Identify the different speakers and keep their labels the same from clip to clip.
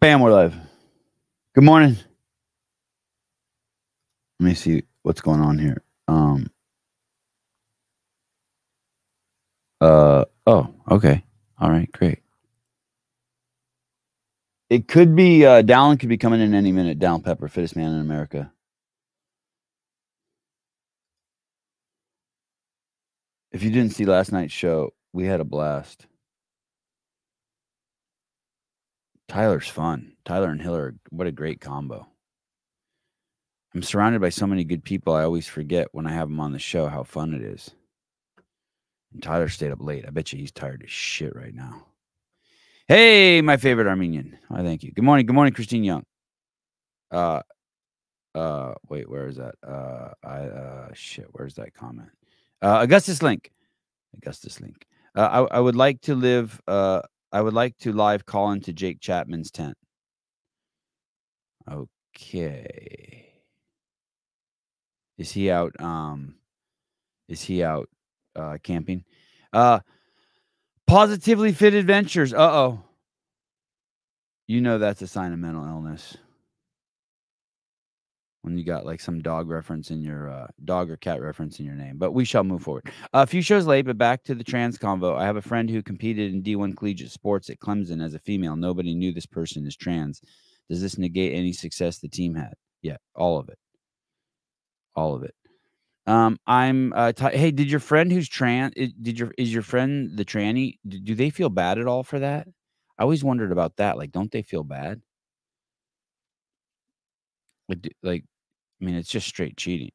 Speaker 1: Bam, we're live. Good morning. Let me see what's going on here. Um. Uh. Oh. Okay. All right. Great. It could be uh, Dallin could be coming in any minute. Dallin Pepper, fittest man in America. If you didn't see last night's show, we had a blast. Tyler's fun. Tyler and Hiller, what a great combo. I'm surrounded by so many good people. I always forget when I have them on the show how fun it is. And Tyler stayed up late. I bet you he's tired as shit right now. Hey, my favorite Armenian. I thank you. Good morning. Good morning, Christine Young. Uh, uh, wait, where is that? Uh, I, uh, shit, where's that comment? Uh, Augustus Link. Augustus Link. Uh, I, I would like to live, uh, I would like to live call into Jake Chapman's tent. Okay. Is he out? Um, is he out uh, camping? Uh, positively fit adventures. Uh oh. You know that's a sign of mental illness when you got like some dog reference in your uh, dog or cat reference in your name. But we shall move forward. a few shows late, but back to the trans convo. I have a friend who competed in D1 collegiate sports at Clemson as a female. Nobody knew this person is trans. Does this negate any success the team had? Yeah, all of it. All of it. Um, I'm. Uh, hey, did your friend who's trans? Did your is your friend the tranny? Do they feel bad at all for that? I always wondered about that. Like, don't they feel bad? Like, like, I mean, it's just straight cheating.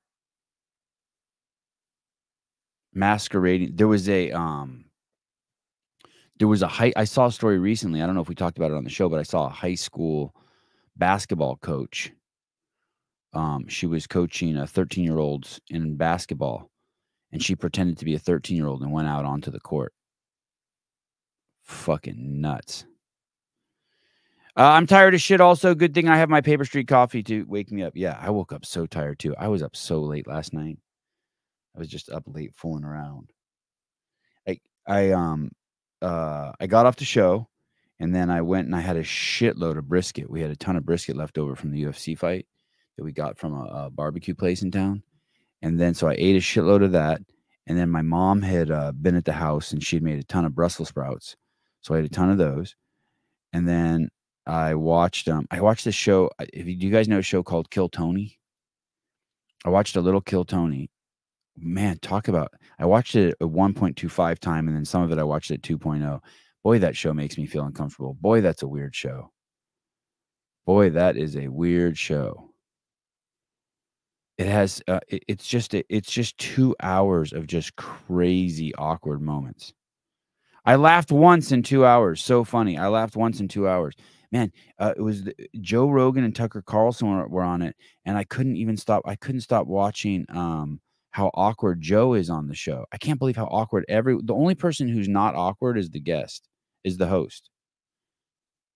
Speaker 1: Masquerading. There was a um. There was a high. I saw a story recently. I don't know if we talked about it on the show, but I saw a high school basketball coach. Um, she was coaching a 13 year olds in basketball, and she pretended to be a 13 year old and went out onto the court. Fucking nuts. Uh, I'm tired of shit. Also, good thing I have my Paper Street coffee to wake me up. Yeah, I woke up so tired too. I was up so late last night. I was just up late fooling around. I I um uh I got off the show and then I went and I had a shitload of brisket. We had a ton of brisket left over from the UFC fight that we got from a, a barbecue place in town. And then so I ate a shitload of that. And then my mom had uh, been at the house and she'd made a ton of Brussels sprouts. So I had a ton of those. And then I watched um I watched this show. If you, do you guys know a show called Kill Tony? I watched a little Kill Tony. Man, talk about I watched it at 1.25 time and then some of it I watched at 2.0. Boy, that show makes me feel uncomfortable. Boy, that's a weird show. Boy, that is a weird show. It has uh, it, it's just it's just 2 hours of just crazy awkward moments. I laughed once in 2 hours. So funny. I laughed once in 2 hours man, uh, it was the, Joe Rogan and Tucker Carlson were, were, on it, and I couldn't even stop. I couldn't stop watching um, how awkward Joe is on the show. I can't believe how awkward every. The only person who's not awkward is the guest, is the host.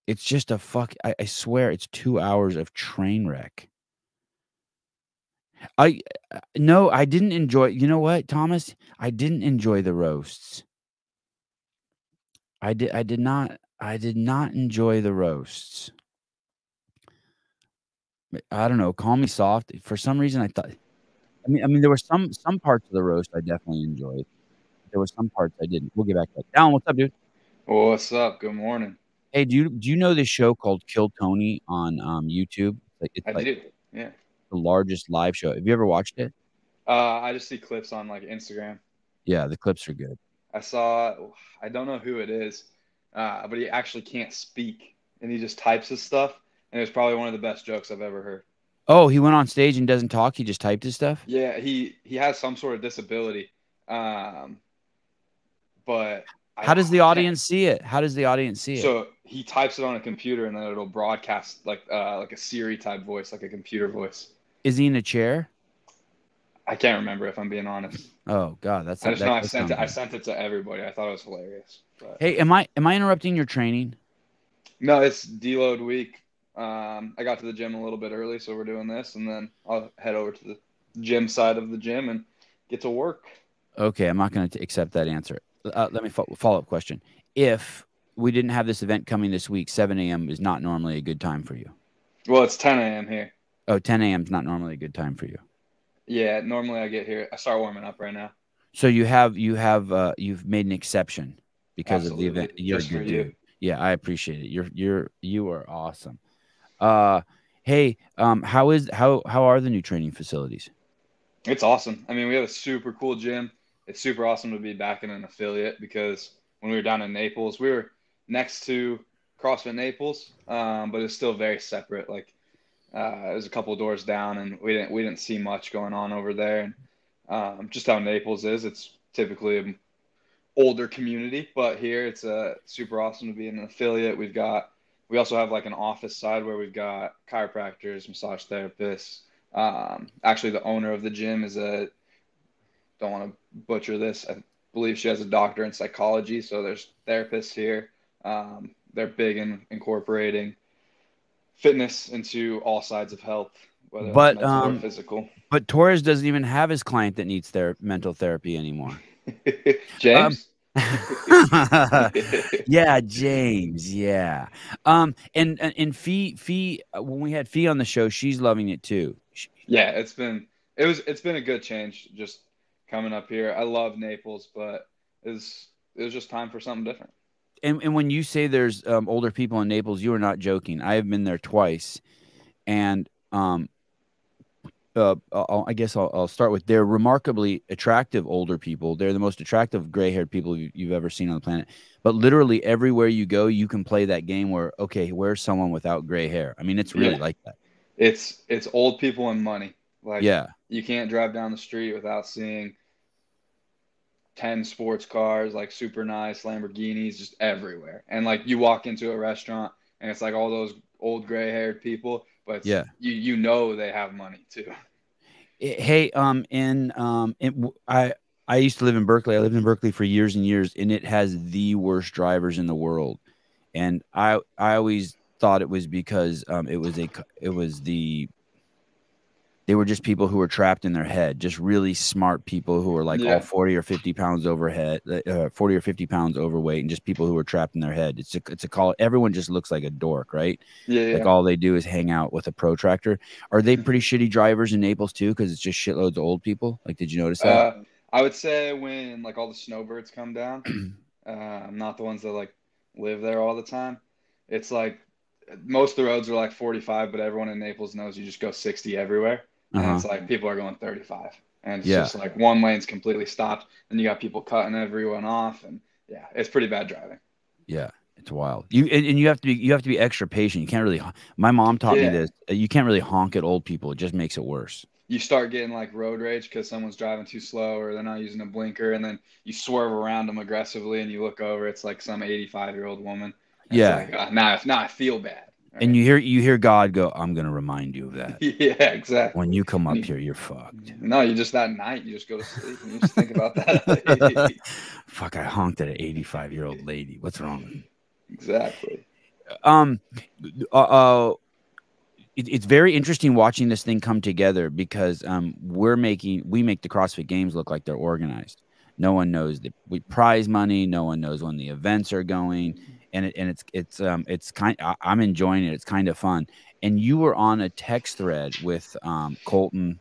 Speaker 1: It's just a fuck. I, I swear, it's two hours of train wreck. I uh, no, I didn't enjoy. You know what, Thomas? I didn't enjoy the roasts. I did. I did not. I did not enjoy the roasts. I don't know. Call me soft. For some reason, I thought. I mean, I mean, there were some some parts of the roast I definitely enjoyed. There were some parts I didn't. We'll get back to that. Down. What's up, dude?
Speaker 2: what's up? Good morning.
Speaker 1: Hey, do you do you know this show called Kill Tony on um, YouTube?
Speaker 2: It's I like do. Yeah.
Speaker 1: The largest live show. Have you ever watched it?
Speaker 2: Uh, I just see clips on like Instagram.
Speaker 1: Yeah, the clips are good.
Speaker 2: I saw. I don't know who it is uh, but he actually can't speak and he just types his stuff. And it's probably one of the best jokes I've ever heard.
Speaker 1: Oh, he went on stage and doesn't talk. He just typed his stuff.
Speaker 2: Yeah, he he has some sort of disability. Um, but
Speaker 1: how I, does the audience see it? How does the audience see it?
Speaker 2: So he types it on a computer and then it'll broadcast like uh, like a Siri type voice, like a computer voice.
Speaker 1: Is he in a chair?
Speaker 2: I can't remember if I'm being honest.
Speaker 1: Oh God, that's.
Speaker 2: I just
Speaker 1: that,
Speaker 2: know I sent it. I sent it to everybody. I thought it was hilarious.
Speaker 1: But. Hey, am I am I interrupting your training?
Speaker 2: No, it's deload week. Um, I got to the gym a little bit early, so we're doing this, and then I'll head over to the gym side of the gym and get to work.
Speaker 1: Okay, I'm not going to accept that answer. Uh, let me fo- follow up question. If we didn't have this event coming this week, 7 a.m. is not normally a good time for you.
Speaker 2: Well, it's 10 a.m. here.
Speaker 1: Oh, 10 a.m. is not normally a good time for you.
Speaker 2: Yeah, normally I get here. I start warming up right now.
Speaker 1: So you have you have uh, you've made an exception because
Speaker 2: Absolutely.
Speaker 1: of the event. You're
Speaker 2: Just
Speaker 1: a
Speaker 2: for
Speaker 1: good dude. Yeah, I appreciate it. You're you're you are awesome. Uh, hey, um, how is how how are the new training facilities?
Speaker 2: It's awesome. I mean, we have a super cool gym. It's super awesome to be back in an affiliate because when we were down in Naples, we were next to CrossFit Naples, um, but it's still very separate. Like uh, it was a couple doors down, and we didn't we didn't see much going on over there. And um, just how Naples is, it's typically an older community, but here it's uh, super awesome to be an affiliate. We've got we also have like an office side where we've got chiropractors, massage therapists. Um, actually, the owner of the gym is a don't want to butcher this. I believe she has a doctor in psychology, so there's therapists here. Um, they're big in incorporating fitness into all sides of health, whether
Speaker 1: But, um,
Speaker 2: physical.
Speaker 1: But Torres doesn't even have his client that needs their mental therapy anymore.
Speaker 2: James.
Speaker 1: yeah, James. Yeah. Um, and and, and Fee Fee uh, when we had Fee on the show, she's loving it too. She-
Speaker 2: yeah, it's been it was it's been a good change just coming up here. I love Naples, but it was it was just time for something different.
Speaker 1: And, and when you say there's um, older people in Naples, you are not joking. I have been there twice, and um, uh, I'll, I guess I'll, I'll start with they're remarkably attractive older people. They're the most attractive gray-haired people you, you've ever seen on the planet. But literally everywhere you go, you can play that game where okay, where's someone without gray hair? I mean, it's really
Speaker 2: Yeah.
Speaker 1: like that.
Speaker 2: It's it's old people and money. Like
Speaker 1: Yeah,
Speaker 2: you can't drive down the street without seeing 10 sports cars like super nice lamborghinis just everywhere and like you walk into a restaurant and it's like all those old gray haired people but
Speaker 1: Yeah.
Speaker 2: you you know they have money too
Speaker 1: Eh, hey, um, in um, in, I used to live in Berkeley. I lived in Berkeley for years and years, and it has the worst drivers in the world. And I I always thought it was because um, it was a it was the they were just people who were trapped in their head, just really smart people who were like
Speaker 2: Yeah.
Speaker 1: all forty or fifty pounds overhead, uh, forty or fifty pounds overweight, and just people who were trapped in their head. It's a it's a call. Everyone just looks like a dork, right?
Speaker 2: yeah yeah
Speaker 1: like all they do is hang out with a protractor. Are they pretty shitty drivers in Naples too? Because it's just shitloads of old people. Like, did you notice that?
Speaker 2: uh, i would say when like all the snowbirds come down uh, not the ones that like live there all the time it's like most of the roads are like 45 but everyone in naples knows you just go 60 everywhere and
Speaker 1: Uh-huh.
Speaker 2: it's like people are going 35 and it's
Speaker 1: Yeah.
Speaker 2: just like one lane's completely stopped and you got people cutting everyone off and yeah it's pretty bad driving
Speaker 1: Yeah, it's wild. You and, and you have to be you have to be extra patient. You can't really. My mom taught
Speaker 2: Yeah.
Speaker 1: me this. You can't really honk at old people. It just makes it worse.
Speaker 2: you start getting like road rage because someone's driving too slow or they're not using a blinker and then you swerve around them aggressively and you look over it's like some 85 year old woman
Speaker 1: Yeah.
Speaker 2: like, "Ah, now, now i feel bad
Speaker 1: And you hear you hear God go, "I'm gonna remind you of that.
Speaker 2: yeah exactly
Speaker 1: When you come up here, you're fucked."
Speaker 2: no you just that night you just go to sleep and you just think about that
Speaker 1: Fuck! I honked at an 85 year old lady. What's wrong with
Speaker 2: exactly
Speaker 1: um uh, uh it, it's very interesting watching this thing come together because um we're making we make the CrossFit games look like they're organized. No one knows the we prize money, no one knows when the events are going and it, and it's it's um it's kind I, I'm enjoying it. It's kind of fun. And you were on a text thread with um Colten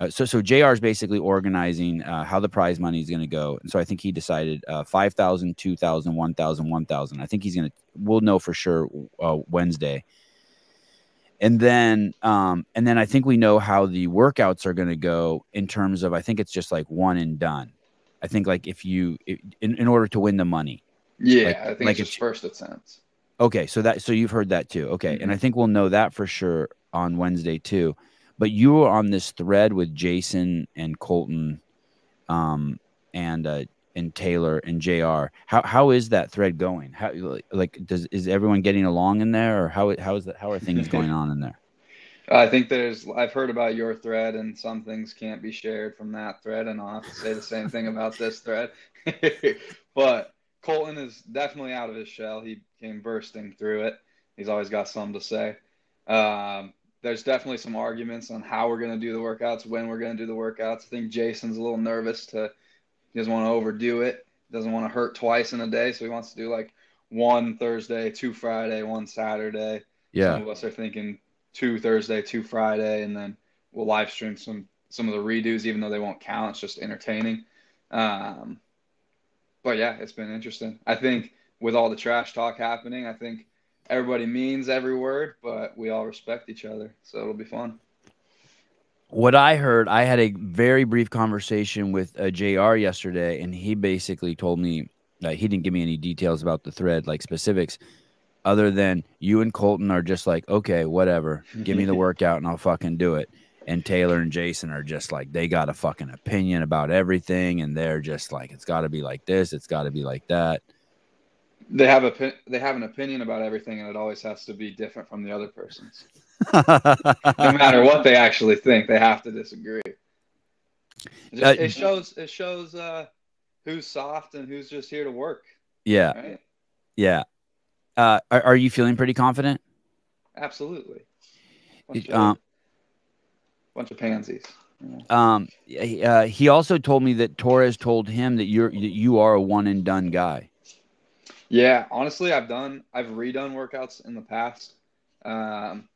Speaker 1: uh, so so JR is basically organizing uh, how the prize money is going to go. And so I think he decided uh, 5,000, 2,000, 1,000, 1,000. I think he's going to we'll know for sure uh, Wednesday. And then um and then I think we know how the workouts are going to go in terms of I think it's just like one and done. I think like if you in, in order to win the money.
Speaker 2: Yeah
Speaker 1: Like-
Speaker 2: i think
Speaker 1: like
Speaker 2: it's just
Speaker 1: it's-
Speaker 2: first attempt
Speaker 1: Okay, so that so you've heard that too. Okay, and I think we'll know that for sure on Wednesday too. But you were on this thread with Jason and Colten, um, and uh, and Taylor and Jr. How how is that thread going? How like- like does is everyone getting along in there, or how how is that how are things going on in there?
Speaker 2: I think there's. I've heard about your thread, and some things can't be shared from that thread, and I'll have to say the same thing about this thread. but Colten is definitely out of his shell. He came bursting through it. He's always got something to say. Um, there's definitely some arguments on how we're going to do the workouts, when we're going to do the workouts. I think Jason's a little nervous to. He doesn't want to overdo it. Doesn't want to hurt twice in a day, so he wants to do like one Thursday, two Friday, one Saturday.
Speaker 1: Yeah.
Speaker 2: Some of us are thinking two Thursday, two Friday, and then we'll live stream some some of the redos, even though they won't count. It's just entertaining. Um, but yeah, it's been interesting. I think with all the trash talk happening, I think everybody means every word, but we all respect each other, so it'll be fun.
Speaker 1: What I heard, I had a very brief conversation with uh, JR yesterday, and he basically told me uh, he didn't give me any details about the thread, like specifics, other than you and Colten are just like, okay, whatever, give me the workout and I'll fucking do it. And Taylor and Jason are just like, they got a fucking opinion about everything, and they're just like, it's got to be like this, it's got to be like that.
Speaker 2: They have a they have an opinion about everything, and it always has to be different from the other person's. no matter what they actually think, they have to disagree. It, just, uh, it shows it shows uh, who's soft and who's just here to work.
Speaker 1: Yeah, right? yeah. Uh, are, are, you feeling pretty confident?
Speaker 2: Absolutely. Um, bunch of pansies.
Speaker 1: Um, uh, he also told me that Torres told him that you're that you are a one and done guy.
Speaker 2: Yeah, honestly, I've done I've redone workouts in the past, um,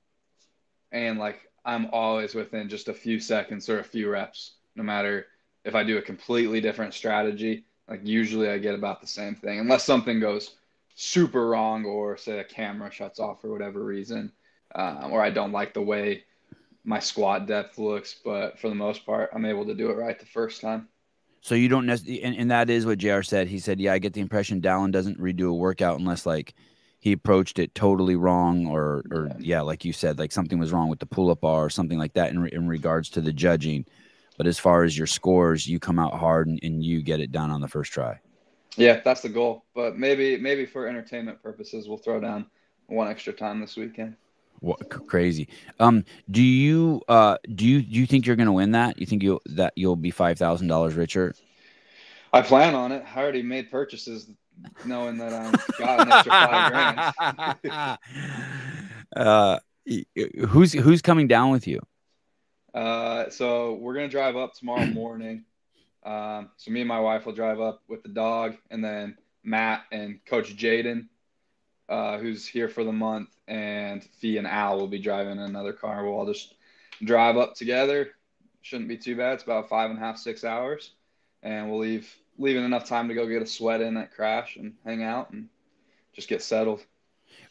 Speaker 2: and like I'm always within just a few seconds or a few reps, no matter if I do a completely different strategy. Like usually, I get about the same thing, unless something goes super wrong or say a camera shuts off for whatever reason, um, or I don't like the way my squat depth looks. But for the most part, I'm able to do it right the first time.
Speaker 1: So you don't necessarily, and, and that is what JR said. He said, "Yeah, I get the impression Dallin doesn't redo a workout unless like he approached it totally wrong, or or yeah, yeah like you said, like something was wrong with the pull up bar or something like that in re- in regards to the judging." But as far as your scores, you come out hard and, and you get it done on the first try.
Speaker 2: Yeah, that's the goal. But maybe maybe for entertainment purposes, we'll throw down one extra time this weekend.
Speaker 1: What crazy. Um, do you uh do you do you think you're gonna win that? You think you'll that you'll be five thousand dollars richer?
Speaker 2: I plan on it. I already made purchases knowing that I'm got an extra
Speaker 1: five grand. uh who's who's coming down with you?
Speaker 2: Uh so we're gonna drive up tomorrow morning. Um, so me and my wife will drive up with the dog and then Matt and Coach Jaden uh, who's here for the month, and Fee and Al will be driving another car. We'll all just drive up together. Shouldn't be too bad. It's about five and a half, six hours, and we'll leave leaving enough time to go get a sweat in at Crash and hang out and just get settled.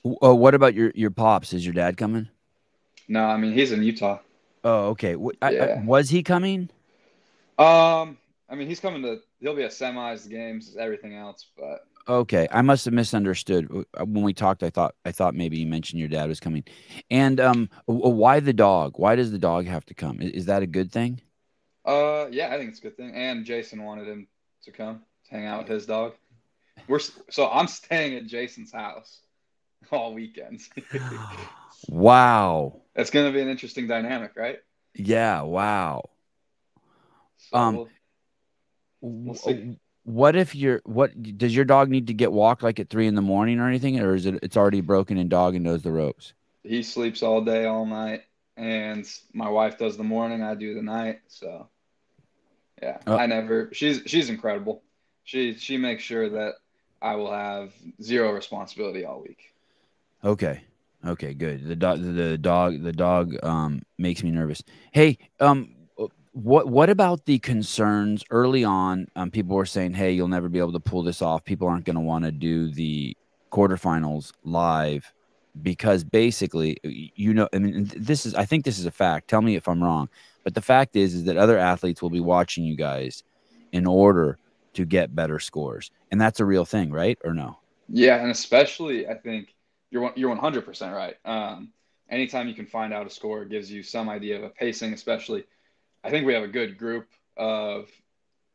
Speaker 1: Oh, what about your your pops? Is your dad coming?
Speaker 2: No, I mean he's in Utah.
Speaker 1: Oh, okay. I, yeah. I, was he coming?
Speaker 2: Um, I mean he's coming to. He'll be at semis, games, everything else, but
Speaker 1: Okay, I must have misunderstood uh, when we talked. I thought I thought maybe you mentioned your dad was coming, and um, why the dog? Why does the dog have to come? Is, is that a good thing?
Speaker 2: Uh, yeah, I think it's a good thing. And Jason wanted him to come to hang out with his dog. We're so I'm staying at Jason's house all weekends.
Speaker 1: wow,
Speaker 2: that's gonna be an interesting dynamic, right?
Speaker 1: Yeah. Wow. So um. We'll, we'll what if your what does your dog need to get walked like at three in the morning or anything, or is it it's already broken and dog and knows the ropes?
Speaker 2: He sleeps all day, all night, and my wife does the morning. I do the night. So, yeah, oh. I never. She's she's incredible. She she makes sure that I will have zero responsibility all week.
Speaker 1: Okay. Okay, good. The dog the dog the dog um makes me nervous. Hey, um what what about the concerns early on? Um, people were saying, "Hey, you'll never be able to pull this off. People aren't going to want to do the quarterfinals live because basically, you know, I mean, this is I think this is a fact. Tell me if I'm wrong, but the fact is is that other athletes will be watching you guys in order to get better scores, and that's a real thing, right? Or no?
Speaker 2: Yeah, and especially I think you're you're 100 percent right. Um, anytime you can find out a score, gives you some idea of a pacing, especially I think we have a good group of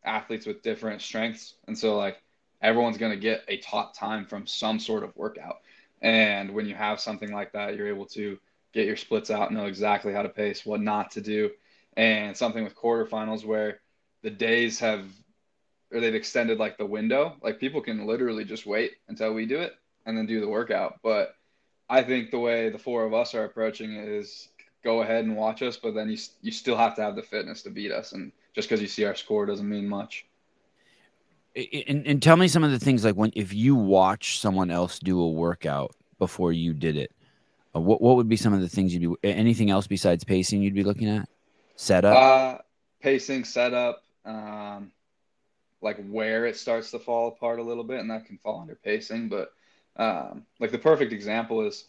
Speaker 2: athletes with different strengths. And so, like, everyone's going to get a top time from some sort of workout. And when you have something like that, you're able to get your splits out, know exactly how to pace, what not to do. And something with quarterfinals where the days have, or they've extended like the window, like people can literally just wait until we do it and then do the workout. But I think the way the four of us are approaching it is go ahead and watch us, but then you you still have to have the fitness to beat us, and just because you see our score doesn't mean much.
Speaker 1: And, and tell me some of the things like when if you watch someone else do a workout before you did it, uh, what what would be some of the things you'd be anything else besides pacing you'd be looking at? Setup,
Speaker 2: Uh, pacing, setup, um, like where it starts to fall apart a little bit, and that can fall under pacing. But um, like the perfect example is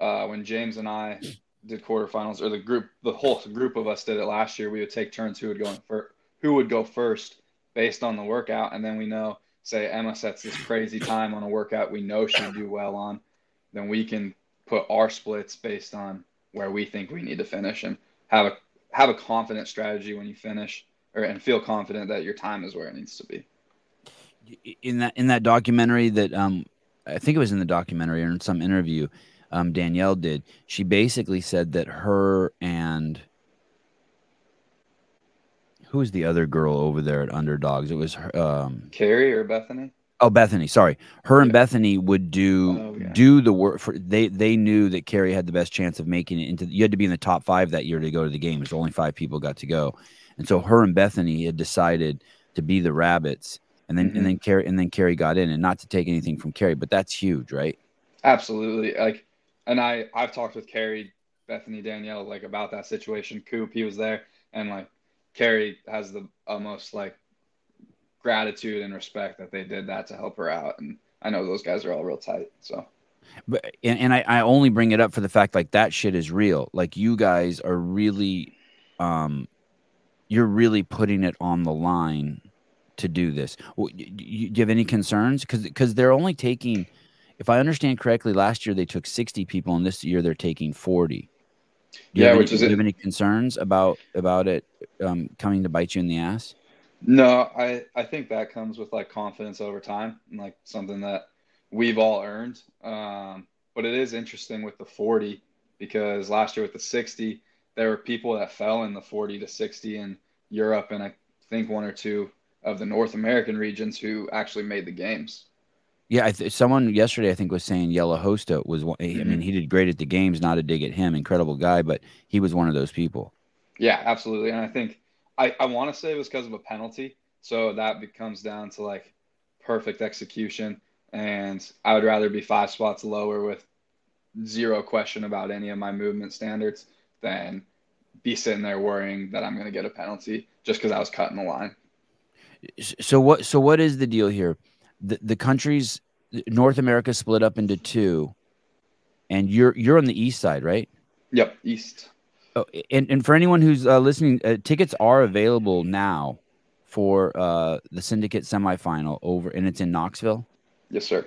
Speaker 2: uh, when James and I did quarterfinals, or the group, the whole group of us did it last year. We would take turns who would go in first, who would go first based on the workout, and then we know, say Emma sets this crazy time on a workout we know she'd do well on, then we can put our splits based on where we think we need to finish and have a have a confident strategy when you finish or and feel confident that your time is where it needs to be.
Speaker 1: In that in that documentary that um I think it was in the documentary or in some interview um Danielle did, she basically said that her and who's the other girl over there at Underdogs? It was her, um
Speaker 2: Carrie or Bethany?
Speaker 1: Oh, Bethany. Sorry, her and
Speaker 2: Yeah.
Speaker 1: Bethany would do
Speaker 2: Oh, yeah.
Speaker 1: do the work for. They they knew that Carrie had the best chance of making it into. You had to be in the top five that year to go to the game. games. Only five people got to go, and so her and Bethany had decided to be the rabbits, and then
Speaker 2: Mhm.
Speaker 1: and then Carrie and then Carrie got in, and not to take anything from Carrie, but that's huge, right?
Speaker 2: Absolutely. Like, and I I've talked with Carrie, Bethany, Danielle like about that situation. Coop, he was there, and like Carrie has the almost like gratitude and respect that they did that to help her out, and I know those guys are all real tight. So
Speaker 1: But and, and I, I only bring it up for the fact like that shit is real. Like you guys are really, um, you're really putting it on the line to do this. Do you have any concerns? Because because they're only taking, if I understand correctly, last year they took sixty people, and this year they're taking forty. Do you
Speaker 2: Yeah,
Speaker 1: have
Speaker 2: which
Speaker 1: any,
Speaker 2: is
Speaker 1: do you have any concerns about about it um, coming to bite you in the ass?
Speaker 2: no, I I think that comes with like confidence over time and like something that we've all earned. Um, but it is interesting with the 40 because last year with the 60, there were people that fell in the 40 to 60 in Europe and I think one or two of the North American regions who actually made the games.
Speaker 1: Yeah, I th- someone yesterday I think was saying Jelle Hoste was one. I
Speaker 2: Mm-hmm.
Speaker 1: mean, he did great at the games. Not a dig at him, incredible guy, but he was one of those people.
Speaker 2: Yeah, absolutely. And I think I, I want to say it was because of a penalty. So that becomes down to like perfect execution. And I would rather be five spots lower with zero question about any of my movement standards than be sitting there worrying that I'm going to get a penalty just because I was cutting the line.
Speaker 1: So what? So what is the deal here? The the countries, North America split up into two, and you're you're on the east side, right?
Speaker 2: Yep, East.
Speaker 1: Oh, and and for anyone who's uh, listening, uh, tickets are available now for uh, the syndicate semifinal over, and it's in Knoxville.
Speaker 2: Yes, sir.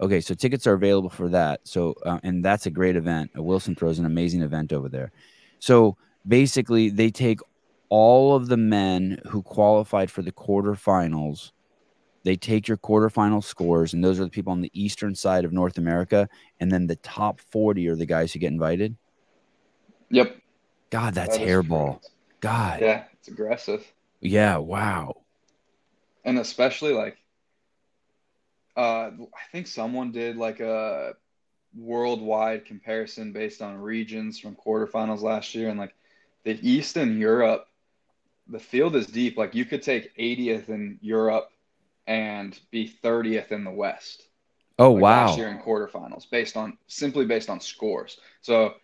Speaker 1: Okay, so tickets are available for that. So, uh, and that's a great event. Wilson throws an amazing event over there. So basically, they take all of the men who qualified for the quarterfinals. They take your quarterfinal scores, and those are the people on the eastern side of North America. And then the top 40 are the guys who get invited.
Speaker 2: Yep.
Speaker 1: God, that's
Speaker 2: that
Speaker 1: hairball. God.
Speaker 2: Yeah, it's aggressive.
Speaker 1: Yeah. Wow.
Speaker 2: and especially like uh i think someone did like a worldwide comparison based on regions from quarterfinals last year and like the east and europe the field is deep like you could take 80th in europe and be 30th in the west
Speaker 1: Oh,
Speaker 2: like
Speaker 1: wow.
Speaker 2: last year in quarterfinals based on simply based on scores so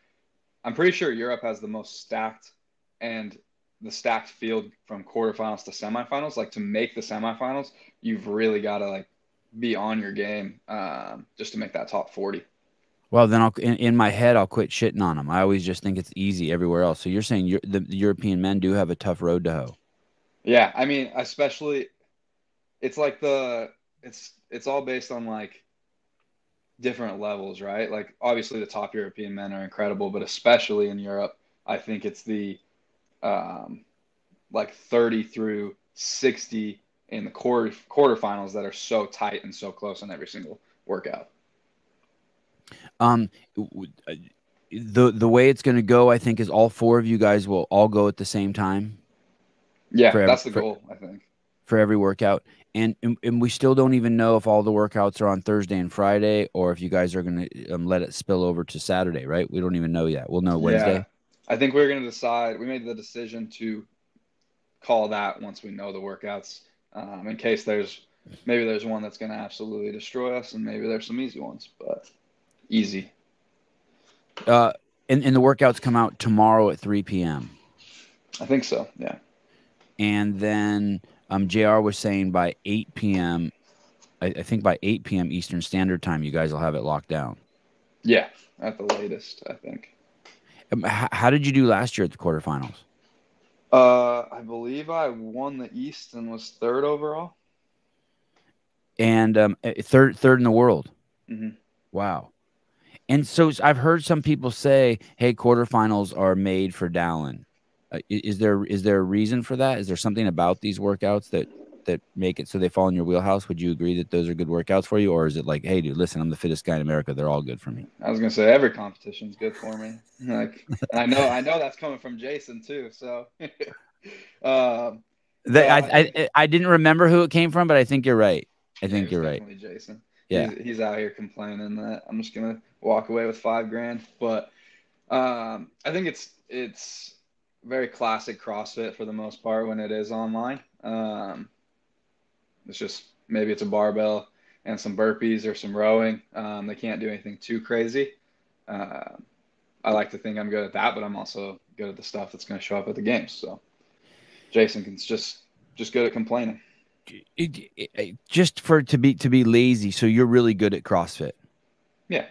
Speaker 2: i'm pretty sure europe has the most stacked and the stacked field from quarterfinals to semifinals like to make the semifinals you've really got to like be on your game um, just to make that top 40
Speaker 1: Well, then I'll in, in my head I'll quit shitting on them. I always just think it's easy everywhere else. So you're saying you're, the, the European men do have a tough road to hoe.
Speaker 2: yeah i mean especially it's like the it's it's all based on like different levels right? Like obviously the top european men are incredible but especially in europe i think it's the um like 30 through 60 in the quarter quarterfinals that are so tight and so close on every single workout.
Speaker 1: Um, the the way it's going to go, I think, is all four of you guys will all go at the same time.
Speaker 2: Yeah
Speaker 1: For
Speaker 2: that's the
Speaker 1: for-
Speaker 2: goal i think.
Speaker 1: for every workout, and, and and we still don't even know if all the workouts are on Thursday and Friday, or if you guys are going to um, let it spill over to Saturday. Right? We don't even know yet. We'll know Wednesday.
Speaker 2: Yeah. I think we're going to decide. We made the decision to call that once we know the workouts. um, in case there's maybe there's one that's going to absolutely destroy us, and maybe there's some easy ones, but easy.
Speaker 1: Uh, and, and the workouts come out tomorrow at 3 p.m.
Speaker 2: I think so. Yeah.
Speaker 1: And then um, Jr. was saying by 8 p.m. I, I think by 8 p.m. Eastern Standard Time, you guys will have it locked down.
Speaker 2: Yeah, at the latest, I think.
Speaker 1: Um, h- how did you do last year at the quarterfinals?
Speaker 2: Uh, I believe I won the East and was third overall.
Speaker 1: And um, eh, third, third in the world.
Speaker 2: hmm
Speaker 1: Wow. And so I've heard some people say, "Hey, quarterfinals are made for Dallin." Uh, is there is there a reason for that? Is there something about these workouts that that make it so they fall in your wheelhouse? Would you agree that those are good workouts for you, or is it like, "Hey, dude, listen, I'm the fittest guy in America. They're all good for me."
Speaker 2: I was gonna say every competition's good for me. Like, I know I know that's coming from Jason too. So, um,
Speaker 1: They,
Speaker 2: Yeah,
Speaker 1: I,
Speaker 2: I
Speaker 1: I I didn't remember who it came from, but I think you're right. I think you're right.
Speaker 2: Jason.
Speaker 1: Yeah.
Speaker 2: he's, he's out here complaining that I'm just gonna walk away with five grand. But um, I think it's it's very classic CrossFit for the most part when it is online. Um, it's just maybe it's a barbell and some burpees or some rowing. Um, they can't do anything too crazy. Uh, I like to think I'm good at that, but I'm also good at the stuff that's going to show up at the games. So Jason can just just good at complaining.
Speaker 1: Just for to be to be lazy, so you're really good at CrossFit.
Speaker 2: Yeah.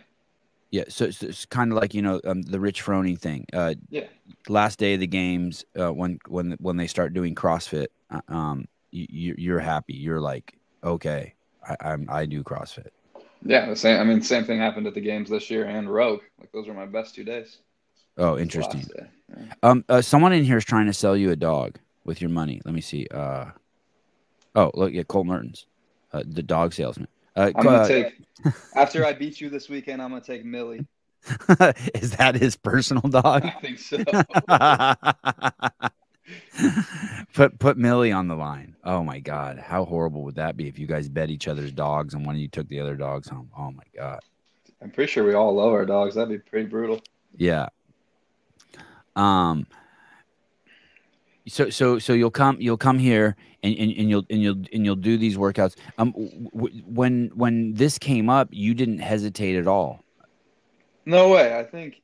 Speaker 1: Yeah, so, so it's kind of like you know um, the Rich Froning thing. Uh,
Speaker 2: Yeah.
Speaker 1: last day of the games, uh, when when when they start doing CrossFit, uh, um, you, you're happy. You're like, okay, I, I'm I do CrossFit.
Speaker 2: Yeah, the same. I mean, same thing happened at the games this year and Rogue. Like those were my best two days.
Speaker 1: Oh, interesting.
Speaker 2: Yeah.
Speaker 1: Um, uh, someone in here is trying to sell you a dog with your money. Let me see. Uh, oh, look, yeah, Colt Mertens, uh, the dog salesman. Uh,
Speaker 2: I'm gonna
Speaker 1: uh,
Speaker 2: take after I beat you this weekend. I'm gonna take Millie.
Speaker 1: is that his personal dog?
Speaker 2: I think so.
Speaker 1: put put Millie on the line. Oh my god, how horrible would that be if you guys bet each other's dogs and one of you took the other dogs home? Oh my god.
Speaker 2: I'm pretty sure we all love our dogs. That'd be pretty brutal.
Speaker 1: Yeah. Um. So so so you'll come you'll come here and, and, and you'll and you'll and you'll do these workouts. Um. When when this came up, you didn't hesitate at all.
Speaker 2: No way. I think,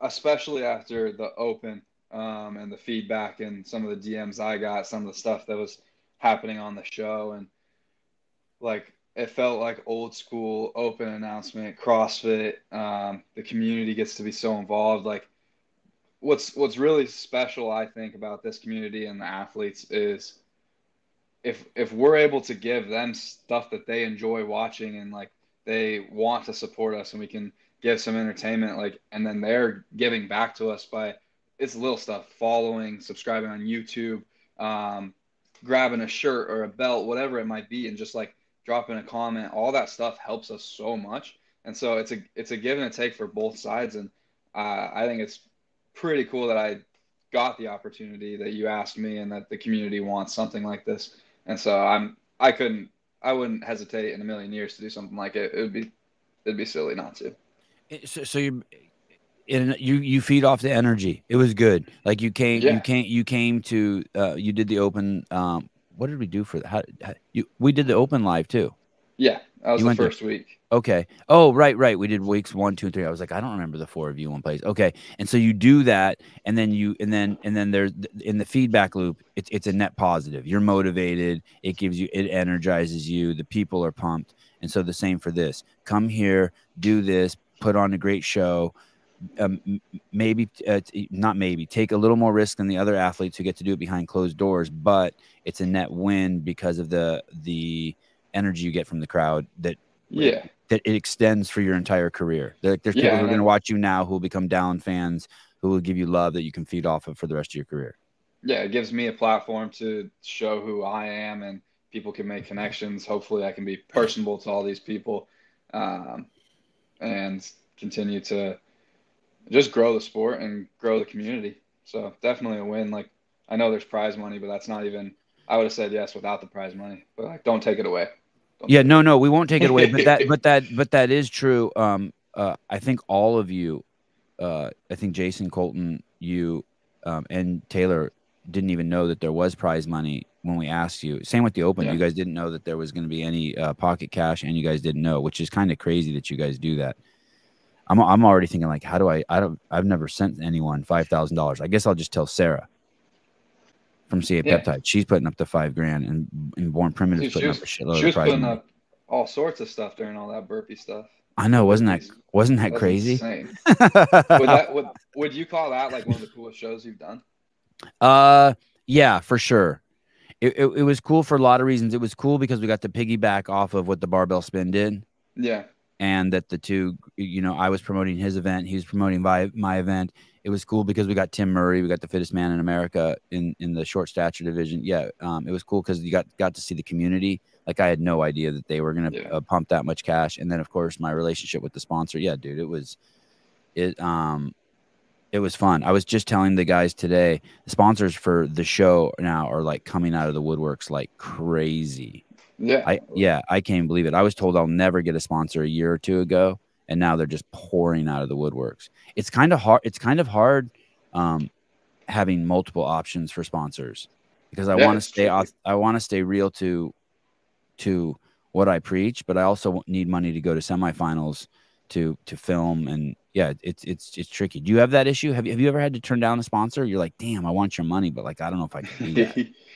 Speaker 2: especially after the open um, and the feedback and some of the DMs I got, some of the stuff that was happening on the show, and like it felt like old school open announcement, CrossFit. Um, the community gets to be so involved. Like, what's what's really special, I think, about this community and the athletes is if if we're able to give them stuff that they enjoy watching and like they want to support us, and we can give some entertainment like and then they're giving back to us by it's little stuff following subscribing on youtube um, grabbing a shirt or a belt whatever it might be and just like dropping a comment all that stuff helps us so much. And so it's a it's a give and a take for both sides. And uh, i think it's pretty cool that i got the opportunity that you asked me and that the community wants something like this and so i'm i couldn't i wouldn't hesitate in a million years to do something like it it would be it'd be silly not to
Speaker 1: So, so you, in you you feed off the energy. It was good. Like you came,
Speaker 2: Yeah.
Speaker 1: you came, you came to, uh, you did the open. Um, what did we do for that? How, how, you, we did the open live too.
Speaker 2: Yeah, that was
Speaker 1: You
Speaker 2: the first week.
Speaker 1: Okay. Oh, right, right. We did weeks one, two, and three. I was like, I don't remember the four of you in one place. Okay. And so you do that, and then you, and then, and then there's in the feedback loop. It's it's a net positive. You're motivated. It gives you, it energizes you. The people are pumped, and so the same for this. Come here, do this, put on a great show. Um, maybe uh, not maybe take a little more risk than the other athletes who get to do it behind closed doors, but it's a net win because of the the energy you get from the crowd that
Speaker 2: Yeah,
Speaker 1: that it extends for your entire career. Like there's people
Speaker 2: Yeah,
Speaker 1: who are going to watch you now who will become down fans who will give you love that you can feed off of for the rest of your career.
Speaker 2: yeah, it gives me a platform to show who I am, and people can make connections. Hopefully, I can be personable to all these people, um, and continue to just grow the sport and grow the community. So definitely a win. Like I know there's prize money, but that's not even. I would have said yes without the prize money, but like don't take it away.
Speaker 1: Yeah, no, no, we won't take it away, but that, but that, but that is true. Um, uh, I think all of you, uh, I think Jason Colten, you, um, and Taylor, didn't even know that there was prize money when we asked you. Same with the open.
Speaker 2: Yeah.
Speaker 1: You guys didn't know that there was going to be any uh, pocket cash, and you guys didn't know, which is kind of crazy that you guys do that. I'm I'm already thinking like, how do I? I don't. I've never sent anyone five thousand dollars. I guess I'll just tell Sarah from CA
Speaker 2: Yeah.
Speaker 1: Peptide. She's putting up the five grand, and and Born Primitive
Speaker 2: Dude,
Speaker 1: putting
Speaker 2: was,
Speaker 1: up a shitload
Speaker 2: she was
Speaker 1: prize
Speaker 2: putting up all sorts of stuff during all that burpee stuff.
Speaker 1: I know, wasn't that wasn't that
Speaker 2: That's
Speaker 1: crazy?
Speaker 2: would that would, would you call that like one of the coolest shows you've done?
Speaker 1: Uh, yeah, for sure. It, it, it was cool for a lot of reasons. It was cool because we got to piggyback off of what the barbell spin did,
Speaker 2: Yeah.
Speaker 1: And that the two, you know, I was promoting his event, he was promoting my my event. It was cool because we got Tim Murray, we got the fittest man in America in in the short stature division. Yeah, um, it was cool because you got got to see the community. Like I had no idea that they were gonna
Speaker 2: Yeah.
Speaker 1: uh, pump that much cash, and then of course my relationship with the sponsor. Yeah, dude, it was it um it was fun. I was just telling the guys today, the sponsors for the show now are like coming out of the woodworks like crazy.
Speaker 2: Yeah.
Speaker 1: I yeah, I can't believe it. I was told I'll never get a sponsor a year or two ago, and now they're just pouring out of the woodworks. It's kind of hard. It's kind of hard um, having multiple options for sponsors because I
Speaker 2: Yeah,
Speaker 1: want to stay. auth- I want to stay real to to what I preach, but I also need money to go to semifinals to to film and yeah, it's it's it's tricky. Do you have that issue? Have you have you ever had to turn down a sponsor? You're like, damn, I want your money, but like I don't know if I can do that.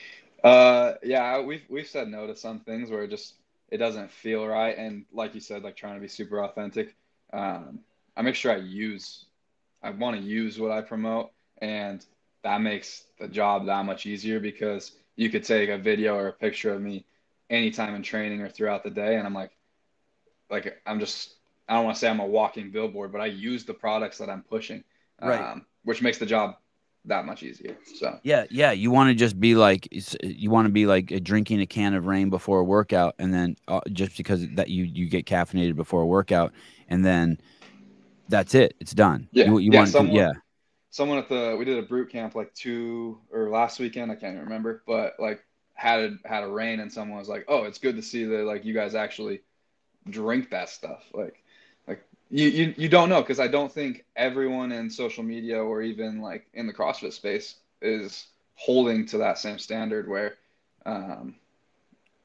Speaker 2: uh yeah, we've we've said no to some things where it just it doesn't feel right. And like you said, like trying to be super authentic. Um, I make sure I use I want to use what I promote and that makes the job that much easier because you could take a video or a picture of me anytime in training or throughout the day and I'm like like I'm just I don't want to say I'm a walking billboard, but I use the products that I'm pushing.
Speaker 1: Right.
Speaker 2: Um, which makes the job that much easier. So
Speaker 1: Yeah, yeah. You want to just be like you want to be like uh, drinking a can of rain before a workout, and then uh, just because that you you get caffeinated before a workout, and then that's it. It's done.
Speaker 2: Yeah,
Speaker 1: you, you
Speaker 2: yeah,
Speaker 1: want to,
Speaker 2: someone-
Speaker 1: yeah,
Speaker 2: someone at the we did a brute camp like two or last weekend I can't even remember, but like had a, had a rain and someone was like, "Oh, it's good to see that like you guys actually drink that stuff." Like you you, you don't know because I don't think everyone in social media or even like in the CrossFit space is holding to that same standard where um,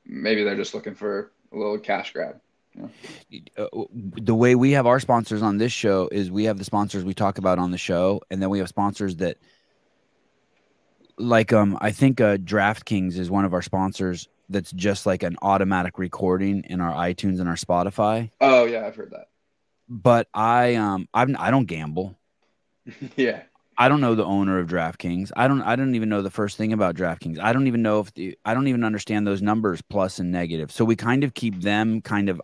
Speaker 2: maybe they're just looking for a little cash grab.
Speaker 1: uh, the way we have our sponsors on this show is we have the sponsors we talk about on the show, and then we have sponsors that, like, um, I think uh, DraftKings is one of our sponsors. That's just like an automatic recording in our iTunes and our Spotify.
Speaker 2: Oh yeah, I've heard that.
Speaker 1: But I um I'm I don't gamble.
Speaker 2: yeah,
Speaker 1: I don't know the owner of DraftKings. I don't I don't even know the first thing about DraftKings. I don't even know if the I don't even understand those numbers plus and negative. So we kind of keep them kind of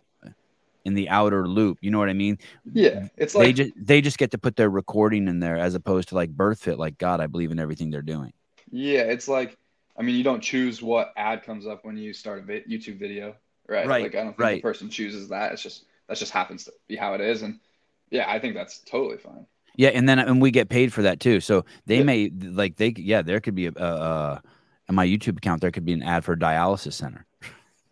Speaker 1: in the outer loop. You know what I mean?
Speaker 2: yeah. It's like they
Speaker 1: just they just get to put their recording in there as opposed to like BirthFit. Like God, I believe in everything they're doing.
Speaker 2: Yeah, it's like, I mean, you don't choose what ad comes up when you start a vi- YouTube video, right?
Speaker 1: Right,
Speaker 2: Like, I don't think
Speaker 1: right.
Speaker 2: the person chooses that. It's just that just happens to be how it is, and yeah, I think that's totally fine.
Speaker 1: Yeah, and then and we get paid for that too. So they
Speaker 2: Yeah.
Speaker 1: may like they yeah there could be a, a, a on my YouTube account there could be an ad for a dialysis center.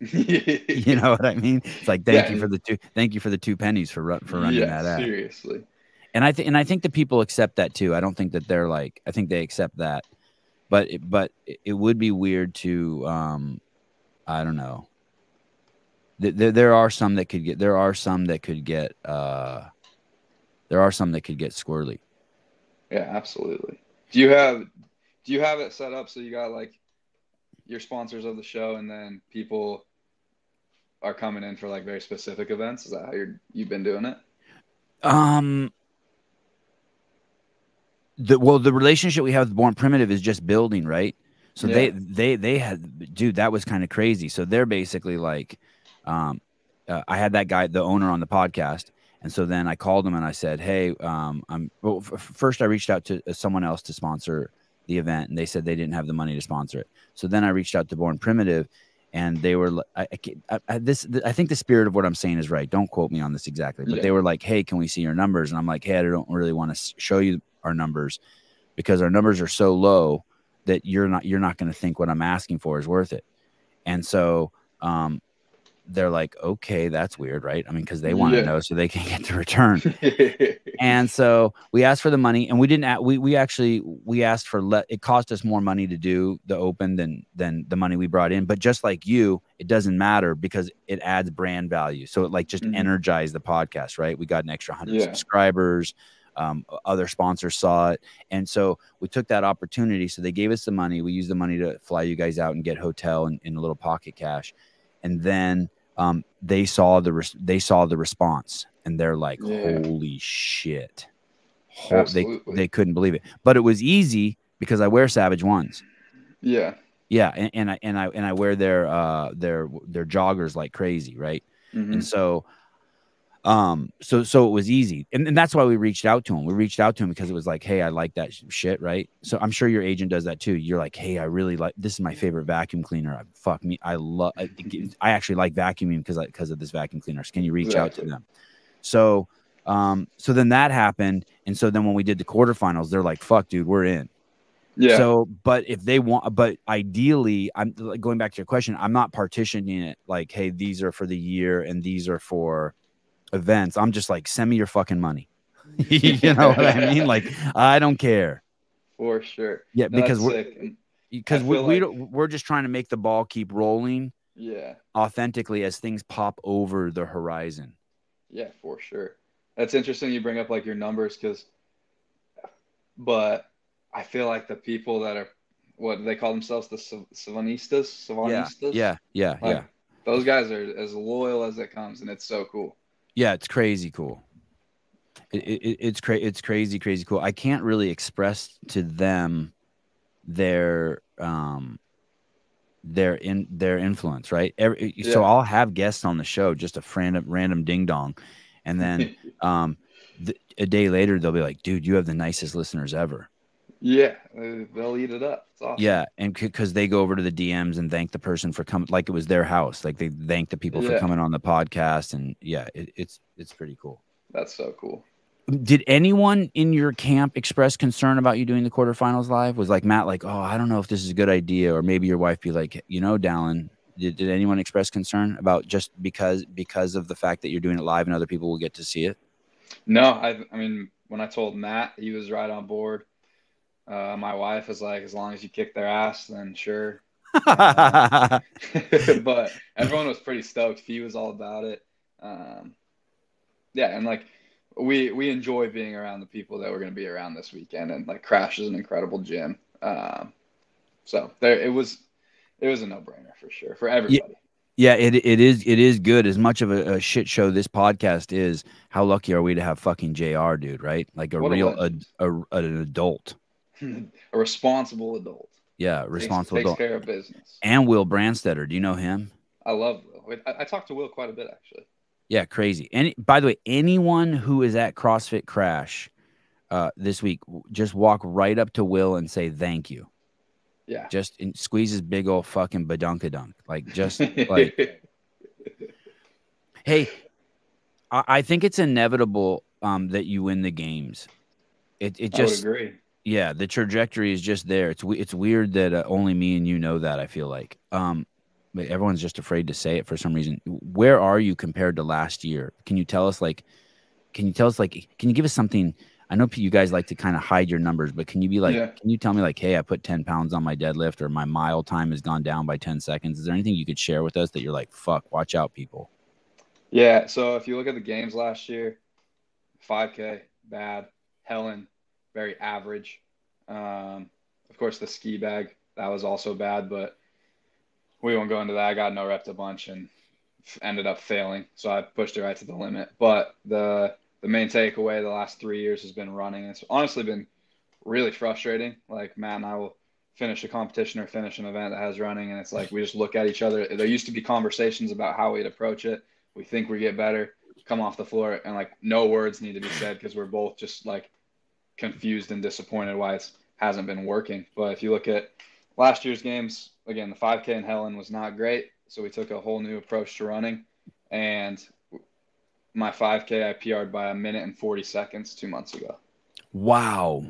Speaker 1: You know what I mean? It's like thank
Speaker 2: Yeah.
Speaker 1: you for the two thank you for the two pennies for for running
Speaker 2: yeah,
Speaker 1: that ad.
Speaker 2: seriously.
Speaker 1: and I think and I think the people accept that too. I don't think that they're like I think they accept that, but it, but it would be weird to um, I don't know. Th- There, there are some that could get there are some that could get uh, there are some that could get squirrely.
Speaker 2: Yeah, absolutely. Do you have do you have it set up so you got like your sponsors of the show, and then people are coming in for like very specific events? Is that how you're you've been doing it?
Speaker 1: Um. The well, the relationship we have with Born Primitive is just building, right? So they
Speaker 2: Yeah.
Speaker 1: they they had, dude, that was kind of crazy. So they're basically like, um, uh, I had that guy, the owner, on the podcast, and so then I called him and I said, hey, um, I'm well. F- first, I reached out to uh, someone else to sponsor the event, and they said they didn't have the money to sponsor it. So then I reached out to Born Primitive, and they were I, I, I, this I think the spirit of what I'm saying is right. Don't quote me on this exactly, but
Speaker 2: Yeah.
Speaker 1: they were like, "Hey, can we see your numbers?" And I'm like, "Hey, I don't really want to show you our numbers because our numbers are so low that you're not you're not going to think what I'm asking for is worth it." And so um, they're like, okay, that's weird, right? I mean, because they want to
Speaker 2: Yeah.
Speaker 1: know so they can get the return. and so we asked for the money, and we didn't. We we actually we asked for let. It cost us more money to do the open than than the money we brought in. But just like you, it doesn't matter because it adds brand value. So it like just
Speaker 2: Mhm.
Speaker 1: energized the podcast, right? We got an extra hundred
Speaker 2: Yeah.
Speaker 1: subscribers. Um, other sponsors saw it, and so we took that opportunity. So they gave us the money. We used the money to fly you guys out and get hotel and, and a little pocket cash, and then um, they saw the res- they saw the response, and they're like,
Speaker 2: Yeah.
Speaker 1: "Holy shit!" Ho- they they couldn't believe it, but it was easy because I wear Savage ones.
Speaker 2: yeah.
Speaker 1: Yeah, and, and I and I and I wear their uh their their joggers like crazy, right?
Speaker 2: Mhm.
Speaker 1: And so um so so it was easy. And, and that's why we reached out to him. We reached out to him because it was like hey i like that shit right? So i'm sure your agent does that too. You're like hey i really like this is my favorite vacuum cleaner. I, fuck me i love I, I actually like vacuuming because because of this vacuum cleaner. So can you reach out to them? So um so then that happened. And so then when we did the quarterfinals they're like fuck dude we're in.
Speaker 2: Yeah.
Speaker 1: so, but if they want, but ideally, I'm like going back to your question. I'm not partitioning it like, hey, these are for the year and these are for events. I'm just like, send me your fucking money. you know what I mean? Like, I don't care.
Speaker 2: for sure.
Speaker 1: Yeah,
Speaker 2: No,
Speaker 1: because we're because we,
Speaker 2: feel
Speaker 1: we don't, we're just trying to make the ball keep rolling
Speaker 2: yeah.
Speaker 1: authentically as things pop over the horizon.
Speaker 2: Yeah, for sure. That's interesting you bring up like your numbers because, but I feel like the people that are, what they call themselves, the sav- Savanistas?
Speaker 1: Yeah,
Speaker 2: Savanistas?
Speaker 1: yeah, yeah,
Speaker 2: Like,
Speaker 1: yeah,
Speaker 2: Those guys are as loyal as it comes, and it's so cool.
Speaker 1: Yeah. It's crazy cool. It, it, it's cra- it's crazy, crazy cool. I can't really express to them their um their in their influence, right? Every, So I'll have guests on the show, just a random random ding dong, and then um th- a day later they'll be like, "Dude, you have the nicest listeners ever."
Speaker 2: Yeah, they'll eat it up. It's awesome.
Speaker 1: Yeah, and because they go over to the DMs and thank the person for coming, like it was their house, like they thank the people for coming on the podcast, and yeah, it, it's it's pretty cool.
Speaker 2: That's so cool.
Speaker 1: Did anyone in your camp express concern about you doing the quarterfinals live? Was like Matt, like, oh, I don't know if this is a good idea, or maybe your wife be like, you know, Dallin, did, did anyone express concern about just because because of the fact that you're doing it live and other people will get to see it?
Speaker 2: No, I, I mean, when I told Matt, he was right on board. Uh, my wife is like, as long as you kick their ass, then sure. but everyone was pretty stoked. He was all about it. Um, yeah, and like we we enjoy being around the people that we're going to be around this weekend, and like Crash is an incredible gym. Um, so there, it was it was a no brainer for sure for everybody.
Speaker 1: Yeah, it it is it is good. As much of a, a shit show this podcast is, how lucky are we to have fucking Jr. Dude, right? Like a
Speaker 2: What
Speaker 1: real a, a, an adult.
Speaker 2: a responsible adult,
Speaker 1: Yeah,
Speaker 2: Takes-
Speaker 1: responsible
Speaker 2: takes,
Speaker 1: adult.
Speaker 2: care of business.
Speaker 1: And Will Branstetter, do you know him?
Speaker 2: I love Will. I, I talked to Will quite a bit actually.
Speaker 1: Yeah, crazy. And by the way, anyone who is at CrossFit Crash uh, this week, just walk right up to Will and say thank you.
Speaker 2: Yeah.
Speaker 1: Just in, squeeze his big old fucking badunkadunk. Like just like hey, I, I think it's inevitable um, that you win the games. It it
Speaker 2: I would
Speaker 1: just
Speaker 2: agree.
Speaker 1: Yeah, the trajectory is just there. It's it's weird that uh, only me and you know that. I feel like um, but everyone's just afraid to say it for some reason. Where are you compared to last year? Can you tell us like? Can you tell us like? Can you give us something? I know you guys like to kind of hide your numbers, but can you be like?
Speaker 2: Yeah.
Speaker 1: Can you tell me like, hey, I put ten pounds on my deadlift, or my mile time has gone down by ten seconds? Is there anything you could share with us that you're like, fuck, watch out, people?
Speaker 2: Yeah, so if you look at the games last year, 5K, bad. Helen, very average. Um, of course, the ski bag, that was also bad, but we won't go into that. I got no rep a bunch and ended up failing. So I pushed it right to the limit. But the the main takeaway the last three years has been running. It's honestly been really frustrating. Like Matt and I will finish a competition or finish an event that has running, and it's like we just look at each other. There used to be conversations about how we'd approach it. We think we get better, come off the floor, and like no words need to be said because we're both just like confused and disappointed why it hasn't been working. But if you look at last year's games, again, the 5K in Helen was not great, so we took a whole new approach to running, and my 5K I PR'd by a minute and 40 seconds two months ago.
Speaker 1: Wow,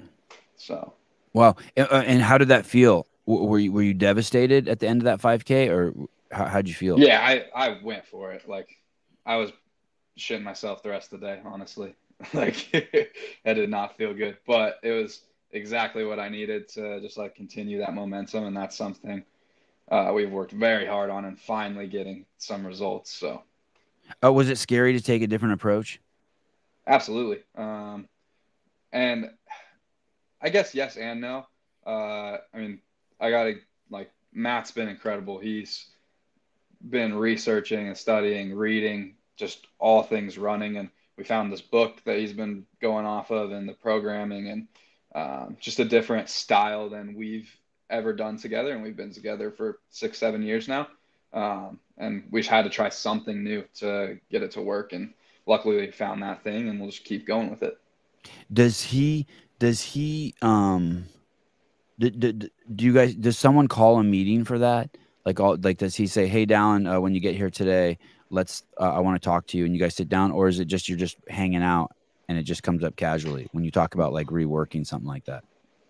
Speaker 2: So
Speaker 1: wow. Uh, And how did that feel? Were you were you devastated at the end of that 5K, or how, how'd you feel?
Speaker 2: Yeah, I I went for it. Like I was shitting myself the rest of the day, honestly. like that did not feel good, but it was exactly what I needed to just like continue that momentum, and that's something uh, we've worked very hard on and finally getting some results. So,
Speaker 1: uh, was it scary to take a different approach?
Speaker 2: Absolutely. Um, and I guess yes and no. Uh, I mean, I got to like Matt's been incredible. He's been researching and studying, reading, just all things running, and we found this book that he's been going off of, and the programming, and um, just a different style than we've ever done together, and we've been together for six, seven years now. Um, and we've had to try something new to get it to work, and luckily we found that thing, and we'll just keep going with it.
Speaker 1: Does he? Does he? Um, do, do, do you guys? Does someone call a meeting for that? Like, all like, does he say, "Hey, Dallin, uh, when you get here today, let's. Uh, I want to talk to you," and you guys sit down, or is it just you're just hanging out and it just comes up casually when you talk about like reworking something like that?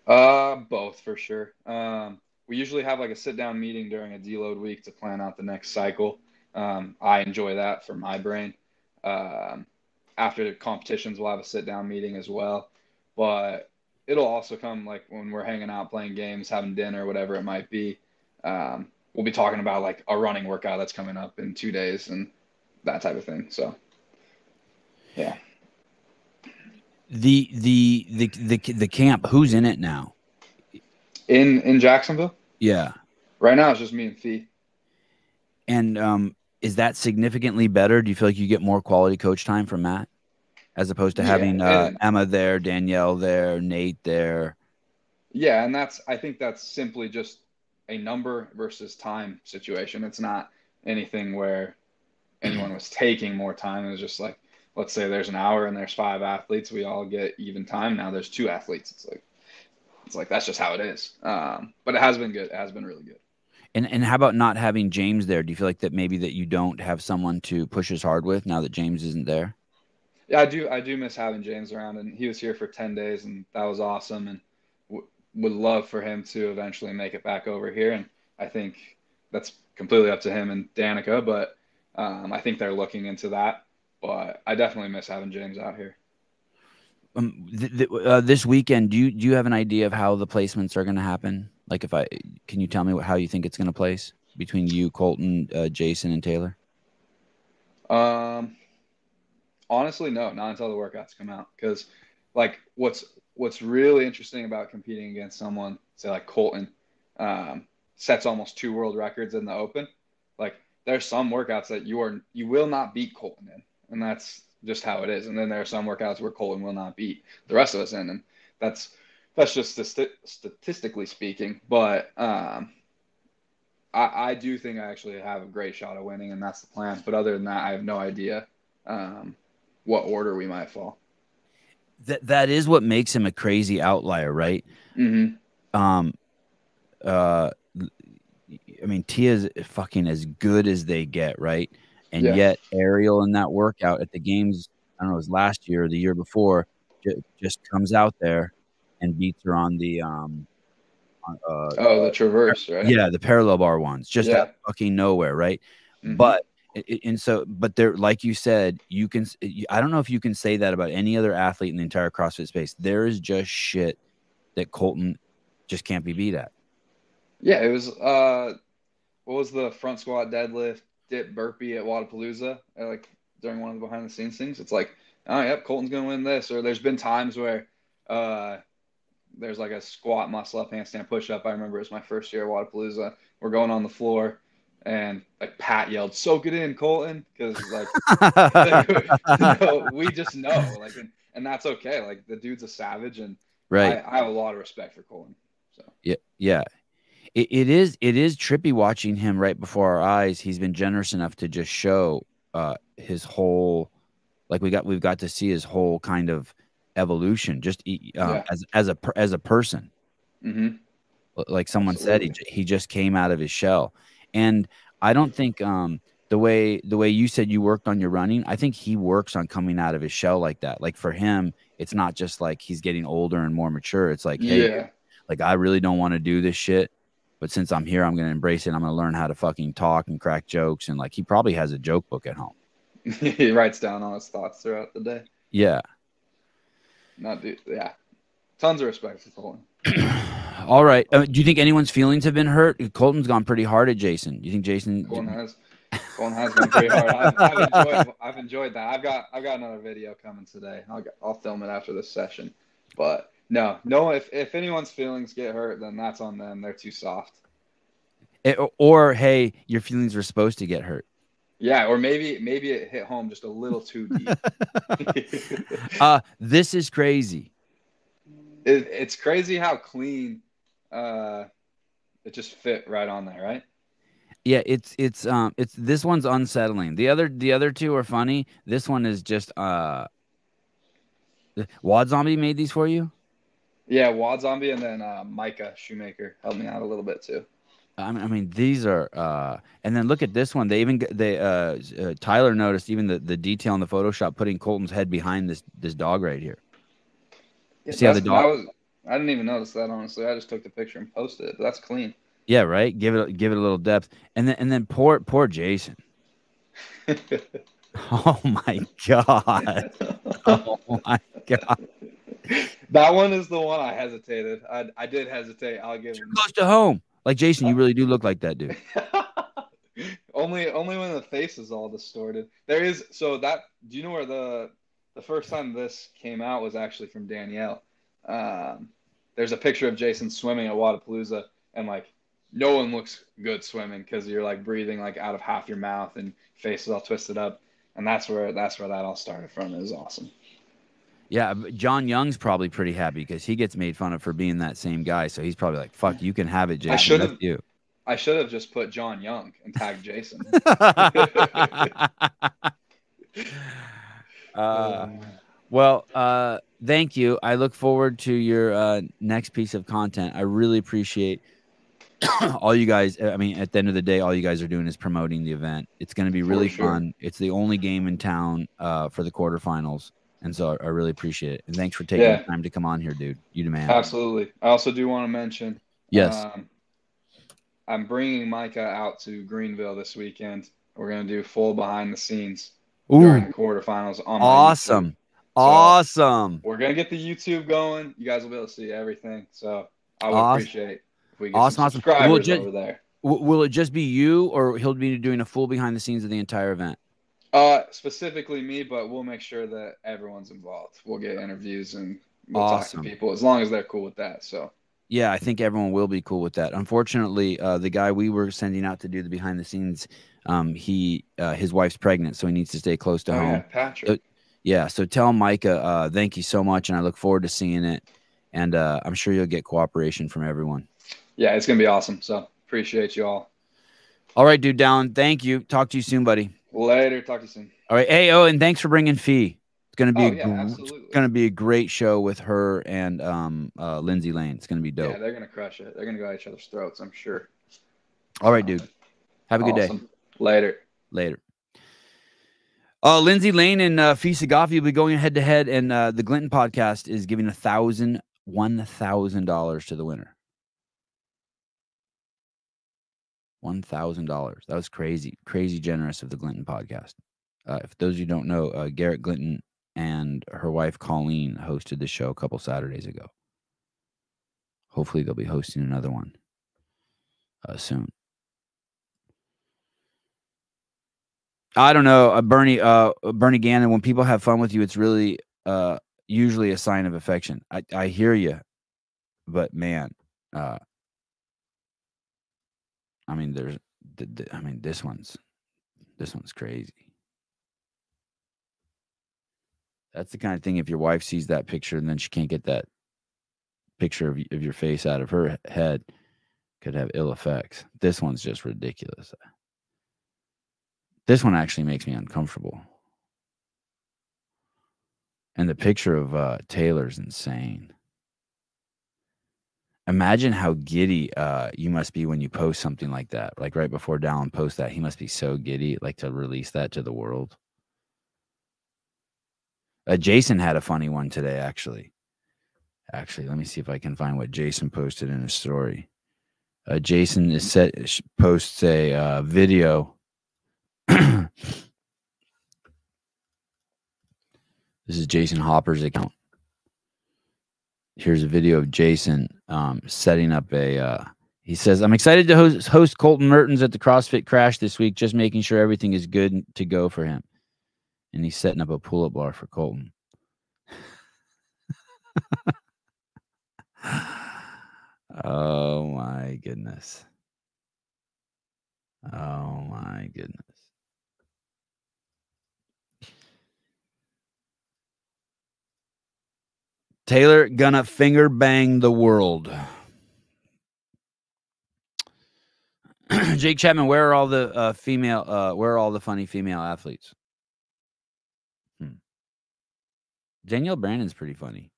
Speaker 2: Uh, both for sure. Um, we usually have like a sit down meeting during a deload week to plan out the next cycle. Um, I enjoy that for my brain. Um, after the competitions, we'll have a sit down meeting as well. But it'll also come like when we're hanging out, playing games, having dinner, whatever it might be. Um, we'll be talking about like a running workout that's coming up in two days and that type of thing. So, yeah.
Speaker 1: The the the the the camp. Who's in it now?
Speaker 2: In in Jacksonville.
Speaker 1: Yeah.
Speaker 2: Right now it's just me and Fee.
Speaker 1: And um, is that significantly better? Do you feel like you get more quality coach time from Matt, as opposed to yeah, having uh, Emma there, Danielle there, Nate there?
Speaker 2: Yeah, and that's I think that's simply just a number versus time situation. It's not anything where anyone was taking more time. It was just like let's say there's an hour and there's five athletes, we all get even time. Now there's two athletes. It's like it's like that's just how it is. Um, but it has been good. It has been really good.
Speaker 1: And and how about not having James there? Do you feel like that maybe that you don't have someone to push as hard with now that James isn't there?
Speaker 2: Yeah, I do. I do miss having James around, and he was here for ten days, and that was awesome. And would love for him to eventually make it back over here. And I think that's completely up to him and Danica, but um, I think they're looking into that but I definitely miss having James out here.
Speaker 1: Um, th- th- uh, this weekend, do you do you have an idea of how the placements are going to happen? Like, if I can you tell me what, how you think it's going to place between you, Colten, uh, Jason, and Taylor?
Speaker 2: Um, honestly, no, not until the workouts come out. Because, like, what's what's really interesting about competing against someone, say like Colten, um, sets almost two world records in the open. Like, there's some workouts that you are you will not beat Colten in and that's just how it is. And then there are some workouts where Colten will not beat the rest of us in, and that's that's just st- statistically speaking. But um, I, I do think I actually have a great shot of winning, and that's the plan. But other than that, I have no idea um, what order we might fall.
Speaker 1: That that is what makes him a crazy outlier, right?
Speaker 2: Mm-hmm.
Speaker 1: Um, uh, I mean, Tia's fucking as good as they get, right? And yeah. yet Arielle in that workout at the games, I don't know, it was last year or the year before, just comes out there and beats her on the um
Speaker 2: uh, oh the traverse right
Speaker 1: yeah the parallel bar ones just yeah. fucking nowhere right mm-hmm. but and so but there like you said you can i don't know if you can say that about any other athlete in the entire crossfit space there is just shit that colten just can't be beat at
Speaker 2: yeah it was uh what was the front squat deadlift dip burpee at Wodapalooza, uh, like during one of the behind the scenes things. It's like, oh, yep, Colten's gonna win this. Or there's been times where uh, there's like a squat muscle up handstand push up. I remember it was my first year at Wodapalooza. We're going on the floor. And like Pat yelled, "Soak it in, Colten," because like you know, we just know, like, and, and, that's okay. Like the dude's a savage, and
Speaker 1: right.
Speaker 2: I, I have a lot of respect for Colten. So
Speaker 1: yeah, yeah, it, it is it is trippy watching him right before our eyes. He's been generous enough to just show uh, his whole, like we got we've got to see his whole kind of evolution, just uh, yeah. as as a as a person.
Speaker 2: Mm-hmm.
Speaker 1: Like someone Absolutely. said, he he just came out of his shell, and I don't think um the way the way you said you worked on your running, I think he works on coming out of his shell like that. Like for him, it's not just like he's getting older and more mature. It's like, hey,
Speaker 2: yeah.
Speaker 1: like I really don't want to do this shit But since I'm here, I'm going to embrace it. I'm going to learn how to fucking talk and crack jokes. And like, he probably has a joke book at home.
Speaker 2: he writes down all his thoughts throughout the day.
Speaker 1: Yeah.
Speaker 2: Not do, yeah. Tons of respect for Colten.
Speaker 1: All right. Uh, do you think anyone's feelings have been hurt? Colten's gone pretty hard at Jason. Do you think Jason?
Speaker 2: Colten has. Colten has been pretty hard. I've, I've, enjoyed, I've enjoyed that. I've got I've got another video coming today. I'll get, I'll film it after this session. But no, no. If if anyone's feelings get hurt, then that's on them. They're too soft.
Speaker 1: It, or hey, your feelings were supposed to get hurt.
Speaker 2: Yeah, or maybe maybe it hit home just a little too deep.
Speaker 1: uh, this is crazy.
Speaker 2: It, it's crazy how clean uh, it just fit right on there, right?
Speaker 1: Yeah, it's it's um it's this one's unsettling. The other the other two are funny. This one is just uh Wad Zombie made these for you?
Speaker 2: Yeah, Wad Zombie and then uh, Micah Shoemaker helped me out a little bit too.
Speaker 1: I mean, I mean, these are, uh, and then look at this one. They even they uh, uh, Tyler noticed even the, the detail in the Photoshop putting Colten's head behind this this dog right here.
Speaker 2: Yeah, See how the dog? Was, I didn't even notice that honestly. I just took the picture and posted it. That's clean.
Speaker 1: Yeah, right. Give it give it a little depth, and then and then poor poor Jason. oh my god! Oh my god!
Speaker 2: That one is the one I hesitated. I I did hesitate. I'll give him
Speaker 1: close to home. Like Jason, you really do look like that dude.
Speaker 2: only only when the face is all distorted. There is so that do you know where the the first time this came out was actually from Danielle. Um, there's a picture of Jason swimming at Wodapalooza and like no one looks good swimming because you're like breathing like out of half your mouth and face is all twisted up. And that's where that's where that all started from. It was awesome.
Speaker 1: Yeah, John Young's probably pretty happy because he gets made fun of for being that same guy. So he's probably like, "Fuck, you can have it, Jason." I should have you.
Speaker 2: I should have just put John Young and tagged Jason.
Speaker 1: uh, well, uh, thank you. I look forward to your uh, next piece of content. I really appreciate all you guys. I mean, at the end of the day, all you guys are doing is promoting the event. It's going to be really sure. fun. It's the only game in town uh, for the quarterfinals. And so I really appreciate it. And thanks for taking yeah. the time to come on here, dude. You demand.
Speaker 2: Absolutely. I also do want to mention.
Speaker 1: Yes. Um,
Speaker 2: I'm bringing Micah out to Greenville this weekend. We're gonna do full behind the scenes Ooh. during quarterfinals. On
Speaker 1: awesome. awesome.
Speaker 2: We're gonna get the YouTube going. You guys will be able to see everything. So I would awesome. appreciate if we get awesome, some subscribers just, over there.
Speaker 1: Will it just be you, or he'll be doing a full behind the scenes of the entire event?
Speaker 2: Uh, specifically me, but we'll make sure that everyone's involved. We'll get interviews and we'll awesome. talk to people as long as they're cool with that. So.
Speaker 1: Yeah, I think everyone will be cool with that. Unfortunately, uh, the guy we were sending out to do the behind the scenes, um, he uh, his wife's pregnant, so he needs to stay close to oh, home. Yeah,
Speaker 2: Patrick.
Speaker 1: So, yeah, so tell Micah, uh, thank you so much, and I look forward to seeing it. And uh, I'm sure you'll get cooperation from everyone.
Speaker 2: Yeah, it's gonna be awesome. So appreciate you all.
Speaker 1: All right, dude, down. Thank you. Talk to you soon, buddy.
Speaker 2: Later. Talk to you soon.
Speaker 1: All right. Hey, oh, and thanks for bringing Fee. Gonna be oh, yeah, a, gonna be a great show with her and um uh Lindsay Lane. It's gonna be dope.
Speaker 2: Yeah, they're gonna crush it. They're gonna go at each other's throats, I'm sure.
Speaker 1: All right, dude. Have a good awesome. day.
Speaker 2: Later.
Speaker 1: Later. Uh, Lindsay Lane and uh, Fee Saghafi will be going head to head, and uh, the Glinton podcast is giving a thousand, one thousand dollars to the winner. One thousand dollars. That was crazy, crazy generous of the Glinton podcast. Uh, if those of you don't know, uh, Garrett Glinton and her wife Colleen hosted the show a couple Saturdays ago. Hopefully, they'll be hosting another one uh, soon. I don't know, uh, Bernie. Uh, Bernie Gannon. When people have fun with you, it's really uh, usually a sign of affection. I, I hear you, but man, uh, I mean, there's, I mean, this one's, this one's crazy. That's the kind of thing. If your wife sees that picture and then she can't get that picture of, of your face out of her head, could have ill effects. This one's just ridiculous. This one actually makes me uncomfortable. And the picture of uh, Taylor's insane. Imagine how giddy uh, you must be when you post something like that. Like right before Dallin posts that, he must be so giddy, like to release that to the world. Uh, Jason had a funny one today, actually. Actually, let me see if I can find what Jason posted in his story. Uh, Jason is set posts a uh, video. this is Jason Hopper's account. Here's a video of Jason um, setting up a. Uh, he says, "I'm excited to host, host Colten Mertens at the CrossFit Crash this week. Just making sure everything is good to go for him." And he's setting up a pull-up bar for Colten. Oh my goodness. Oh my goodness. Taylor gonna finger bang the world. Jake Chapman, where are all the uh, female? Uh, where are all the funny female athletes? Hmm. Danielle Brandon's pretty funny.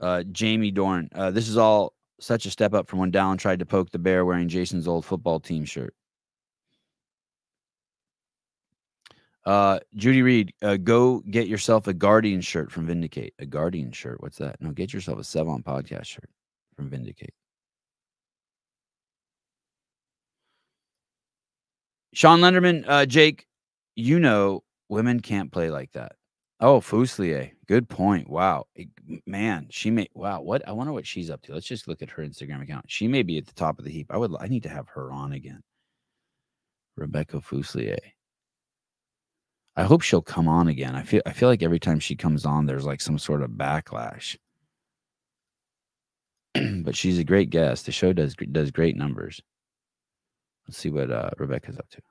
Speaker 1: Uh, Jamie Dorn. Uh, this is all such a step up from when Dallin tried to poke the bear wearing Jason's old football team shirt. Uh, Judy Reed, uh, go get yourself a Guardian shirt from Vindicate. A Guardian shirt. What's that? No, get yourself a Sevan podcast shirt from Vindicate. Sean Lenderman, uh, Jake, you know women can't play like that. Oh, Fuselier. Good point. Wow. Man, she may wow, what I wonder what she's up to. Let's just look at her Instagram account. She may be at the top of the heap. I would I need to have her on again. Rebecca Fuselier. I hope she'll come on again. I feel I feel like every time she comes on, there's like some sort of backlash. but she's a great guest. The show does does great numbers. Let's see what uh, Rebecca's up to.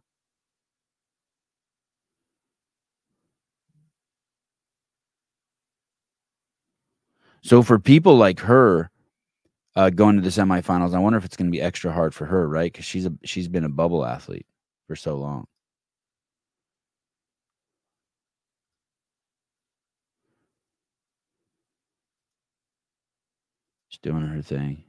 Speaker 1: So for people like her uh, going to the semifinals, I wonder if it's going to be extra hard for her, right? Because she's a she's been a bubble athlete for so long. She's doing her thing.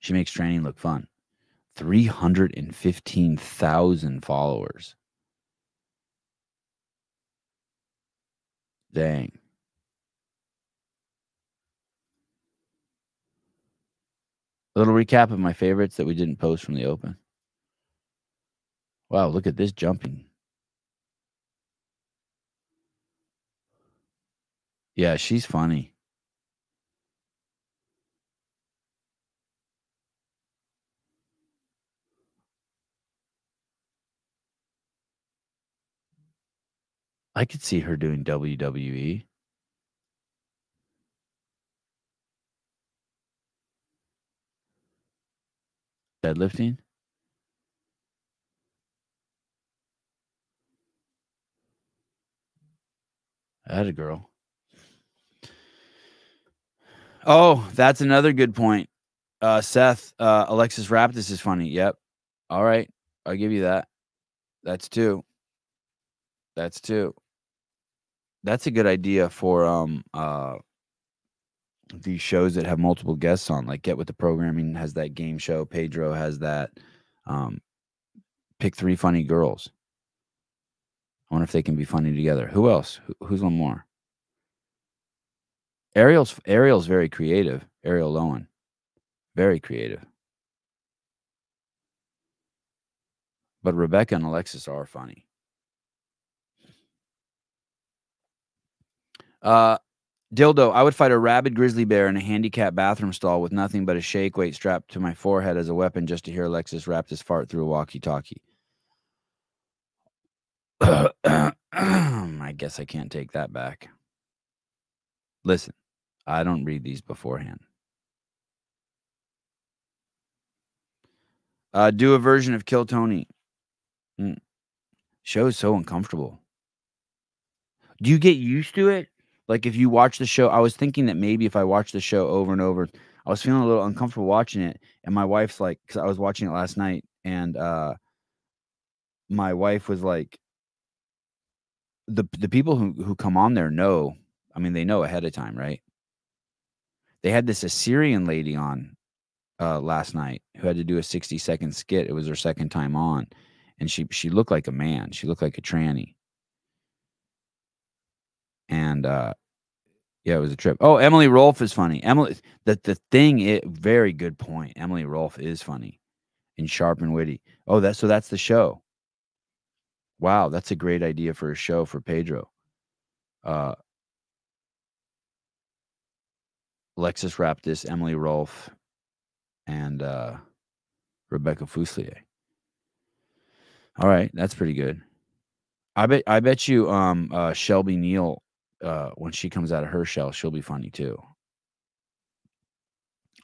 Speaker 1: She makes training look fun. 315,000 followers. Dang. A little recap of my favorites that we didn't post from the open. Wow, look at this jumping. Yeah, she's funny. I could see her doing WWE. Deadlifting? I had a girl. Oh, that's another good point. Uh, Seth, uh, Alexis Raptis is funny. Yep. All right. I'll give you that. That's two. That's two. That's a good idea for um uh these shows that have multiple guests on. Like Get with the Programming has that game show. Pedro has that. Um, pick three funny girls. I wonder if they can be funny together. Who else? Who, who's one more? Arielle's Arielle's very creative. Arielle Loewen, very creative. But Rebecca and Alexis are funny. Uh, dildo. I would fight a rabid grizzly bear in a handicap bathroom stall with nothing but a shake weight strapped to my forehead as a weapon just to hear Alexis rap this fart through a walkie-talkie. I guess I can't take that back. Listen, I don't read these beforehand. Uh, do a version of Kill Tony. Mm. Show is so uncomfortable. Do you get used to it? Like if you watch the show, I was thinking that maybe if I watch the show over and over, I was feeling a little uncomfortable watching it. And my wife's like, because I was watching it last night, and uh my wife was like, the the people who who come on there know. I mean, they know ahead of time, right? They had this Assyrian lady on uh last night who had to do a 60 second skit. It was her second time on. and she she looked like a man. She looked like a tranny. And uh yeah, it was a trip. Oh, Emily Rolfe is funny. Emily the the thing it very good point. Emily Rolfe is funny and sharp and witty. Oh, that so that's the show. Wow, that's a great idea for a show for Pedro. Uh Alexis Raptis, Emily Rolfe, and uh Rebecca Fuselier. All right, that's pretty good. I bet I bet you um uh Shelby Neal uh when she comes out of her shell, she'll be funny too.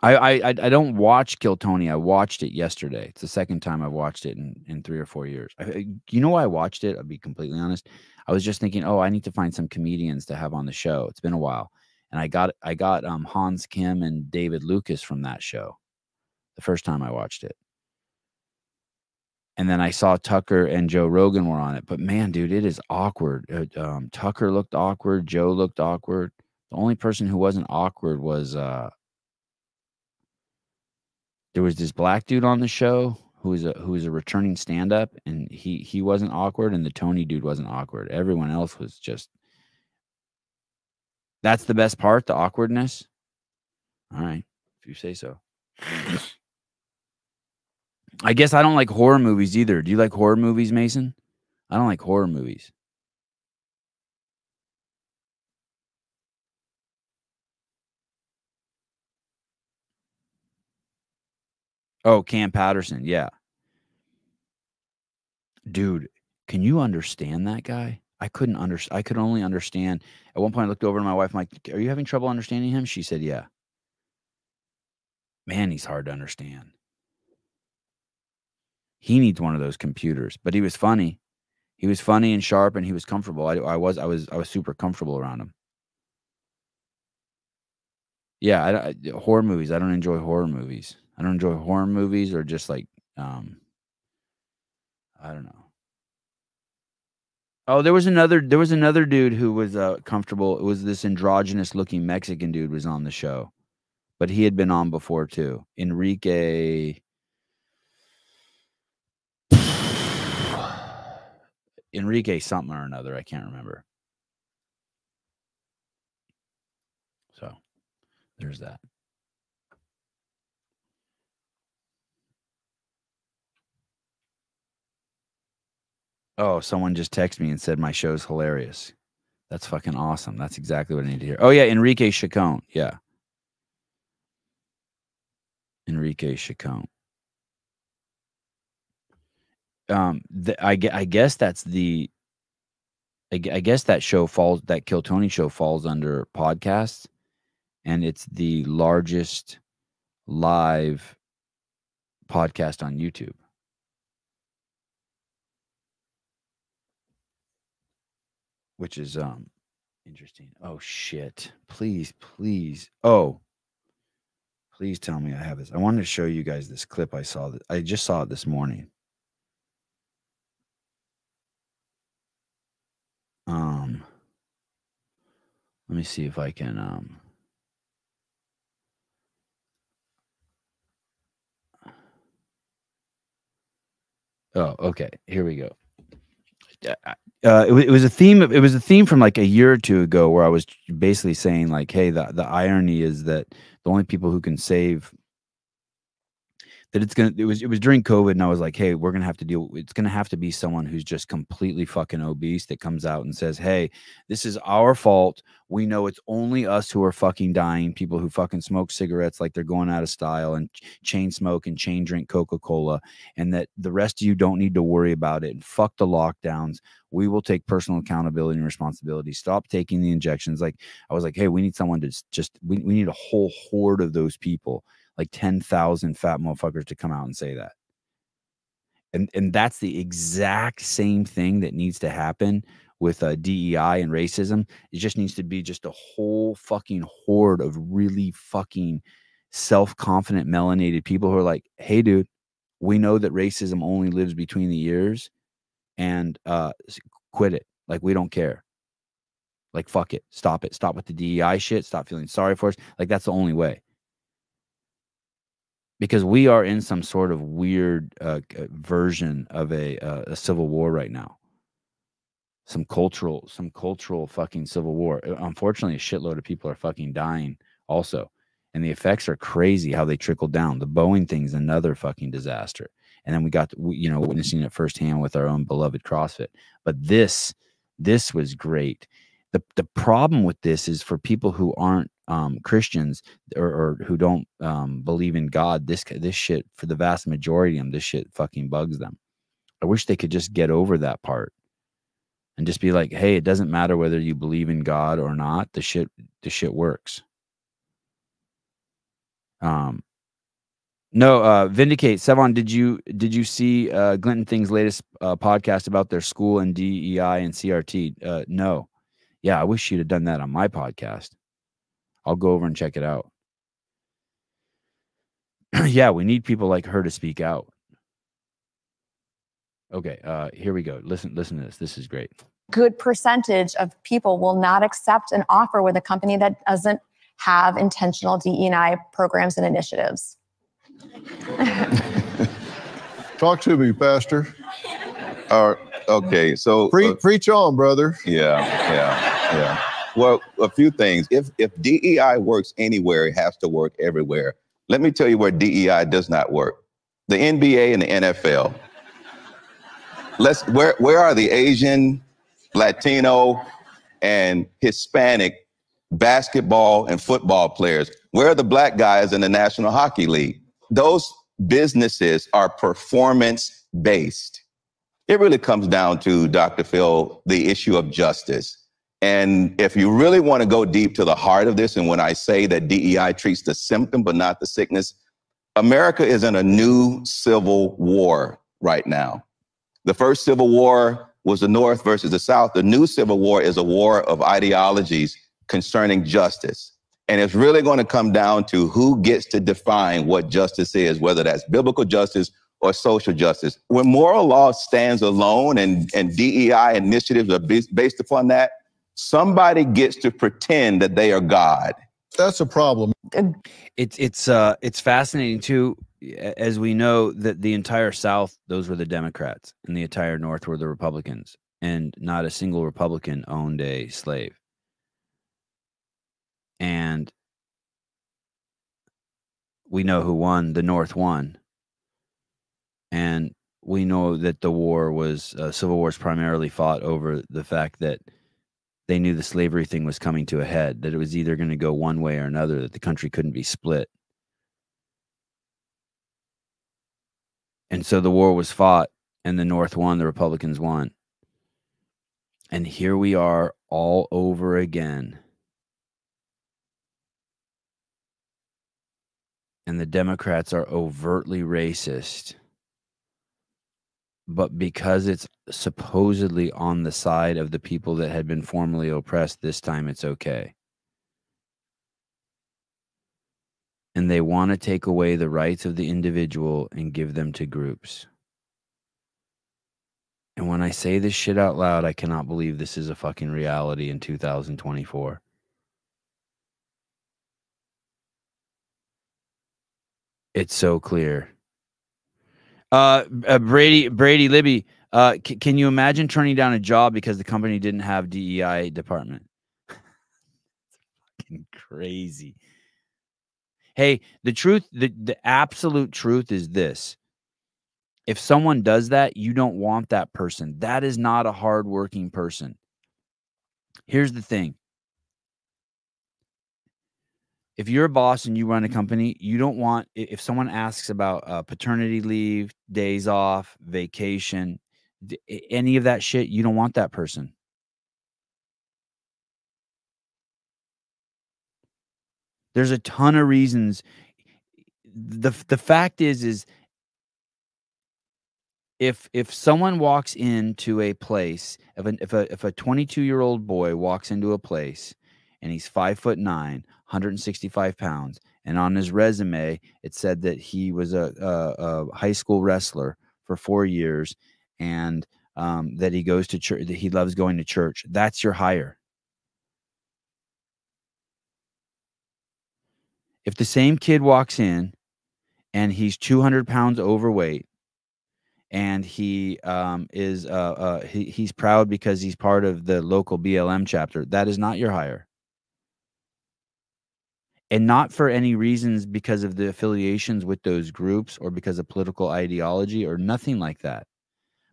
Speaker 1: I I I don't watch Kill Tony. I watched it yesterday. It's the second time I've watched it in in 3 or 4 years. I, you know why I watched it? I'll be completely honest. I was just thinking, "Oh, I need to find some comedians to have on the show." It's been a while. And I got I got um Hans Kim and David Lucas from that show. The first time I watched it and then I saw Tucker and Joe Rogan were on it. But man, dude, it is awkward. It, um, Tucker looked awkward. Joe looked awkward. The only person who wasn't awkward was uh, there was this black dude on the show who was a who was a returning stand up, and he he wasn't awkward, and the Tony dude wasn't awkward. Everyone else was just. That's the best part, the awkwardness. All right, if you say so. I guess I don't like horror movies either. Do you like horror movies, Mason? I don't like horror movies. Oh, Kam Patterson. Yeah. Dude, can you understand that guy? I couldn't understand. I could only understand. At one point, I looked over to my wife. I'm like, "Are you having trouble understanding him?" She said, "Yeah." Man, he's hard to understand. He needs one of those computers. But he was funny. He was funny and sharp, and he was comfortable. I, I was I was I was super comfortable around him. Yeah, I, I, horror movies. I don't enjoy horror movies. I don't enjoy horror movies or just like um I don't know. Oh, there was another there was another dude who was uh comfortable. It was this androgynous looking Mexican dude was on the show. But he had been on before too. Enrique Enrique something or another. I can't remember. So there's that. Oh, someone just texted me and said my show's hilarious. That's fucking awesome. That's exactly what I need to hear. Oh yeah, Enrique Chacon. Yeah. Enrique Chacon um the, I, I guess that's the I, I guess that show falls that kill tony show falls under podcasts and it's the largest live podcast on youtube. Which is um interesting. Oh shit. Please please. Oh. Please tell me i have this. I wanted to show you guys this clip i saw that i just saw it this morning Um, let me see if I can. Um, oh, okay. Here we go. Uh, it, it was a theme. It was a theme from like a year or two ago, where I was basically saying like, "Hey, the the irony is that the only people who can save that it's gonna it was it was during COVID and I was like, hey, we're gonna have to deal it's gonna have to be someone who's just completely fucking obese that comes out and says, Hey, this is our fault. We know it's only us who are fucking dying, people who fucking smoke cigarettes like they're going out of style and chain smoke and chain drink Coca-Cola, and that the rest of you don't need to worry about it. And fuck the lockdowns. We will take personal accountability and responsibility. Stop taking the injections. Like I was like, hey, we need someone to just we, we need a whole horde of those people like 10,000 fat motherfuckers to come out and say that. And and that's the exact same thing that needs to happen with uh, DEI and racism. It just needs to be just a whole fucking horde of really fucking self-confident melanated people who are like, "Hey dude, we know that racism only lives between the ears and uh quit it. Like we don't care. Like fuck it. Stop it. Stop with the DEI shit. Stop feeling sorry for us. Like that's the only way. Because we are in some sort of weird uh, version of a, uh, a civil war right now. Some cultural some cultural fucking civil war. Uh, unfortunately a shitload of people are fucking dying also and the effects are crazy how they trickle down. The boeing thing's another fucking disaster and then we got you know witnessing it firsthand with our own beloved crossfit. But this this was great. The, the problem with this is for people who aren't um, Christians or, or, who don't um, believe in God, this this shit for the vast majority of them, this shit fucking bugs them. I wish they could just get over that part and just be like, hey, it doesn't matter whether you believe in God or not. The shit, the shit works. Um, no, uh, vindicate. Sevan, did you did you see uh, Glinton Thing's latest uh, podcast about their school and DEI and CRT? Uh, no. Yeah, I wish you'd have done that on my podcast. I'll go over and check it out. yeah, we need people like her to speak out. Okay, uh, here we go. Listen, listen to this. This is great.
Speaker 3: Good percentage of people will not accept an offer with a company that doesn't have intentional DEI programs and initiatives.
Speaker 4: Talk to me, Pastor.
Speaker 5: All right. Okay. So
Speaker 4: Pre- uh, preach on, brother.
Speaker 5: Yeah. Yeah. Yeah. Well, a few things. If if DEI works anywhere, it has to work everywhere. Let me tell you where DEI does not work. The NBA and the NFL. Let's where where are the Asian, Latino, and Hispanic basketball and football players? Where are the black guys in the National Hockey League? Those businesses are performance based. It really comes down to, Dr. Phil, the issue of justice. And if you really want to go deep to the heart of this, and when I say that DEI treats the symptom but not the sickness, America is in a new civil war right now. The first civil war was the North versus the South. The new civil war is a war of ideologies concerning justice. And it's really going to come down to who gets to define what justice is, whether that's biblical justice or social justice. When moral law stands alone and, and DEI initiatives are based upon that, somebody gets to pretend that they are God.
Speaker 4: That's a problem.
Speaker 1: It's it's uh it's fascinating too, as we know that the entire South those were the Democrats, and the entire North were the Republicans, and not a single Republican owned a slave. And we know who won. The North won, and we know that the war was uh, civil wars primarily fought over the fact that they knew the slavery thing was coming to a head, that it was either going to go one way or another, that the country couldn't be split. And so the war was fought, and the North won, the Republicans won. And here we are all over again. And the Democrats are overtly racist but because it's supposedly on the side of the people that had been formerly oppressed, this time it's okay. And they want to take away the rights of the individual and give them to groups. And when I say this shit out loud, I cannot believe this is a fucking reality in 2024. It's so clear. Uh, uh, Brady Brady Libby, uh, can you imagine turning down a job because the company didn't have DEI department? fucking crazy. Hey, the truth, the, the absolute truth is this. If someone does that, you don't want that person. That is not a hardworking person. Here's the thing if you're a boss and you run a company, you don't want if someone asks about uh, paternity leave, days off, vacation, any of that shit, you don't want that person. There's a ton of reasons. the The fact is, is if if someone walks into a place, if a if a if a 22 year old boy walks into a place and he's five foot nine, 165 pounds. And on his resume, it said that he was a, a, a high school wrestler for four years and um, that he goes to church, that he loves going to church. That's your hire. If the same kid walks in and he's 200 pounds overweight and he um, is uh, uh, he, he's proud because he's part of the local blm chapter that is not your hire and not for any reasons because of the affiliations with those groups or because of political ideology or nothing like that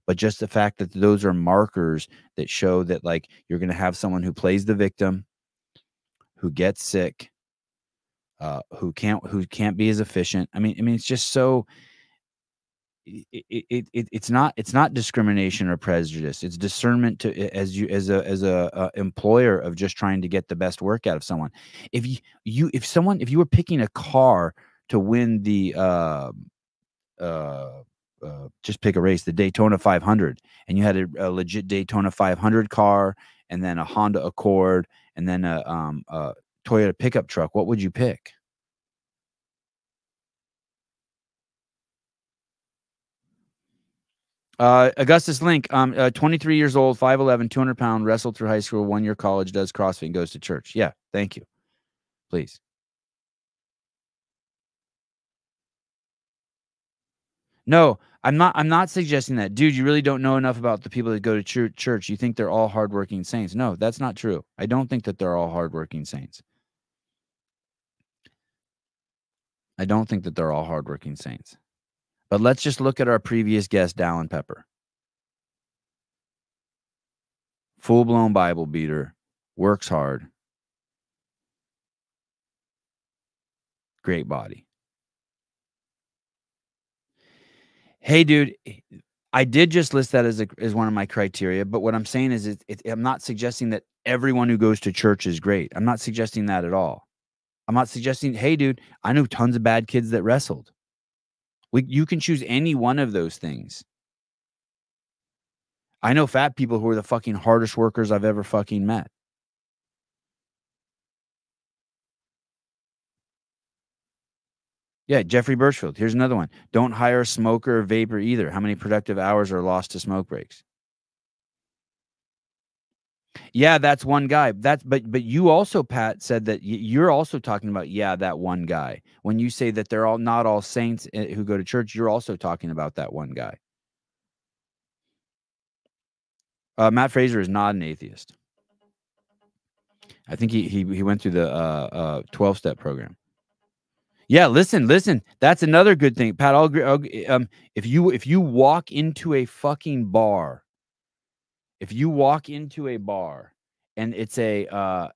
Speaker 1: but just the fact that those are markers that show that like you're going to have someone who plays the victim who gets sick uh, who can't who can't be as efficient. I mean i mean it's just so it, it, it it's not it's not discrimination or prejudice it's discernment to as you as a as a, a, employer of just trying to get the best work out of someone if you you if someone if you were picking a car to win the uh uh uh, just pick a race, the Daytona 500, and you had a, a, legit Daytona 500 car, and then a Honda Accord, and then a, um, a Toyota pickup truck, what would you pick? Uh, Augustus Link, um, uh, 23 years old, 5'11, 200 pound, wrestled through high school, one year college, does CrossFit, and goes to church. Yeah, thank you. Please. No, I'm not. I'm not suggesting that, dude. You really don't know enough about the people that go to church. Church, you think they're all hardworking saints? No, that's not true. I don't think that they're all hardworking saints. I don't think that they're all hardworking saints. But let's just look at our previous guest, Dallin Pepper. Full blown Bible beater, works hard, great body. Hey, dude, eh, I did just list that as a, as one of my criteria, but what I'm saying is, it, it, I'm not suggesting that everyone who goes to church is great. I'm not suggesting that at all. I'm not suggesting, hey, dude, I know tons of bad kids that wrestled. You can choose any one of those things. I know fat people who are the fucking hardest workers I've ever fucking met. Yeah, Jeffrey Birchfield. Here's another one. Don't hire a smoker or vapor either. How many productive hours are lost to smoke breaks? Yeah, that's one guy. That's but but you also Pat said that you're also talking about yeah that one guy. When you say that they're all not all saints eh, who go to church, you're also talking about that one guy. Uh, Matt Fraser is not an atheist. I think he he he went through the uh, uh, 12 step program. Yeah, listen, listen. That's another good thing, Pat. I'll agree. I'll, um, if you if you walk into a fucking bar if you walk into a bar and it's a uh,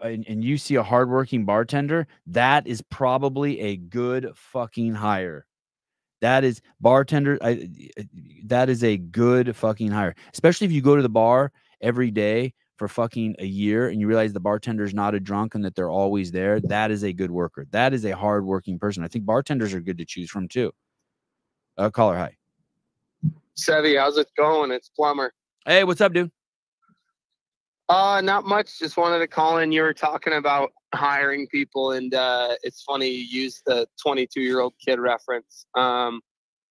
Speaker 1: and, and you see a hardworking bartender, that is probably a good fucking hire. That is bartender. I, that is a good fucking hire, especially if you go to the bar every day for fucking a year and you realize the bartender's not a drunk and that they're always there. That is a good worker. That is a hardworking person. I think bartenders are good to choose from too. Uh, caller, hi.
Speaker 6: Sevy, how's it going? It's Plumber.
Speaker 1: Hey, what's up, dude?
Speaker 6: Uh, not much. Just wanted to call in. You were talking about hiring people, and uh, it's funny you used the 22 year old kid reference. Um,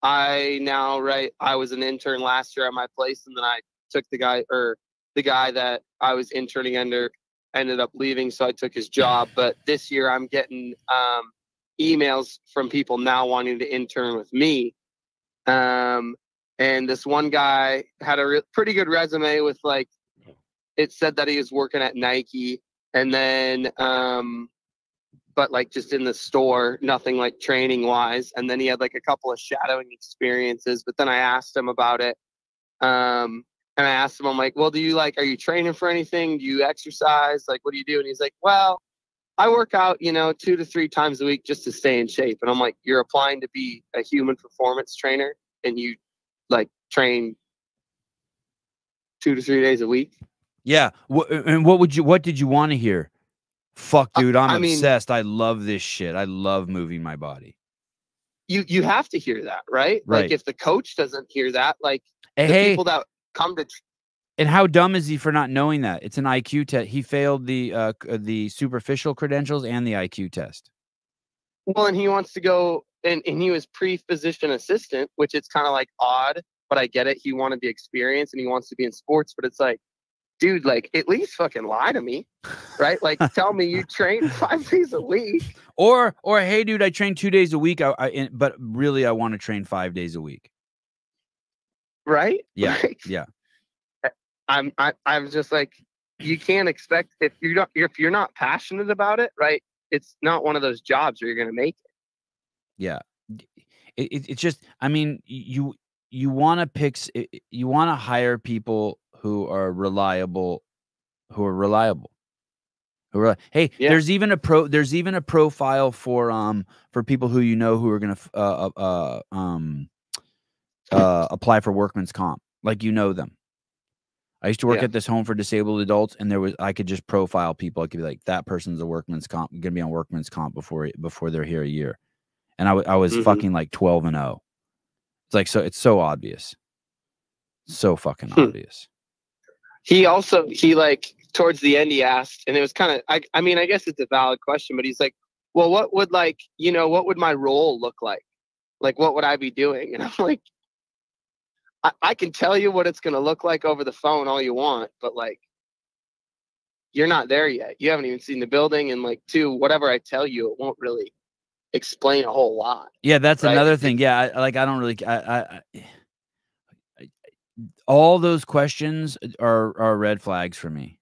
Speaker 6: I now right. I was an intern last year at my place, and then I took the guy or the guy that I was interning under ended up leaving, so I took his job. But this year, I'm getting um, emails from people now wanting to intern with me. Um, and this one guy had a re- pretty good resume with like it said that he was working at Nike and then um but like just in the store nothing like training wise and then he had like a couple of shadowing experiences but then I asked him about it um and I asked him I'm like well do you like are you training for anything? Do you exercise? Like what do you do? And he's like well I work out, you know, two to three times a week just to stay in shape. And I'm like, you're applying to be a human performance trainer and you like train two to three days a week.
Speaker 1: Yeah. And what would you? What did you want to hear? Fuck, dude, I'm I mean, obsessed. I love this shit. I love moving my body.
Speaker 6: You you have to hear that, right? right. Like if the coach doesn't hear that, like
Speaker 1: hey,
Speaker 6: the
Speaker 1: hey,
Speaker 6: people that come to.
Speaker 1: And how dumb is he for not knowing that? It's an IQ test. He failed the uh the superficial credentials and the IQ test.
Speaker 6: Well, and he wants to go and, and he was pre-physician assistant, which it's kind of like odd, but I get it. He wanted the experience and he wants to be in sports, but it's like, dude, like at least fucking lie to me, right? Like tell me you train five days a week.
Speaker 1: Or or hey, dude, I train two days a week. I, I in- but really, I want to train five days a week.
Speaker 6: right?
Speaker 1: Yeah,
Speaker 6: Like,
Speaker 1: yeah.
Speaker 6: Eh, I'm I, I'm just like you can't expect if you're not if you're not passionate about it, right? It's not one of those jobs where you're gonna make it.
Speaker 1: Yeah. It, it, it's just, I mean, you you want to pick, s- i- i- you want to hire people who are reliable, who are reliable. Who are, hey,
Speaker 6: Yeah.
Speaker 1: there's even a pro, there's even a profile for um for people who you know who are gonna uh, uh uh, um uh apply for workman's comp, like you know them. I used to work
Speaker 6: Yeah.
Speaker 1: at this home for disabled adults, and there was I could just profile people. I could be like, that person's a workman's comp, gonna be on workman's comp before before they're here a year, and I wa- I was
Speaker 6: Mhm.
Speaker 1: fucking like twelve and zero. It's like so it's so obvious, so fucking
Speaker 6: Hmm.
Speaker 1: obvious.
Speaker 6: He also he like towards the end he asked, and it was kind of I I mean I guess it's a valid question, but he's like, well, what would like you know what would my role look like? Like what would I be doing? And I'm like, I, I can tell you what it's gonna look like over the phone all you want, but like you're not there yet. You haven't even seen the building, and like two, whatever I tell you, it won't really explain a whole lot.
Speaker 1: Yeah, that's
Speaker 6: Right.
Speaker 1: another thing. Yeah, I, like I don't really, I, I, I, all those questions are are red flags for me.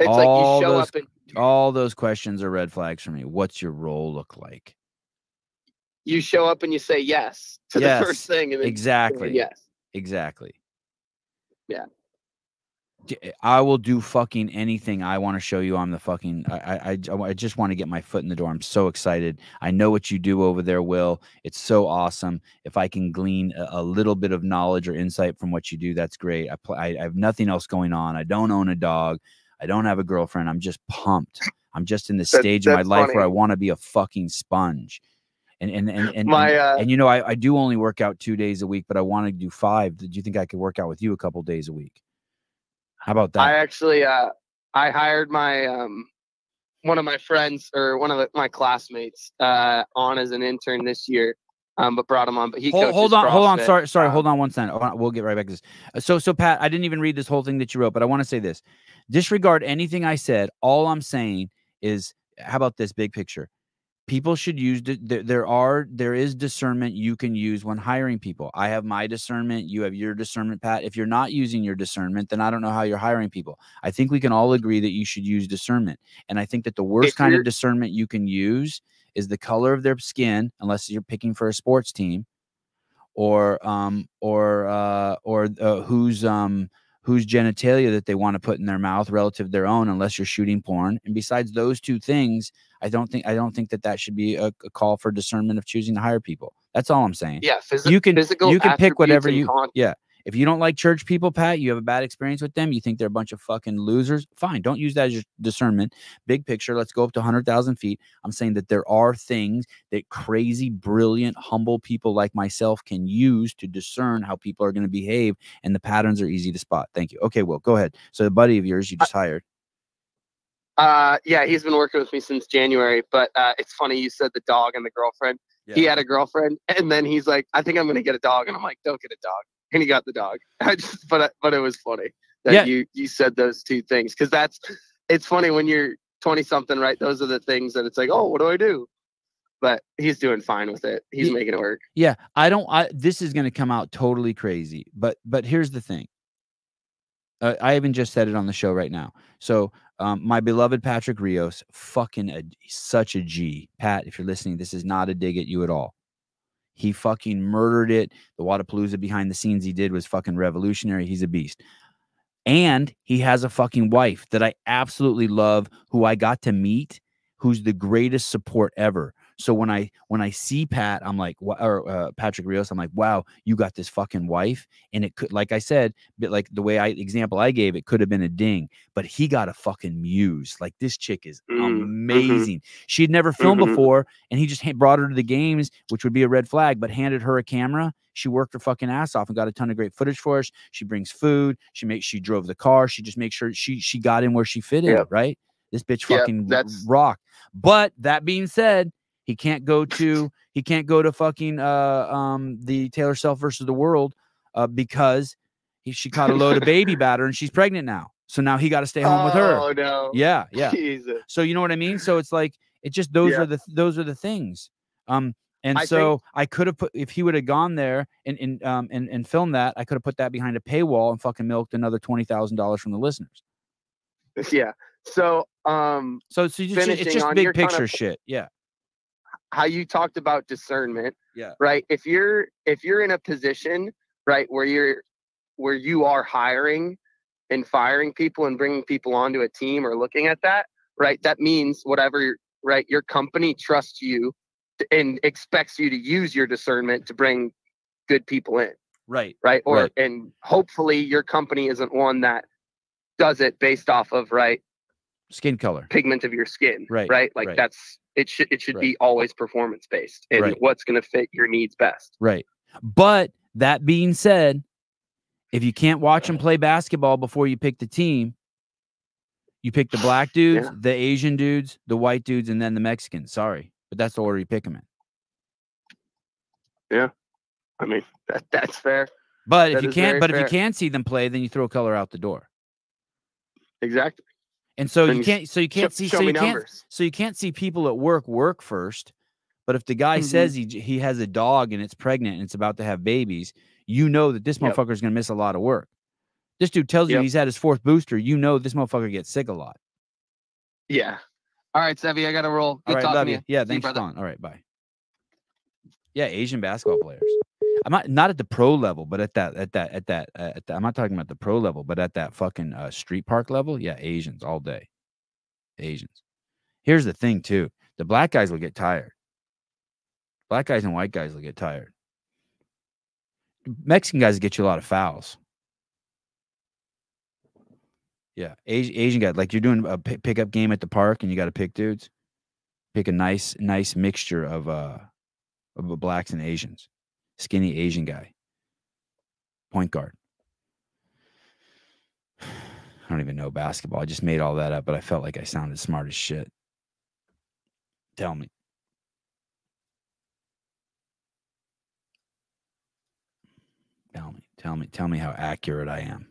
Speaker 6: It's
Speaker 1: All
Speaker 6: like you show
Speaker 1: those
Speaker 6: up and
Speaker 1: All those questions are red flags for me. What's your role look like?
Speaker 6: you show up and you say yes to
Speaker 1: Yes,
Speaker 6: the first thing, and then
Speaker 1: Exactly.
Speaker 6: yes.
Speaker 1: Exactly.
Speaker 6: Yeah.
Speaker 1: D- I will do fucking anything. I want to show you I'm the fucking. I, I I just want to get my foot in the door. I'm so excited. I know what you do over there, Will. It's so awesome. If I can glean a, a little bit of knowledge or insight from what you do, that's great. I, pl- I I have nothing else going on. I don't own a dog. I don't have a girlfriend. I'm just pumped. I'm just in the
Speaker 6: That-
Speaker 1: stage of my life where I want to be a fucking sponge. And and and and,
Speaker 6: My,
Speaker 1: and,
Speaker 6: uh,
Speaker 1: and you know I, I do only work out two days a week, but I want to do five. Do you think I could work out with you a couple days a week? How about that?
Speaker 6: I actually uh I hired my um one of my friends or one of the, my classmates uh on as an intern this year. Um, but brought him on. But he
Speaker 1: hold, hold on, hold on. Sorry, sorry.
Speaker 6: Um,
Speaker 1: hold on one second. We'll get right back to this. So, so Pat, I didn't even read this whole thing that you wrote, but I want to say this: disregard anything I said. All I'm saying is, how about this big picture? People should use. There, there are, there is discernment you can use when hiring people. I have my discernment. You have your discernment, Pat. If you're not using your discernment, then I don't know how you're hiring people. I think we can all agree that you should use discernment, and I think that the worst kind of discernment you can use is the color of their skin, unless you're picking for a sports team or um or uh or uh, whose um whose genitalia that they want to put in their mouth relative to their own unless you're shooting porn and besides those two things i don't think i don't think that that should be a, a call for discernment of choosing to hire people. That's all i'm saying.
Speaker 6: Yeah, physi-
Speaker 1: you can
Speaker 6: physical
Speaker 1: you can pick whatever you
Speaker 6: con-
Speaker 1: yeah. If you don't like church people pat you have a bad experience with them you think they're a bunch of fucking losers fine don't use that as your discernment. Big picture let's go up to 100000 feet. I'm saying that there are things that crazy brilliant humble people like myself can use to discern how people are going to behave and the patterns are easy to spot. Thank you. Okay well go ahead. So the buddy of yours you just hired
Speaker 6: Uh, yeah, he's been working with me since January. But uh, it's funny you said the dog and the girlfriend. He had a girlfriend, and then he's like, "I think I'm gonna get a dog," and I'm like, "Don't get a dog," and he got the dog. I just, but but it was funny that
Speaker 1: Yeah.
Speaker 6: you you said those two things because that's it's funny when you're 20 something, right? Those are the things that it's like, oh, what do I do? But he's doing fine with it. He's making it work.
Speaker 1: Yeah, I don't. I this is going to come out totally crazy, but but here's the thing. Uh, I even just said it on the show right now. So, um, my beloved Patrick Rios, fucking a, such a G. Pat, if you're listening, this is not a dig at you at all. He fucking murdered it. The Wadapalooza behind the scenes he did was fucking revolutionary. He's a beast. And he has a fucking wife that I absolutely love, who I got to meet, who's the greatest support ever. So when I when I see Pat, I'm like, or uh, Patrick Rios, I'm like, wow, you got this fucking wife, and it could, like I said, but like the way I example I gave, it could have been a ding, but he got a fucking muse. Like this chick is
Speaker 6: Mm, mhm.
Speaker 1: amazing. She had never filmed
Speaker 6: Mhm.
Speaker 1: before, and he just ha- brought her to the games, which would be a red flag, but handed her a camera. She worked her fucking ass off and got a ton of great footage for us. She brings food. She makes she drove the car. She just makes sure she she got in where she fit in.
Speaker 6: Yep.
Speaker 1: Right. This bitch fucking
Speaker 6: that's-
Speaker 1: rock. But that being said, he can't go to he can't go to fucking uh um the Taylor Self versus the World uh because he, she caught a load of baby batter and she's pregnant now. So now he got to stay home with her.
Speaker 6: Oh no.
Speaker 1: Yeah, yeah.
Speaker 6: Jesus.
Speaker 1: So you know what I mean? So it's like it just those
Speaker 6: Yeah.
Speaker 1: are the those are the things. Um and
Speaker 6: I think-
Speaker 1: so I could have put if he would have gone there and and um and, and filmed that, I could have put that behind a paywall and fucking milked another twenty thousand dollars from the listeners.
Speaker 6: Yeah. So um
Speaker 1: So so you just, it's just big
Speaker 6: your kind
Speaker 1: picture
Speaker 6: of-
Speaker 1: shit. Yeah.
Speaker 6: How you talked about discernment
Speaker 1: Yeah.
Speaker 6: right if you're if you're in a position right where you're where you are hiring and firing people and bringing people onto a team or looking at that right that means whatever right your company trusts you and expects you to use your discernment to bring good people in
Speaker 1: Right.
Speaker 6: right or
Speaker 1: Right.
Speaker 6: and hopefully your company isn't one that does it based off of right
Speaker 1: Skin color.
Speaker 6: pigment of your skin
Speaker 1: Right,
Speaker 6: right like
Speaker 1: right.
Speaker 6: that's it should it should
Speaker 1: Right.
Speaker 6: be always performance based and
Speaker 1: Right.
Speaker 6: what's going to fit your needs best
Speaker 1: Right. But that being said, if you can't watch them play basketball before you pick the team, you pick the black dudes,
Speaker 6: Yeah.
Speaker 1: the Asian dudes, the white dudes, and then the Mexicans. Sorry, but that's the order you pick them in.
Speaker 6: Yeah, I mean that, that's fair
Speaker 1: But if you can't, but if you can't see them play, then you throw color out the door.
Speaker 6: exactly
Speaker 1: And so
Speaker 6: Then
Speaker 1: you can't. So you can't
Speaker 6: show,
Speaker 1: see.
Speaker 6: show
Speaker 1: So you can't.
Speaker 6: numbers
Speaker 1: So you can't see people at work work first. But if the guy
Speaker 6: Mhm.
Speaker 1: says he he has a dog and it's pregnant and it's about to have babies, you know that this
Speaker 6: Yep.
Speaker 1: motherfucker is going to miss a lot of work. This dude tells you he's had his fourth booster. You know this motherfucker gets sick a lot.
Speaker 6: yeah all right Sevy, i gotta roll good
Speaker 1: All right,
Speaker 6: talking
Speaker 1: love
Speaker 6: to
Speaker 1: you.
Speaker 6: you
Speaker 1: Yeah,
Speaker 6: See
Speaker 1: thanks for calling. All right, bye. Yeah, Asian basketball players. I'm not not at the pro level, but at that at that at that uh, at I'm not talking about the pro level, but at that fucking uh, street park level. Yeah, Asians all day. Asians. Here's the thing too: the black guys will get tired. Black guys and white guys will get tired. Mexican guys get you a lot of fouls. Yeah, Asian, Asian guy, like you're doing a pickup game at the park, and you got to pick dudes. Pick a nice, nice mixture of uh, of uh, blacks and Asians. Skinny Asian guy. Point guard. I don't even know basketball. I just made all that up, but I felt like I sounded smart as shit. Tell me. Tell me, tell me, tell me how accurate I am.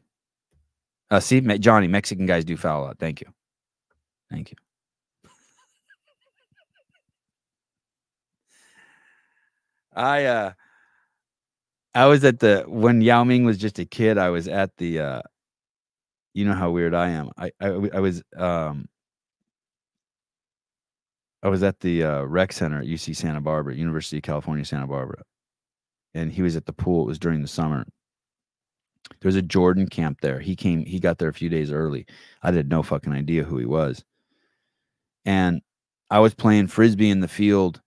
Speaker 1: Uh, see, Johnny, Mexican guys do foul lot. Thank you. Thank you. I uh I was at the when Yao Ming was just a kid, I was at the uh you know how weird I am. I I was um I was at the uh, rec center at UC Santa Barbara, University of California, Santa Barbara. And he was at the pool. It was during the summer. There was a Jordan camp there. He came, he got there a few days early. I had no fucking idea who he was. And I was playing frisbee in the field.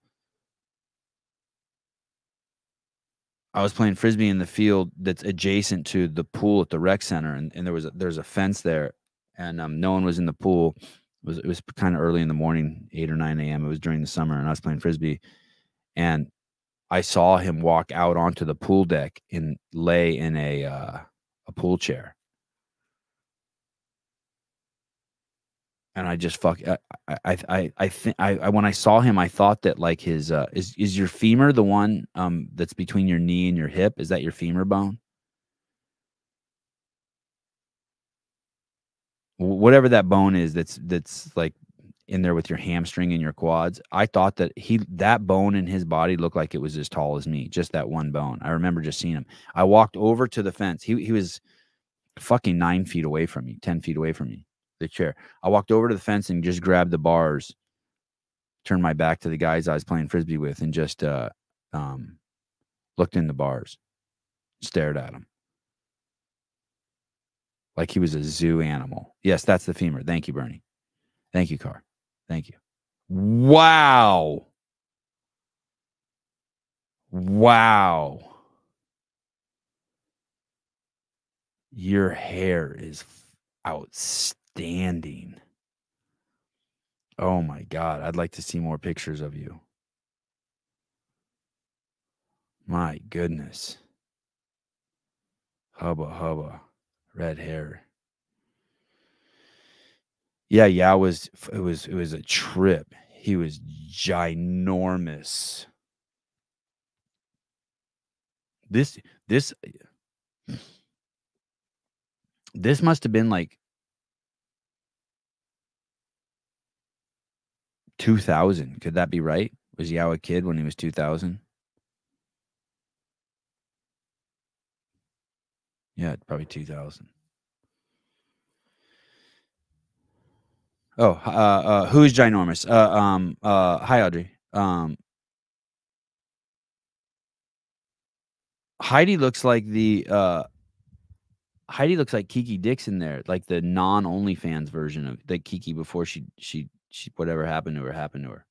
Speaker 1: I was playing frisbee in the field that's adjacent to the pool at the rec center, and, and there was a, there's a fence there, and um, no one was in the pool. It was it was kind of early in the morning, eight or nine a.m. It was during the summer, and I was playing frisbee, and I saw him walk out onto the pool deck and lay in a uh, a pool chair, and I just fuck. I I I I think I, I when I saw him, I thought that like his uh is is your femur the one um that's between your knee and your hip? Is that your femur bone? Whatever that bone is, that's that's like in there with your hamstring and your quads. I thought that he that bone in his body looked like it was as tall as me, just that one bone. I remember just seeing him. I walked over to the fence. He he was fucking nine feet away from me, ten feet away from me, the chair. I walked over to the fence and just grabbed the bars, turned my back to the guys I was playing frisbee with, and just uh, um, looked in the bars, stared at him like he was a zoo animal. Yes, that's the femur. Thank you, Bernie. Thank you, Carr. Thank you. Wow. Wow. Your hair is outstanding. Oh my God. I'd like to see more pictures of you. My goodness. Hubba hubba. Red hair. Yeah, yeah, it was it was it was a trip. He was ginormous. This this This must have been like 2000. Could that be right? Was Yao a kid when he was 2000? Yeah, probably 2000. Oh, uh, uh, who's ginormous? Uh, um, uh, hi, Audrey. Um, Heidi looks like the uh, Heidi looks like Kiki Dixon there, like the non OnlyFans version of the Kiki before she she she whatever happened to her happened to her.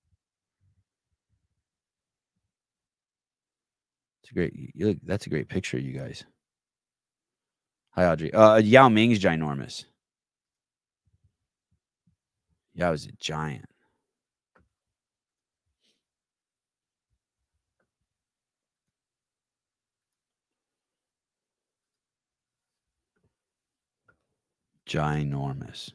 Speaker 1: It's a great. Look, that's a great picture, you guys. Hi, Audrey. Uh, Yao Ming's ginormous. Yao was a giant. Ginormous.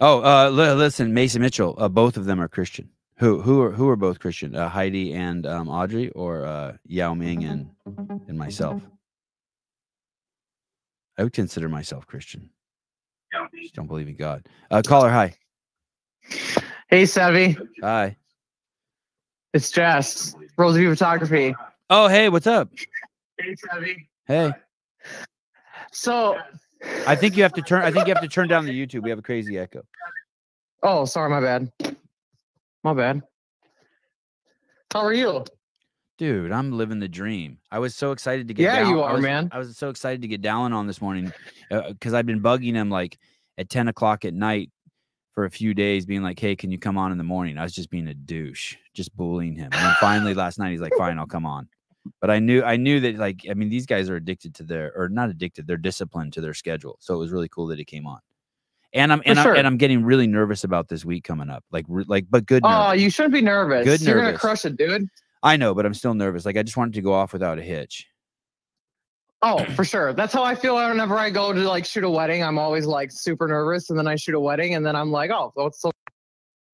Speaker 1: Oh, uh, li- listen, Mason Mitchell. Uh, both of them are Christian. Who who are who are both Christian? Uh, Heidi and um, Audrey, or uh, Yao Ming and and myself. I would consider myself Christian. Just don't believe in God. Uh, caller, hi,
Speaker 7: Hey, Savvy.
Speaker 1: hi.
Speaker 7: It's Jess. Rose Roseview Photography.
Speaker 1: Oh, hey, what's up?
Speaker 7: Hey, Savvy.
Speaker 1: Hey,
Speaker 7: So,
Speaker 1: I think you have to turn. I think you have to turn down the YouTube. We have a crazy echo.
Speaker 7: oh, sorry, my bad. My bad. How are you?
Speaker 1: Dude, I'm living the dream. I was so excited to get
Speaker 7: Yeah,
Speaker 1: down.
Speaker 7: you
Speaker 1: I
Speaker 7: are,
Speaker 1: was-
Speaker 7: man.
Speaker 1: I was so excited to get Dallin on this morning uh, uh, because I've been bugging him like at 10 o'clock at night for a few days, being like, hey, can you come on in the morning? I was just being a douche, just bullying him. And then finally last night, he's like, fine, I'll come on. But I knew, I knew that, like, I mean, these guys are addicted to their, or not addicted, they're disciplined to their schedule. So it was really cool that he came on. And I'm, and,
Speaker 7: sure.
Speaker 1: I'm, and I'm getting really nervous about this week coming up. Like, like, but good.
Speaker 7: Oh,
Speaker 1: nervous.
Speaker 7: you shouldn't be nervous.
Speaker 1: Good
Speaker 7: You're gonna crush it, dude.
Speaker 1: I know, but I'm still nervous. Like, I just wanted to go off without a hitch.
Speaker 7: Oh, for sure. That's how I feel whenever I go to like shoot a wedding. I'm always like super nervous, and then I shoot a wedding, and then I'm like, oh, well, it's so,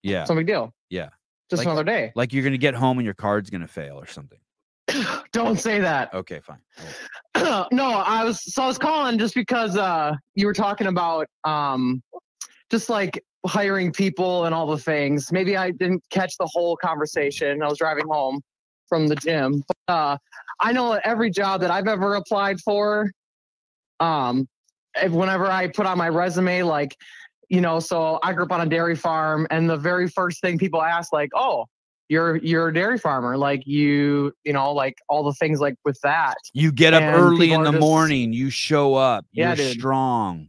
Speaker 1: Yeah.
Speaker 7: so big deal.
Speaker 1: Yeah.
Speaker 7: Just
Speaker 1: Like-
Speaker 7: another day.
Speaker 1: like you're gonna get home and your card's gonna fail or something.
Speaker 7: Don't say that.
Speaker 1: Okay, fine.
Speaker 7: No, I was so I was calling just because uh you were talking about um just like hiring people and all the things. Maybe I didn't catch the whole conversation. I was driving home from the gym. But, uh I know that every job that I've ever applied for um if- whenever I put on my resume like you know, so I grew up on a dairy farm and the very first thing people ask like, "Oh, you're you're a dairy farmer like you you know like all the things like with that
Speaker 1: You get up
Speaker 7: And
Speaker 1: early in the
Speaker 7: just-
Speaker 1: morning. You show up.
Speaker 7: Yeah,
Speaker 1: You're
Speaker 7: dude.
Speaker 1: strong.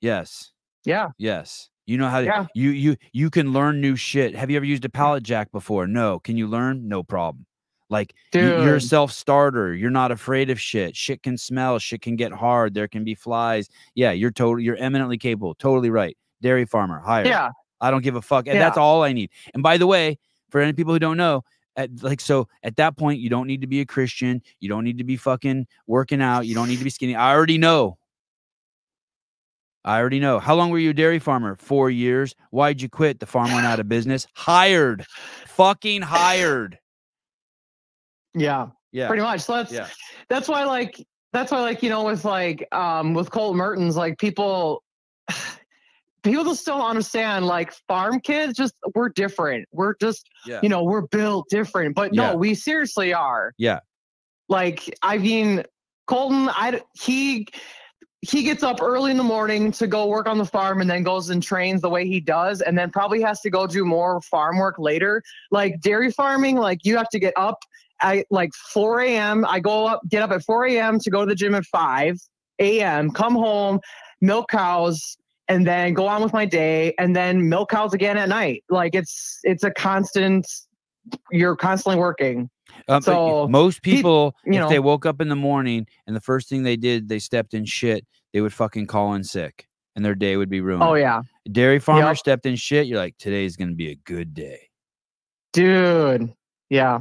Speaker 1: Yes.
Speaker 7: yeah
Speaker 1: Yes. You know how to,
Speaker 7: Yeah.
Speaker 1: you you you can learn new shit. Have you ever used a mm. pallet jack before? No. Can you learn? No problem. Like you- you're a self starter. You're not afraid of shit. Shit can smell. Shit can get hard. There can be flies. Yeah, you're totally you're eminently capable. Totally right. Dairy farmer, hire.
Speaker 7: yeah
Speaker 1: I don't give a fuck. And that's all I need. And by the way, for any people who don't know, at, like so at that point, you don't need to be a Christian. You don't need to be fucking working out. You don't need to be skinny. I already know. I already know. How long were you a dairy farmer? Four years. Why'd you quit? The farm went out of business. Hired. Fucking hired.
Speaker 7: yeah
Speaker 1: Yeah.
Speaker 7: pretty much so that's
Speaker 1: Yeah.
Speaker 7: that's why like that's why like you know with like um with Colten Mertens like people people just don't understand like farm kids just we're different we're just
Speaker 1: Yeah.
Speaker 7: you know we're built different but
Speaker 1: Yeah.
Speaker 7: no we seriously are
Speaker 1: Yeah.
Speaker 7: like i mean colten i he he gets up early in the morning to go work on the farm and then goes and trains the way he does and then probably has to go do more farm work later like dairy farming like you have to get up at like 4 a.m i go up get up at 4 a.m to go to the gym at 5 a.m come home milk cows and then go on with my day and then milk cows again at night like it's it's a constant you're constantly working
Speaker 1: Um,
Speaker 7: So,
Speaker 1: most
Speaker 7: peop-
Speaker 1: people,
Speaker 7: you
Speaker 1: if they woke up in the morning and the first thing they did, they stepped in shit, they would fucking call in sick and their day would be ruined.
Speaker 7: oh yeah
Speaker 1: Dairy farmer
Speaker 7: Yep.
Speaker 1: stepped in shit. You're like, today's going to be a good day.
Speaker 7: dude yeah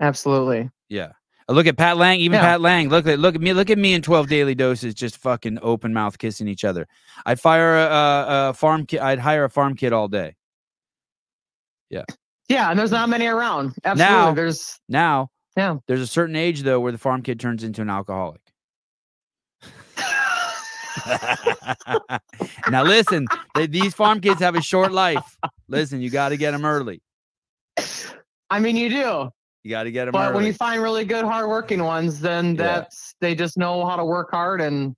Speaker 7: absolutely
Speaker 1: Yeah. Look at Pat Lang, even
Speaker 7: Yeah.
Speaker 1: Pat Lang. Look at look at me. Look at me in twelve daily doses, just fucking open mouth kissing each other. I'd fire a, a, farm kid. I'd hire a farm kid all day.
Speaker 7: Yeah, Yeah, and there's not many around. Absolutely.
Speaker 1: Now-
Speaker 7: there's
Speaker 1: Now
Speaker 7: Yeah.
Speaker 1: There's a certain age though where the farm kid turns into an alcoholic. now listen, th- these farm kids have a short life. Listen, you got to get them early.
Speaker 7: I mean, you do.
Speaker 1: You got to get them
Speaker 7: But
Speaker 1: early.
Speaker 7: when you find really good, hardworking ones, then
Speaker 1: Yeah.
Speaker 7: that's they just know how to work hard, and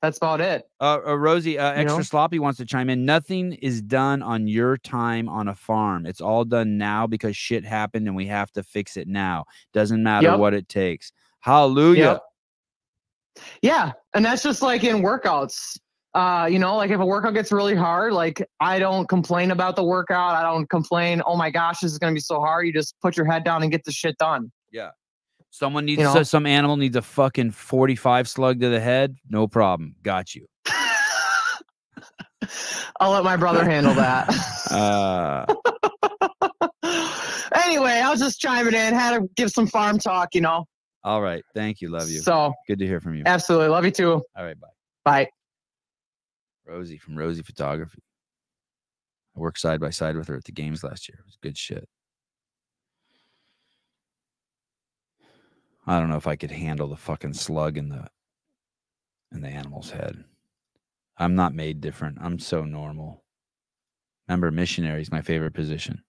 Speaker 7: that's about it.
Speaker 1: Uh, uh, Rosie, uh, extra
Speaker 7: know?
Speaker 1: sloppy wants to chime in. Nothing is done on your time on a farm. It's all done now because shit happened and we have to fix it now. Doesn't matter
Speaker 7: Yep.
Speaker 1: what it takes. Hallelujah.
Speaker 7: Yep. Yeah, and that's just like in workouts. Uh, you know, like if a workout gets really hard, like I don't complain about the workout. I don't complain, oh my gosh, this is gonna be so hard. You just put your head down and get the shit done. Yeah.
Speaker 1: Someone needs
Speaker 7: You know?
Speaker 1: some animal needs a fucking 45 slug to the head. No problem. Got you.
Speaker 7: I'll let my brother handle that.
Speaker 1: Uh,
Speaker 7: anyway, I was just chiming in, had to give some farm talk, you know.
Speaker 1: all right. Thank you. Love you.
Speaker 7: So
Speaker 1: Good to hear from you.
Speaker 7: absolutely love you too.
Speaker 1: All right. Bye.
Speaker 7: Bye.
Speaker 1: Rosie from Rosie Photography. I worked side by side with her at the games last year. It was good shit. I don't know if I could handle the fucking slug in the in the animal's head. I'm not made different. I'm so normal. Remember, missionary is my favorite position.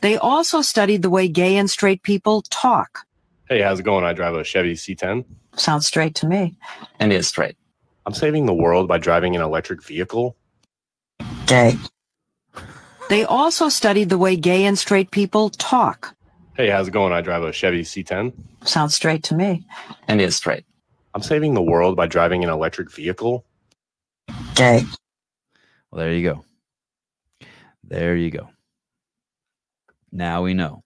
Speaker 8: They also studied the way gay and straight people talk.
Speaker 9: Hey, how's it going? I drive a Chevy C10.
Speaker 8: Sounds straight to me.
Speaker 10: And is straight.
Speaker 9: I'm saving the world by driving an electric vehicle.
Speaker 8: Gay. They also studied the way gay and straight people talk.
Speaker 9: Hey, how's it going? I drive a Chevy C10.
Speaker 8: Sounds straight to me.
Speaker 10: And is straight.
Speaker 9: I'm saving the world by driving an electric vehicle.
Speaker 8: Gay.
Speaker 1: Well, there you go. There you go. Now we know.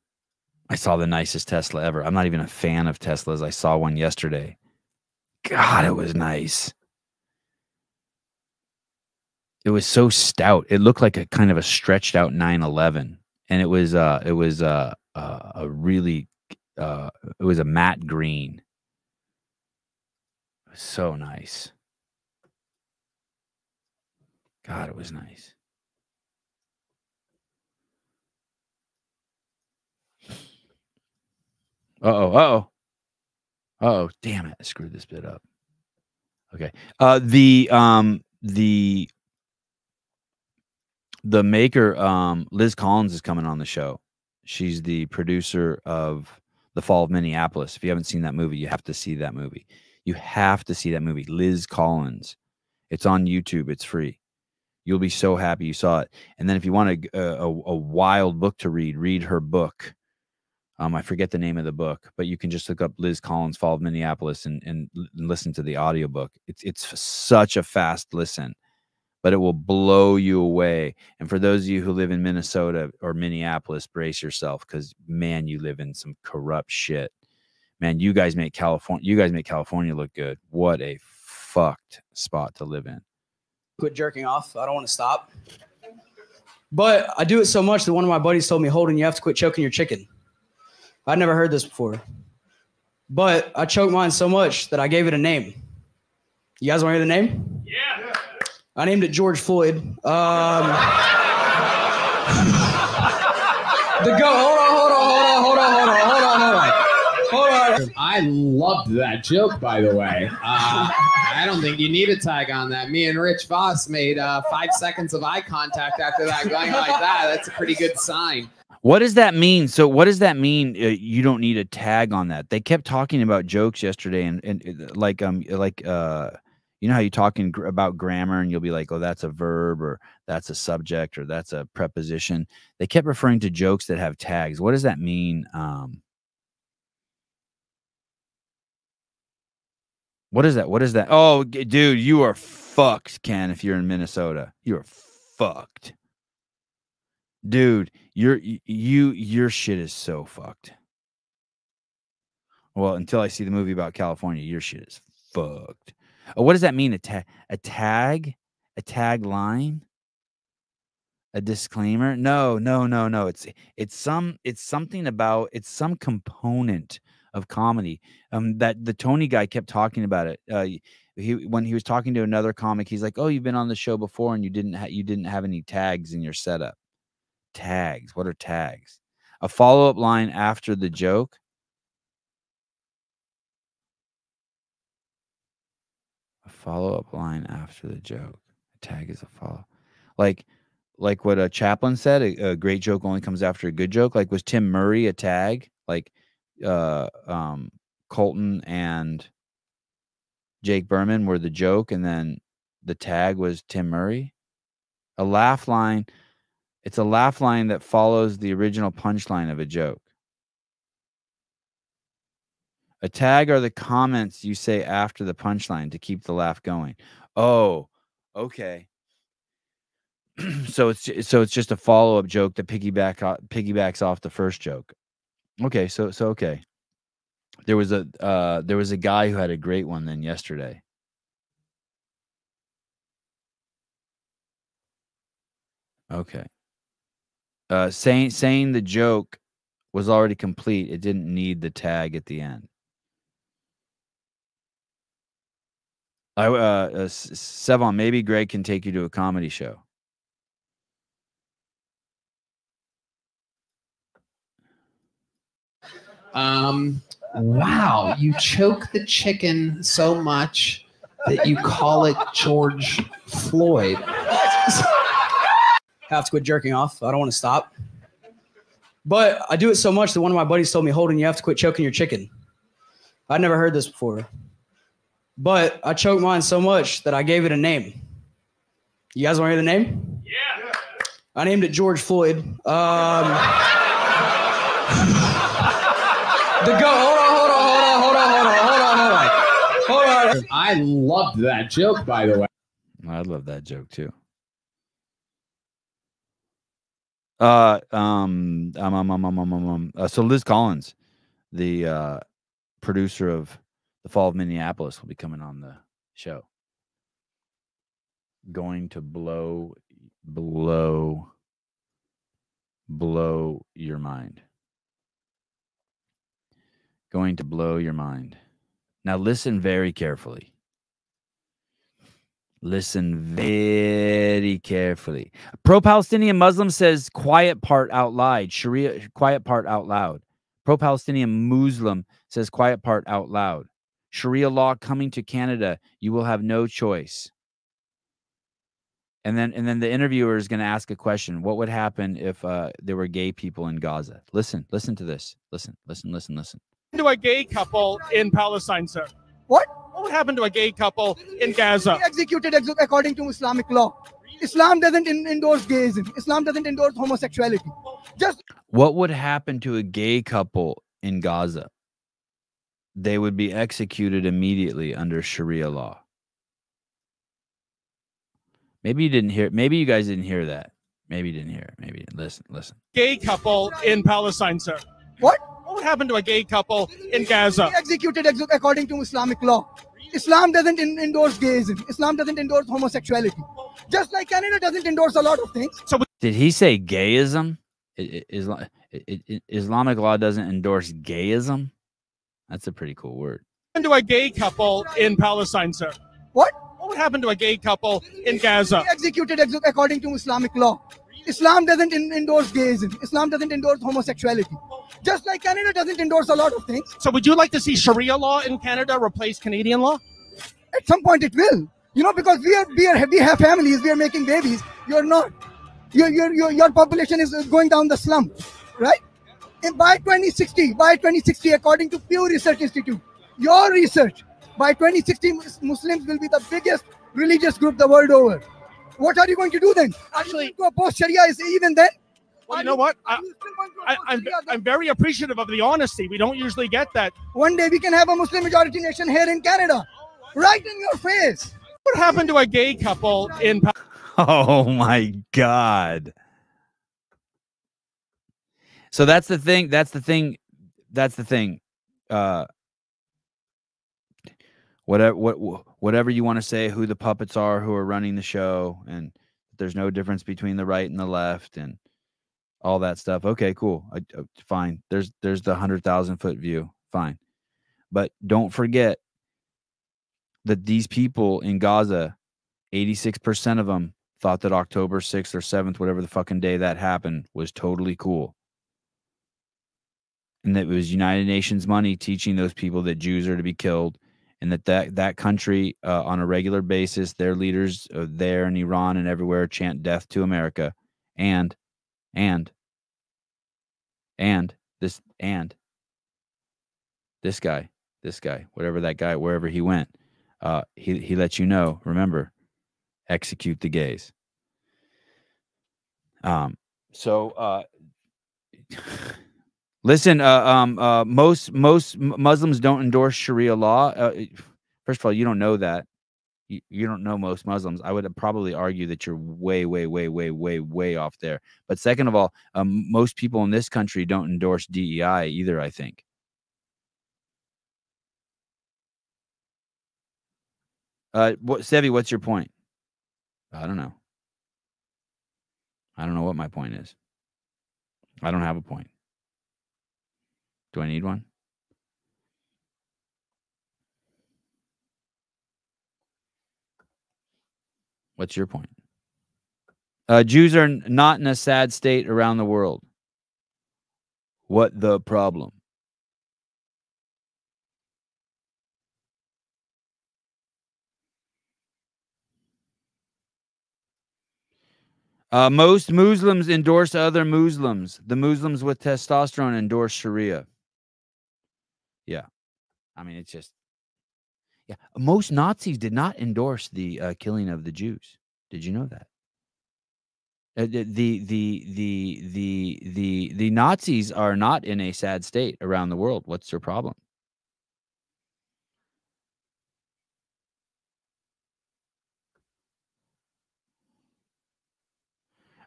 Speaker 1: I saw the nicest Tesla ever. I'm not even a fan of Teslas. I saw one yesterday. God, it was nice. It was so stout. It looked like a kind of a stretched out 911 and it was uh it was uh, uh a really uh it was a matte green. It was so nice. God, it was nice. Uh oh, uh oh. Oh, damn it. I screwed this bit up. Okay. Uh the um the the maker um Liz Collins is coming on the show. She's the producer of The Fall of Minneapolis. If you haven't seen that movie, you have to see that movie. You have to see that movie. Liz Collins. It's on YouTube. It's free. You'll be so happy you saw it. And then if you want a a, a wild book to read, read her book. Um, I forget the name of the book, but you can just look up Liz Collins Fall of Minneapolis and, and listen to the audiobook. It's it's such a fast listen, but it will blow you away. And for those of you who live in Minnesota or Minneapolis, brace yourself because man, you live in some corrupt shit. Man, you guys make California you guys make California look good. What a fucked spot to live in.
Speaker 11: quit jerking off. I don't want to stop. But I do it so much that one of my buddies told me, Holden, you have to quit choking your chicken. I'd never heard this before. But I choked mine so much that I gave it a name. You guys want to hear the name? Yeah. I named it George Floyd. Um, the go. Hold on, hold on, hold on, hold on, hold on, hold on, hold on. Hold on.
Speaker 12: I loved that joke, by the way. Uh, I don't think you need a tag on that. Me and Rich Voss made uh, five seconds of eye contact after that, going like that. That's a pretty good sign.
Speaker 1: What does that mean? So, what does that mean? Uh, you don't need a tag on that. They kept talking about jokes yesterday, and and uh, like um like uh, you know how you're talking about grammar, and you'll be like, oh, that's a verb, or that's a subject, or that's a preposition. They kept referring to jokes that have tags. What does that mean? Um, what is that? What is that? Oh, dude, you are fucked, Ken. If you're in Minnesota, you are fucked dude your you your shit is so fucked well until i see the movie about california your shit is fucked oh, what does that mean? A, ta- a tag? A tag line a disclaimer? No no no no. It's it's some it's something about it's some component of comedy. Um that the tony guy kept talking about it. Uh he when he was talking to another comic he's like oh you've been on the show before and you didn't ha- you didn't have any tags in your setup. Tags. What are tags? A follow up line after the joke. Follow up line after the joke. A tag is a follow. Like, like what a chaplain said. A, a great joke only comes after a good joke. Like, was Tim Murray a tag? Like, uh, um, Colten and Jake Berman were the joke, and then the tag was Tim Murray. A laugh line. It's a laugh line that follows the original punchline of a joke. A tag are the comments you say after the punchline to keep the laugh going. Oh, okay. so it's so it's just a follow up joke that piggyback piggybacks off the first joke. Okay, so so okay. There was a uh, there was a guy who had a great one then yesterday. Okay. Uh, saying saying the joke was already complete. It didn't need the tag at the end. I uh, uh Sevan, maybe Greg can take you to a comedy show.
Speaker 12: Um, wow, you choke the chicken so much that you call it George Floyd.
Speaker 11: Have to quit jerking off. I don't want to stop. But I do it so much that one of my buddies told me, Holden, you have to quit choking your chicken. I'd never heard this before. But I choked mine so much that I gave it a name. You guys want to hear the name? Yeah. I named it George Floyd. Um, the go. Hold on, hold on, hold on, hold on, hold on, hold on, hold on. Hold on.
Speaker 12: I loved that joke, by the way.
Speaker 1: I love that joke too. Uh, um, um, um, um, um, um, um, um, uh, so Liz Collins, the uh, producer of The Fall of Minneapolis, will be coming on the show. Going to blow, blow, blow your mind. Going to blow your mind. Now, listen very carefully. Listen very carefully. Pro Palestinian Muslim says quiet part out loud. Sharia quiet part out loud. Pro Palestinian Muslim says quiet part out loud. Sharia law coming to Canada. You will have no choice. And then and then the interviewer is going to ask a question. What would happen if uh, there were gay people in Gaza? Listen, listen to this. Listen, listen, listen, listen.
Speaker 13: to a gay couple in Palestine, sir?
Speaker 14: What?
Speaker 13: What would happen to a gay couple in Gaza?
Speaker 14: Executed according to Islamic law. Islam doesn't in- endorse gayism. Islam doesn't endorse homosexuality. Just
Speaker 1: What would happen to a gay couple in Gaza? They would be executed immediately under Sharia law. Maybe you didn't hear. Maybe you guys didn't hear that. Maybe you didn't hear it. Maybe listen. Listen.
Speaker 13: Gay couple in Palestine, sir.
Speaker 14: What?
Speaker 13: What would happen to a gay couple in Gaza?
Speaker 14: executed ex- according to Islamic law. Islam doesn't in- endorse gayism. Islam doesn't endorse homosexuality. Just like Canada doesn't endorse a lot of things.
Speaker 13: So
Speaker 1: Did he say gayism? I- I- Isla- I- I- Islamic law doesn't endorse gayism. That's a pretty cool word.
Speaker 13: What would to a gay couple in Palestine, sir?
Speaker 14: What?
Speaker 13: What would happen to a gay couple in Gaza?
Speaker 14: executed ex- according to Islamic law. Islam doesn't in- endorse gayism. Islam doesn't endorse homosexuality. Just like Canada doesn't endorse a lot of things.
Speaker 13: So would you like to see Sharia law in Canada replace Canadian law?
Speaker 14: At some point, it will. You know, because we are we are we have families. We are making babies. You're not. Your your your, your population is going down the slump, right? And by 2060, by 2060, according to Pew Research Institute, your research, by 2060, Muslims will be the biggest religious group the world over. What are you going to do then? Actually, to oppose Sharia is even then.
Speaker 13: Well, you know what? I, I, I'm, I'm very appreciative of the honesty. We don't usually get that.
Speaker 14: One day we can have a Muslim majority nation here in Canada, right in your face.
Speaker 13: What happened to a gay couple in
Speaker 1: Oh my god. So that's the thing. That's the thing. That's the thing. Uh whatever what whatever you want to say who the puppets are who are running the show and there's no difference between the right and the left and all that stuff. Okay, cool. I, uh, fine. There's there's the 100,000 foot view. Fine. But don't forget that these people in Gaza 86% of them thought that October 6th or 7th, whatever the fucking day that happened, was totally cool. And that it was United Nations money teaching those people that Jews are to be killed, and that that, that country uh, on a regular basis, their leaders uh, there in Iran and everywhere chant death to America, and and and this and this guy, this guy, whatever that guy, wherever he went, uh, he he lets you know. Remember, execute the gays. Um. So, uh, listen. Uh, um. Uh. Most most Muslims don't endorse Sharia law. Uh, first of all, you don't know that. You, you don't know most Muslims. I would probably argue that you're way, way, way, way, way, way off there. But second of all, um, most people in this country don't endorse DEI either. I think. Uh, what Sevi? What's your point? I don't know. I don't know what my point is. I don't have a point. Do I need one? What's your point? Uh, Jews are not in a sad state around the world. What the problem? Uh, most Muslims endorse other Muslims. The Muslims with testosterone endorse Sharia. Yeah. I mean, it's just, yeah. Most Nazis did not endorse the uh, killing of the Jews. Did you know that? Uh, the, the the the the the the Nazis are not in a sad state around the world. What's their problem?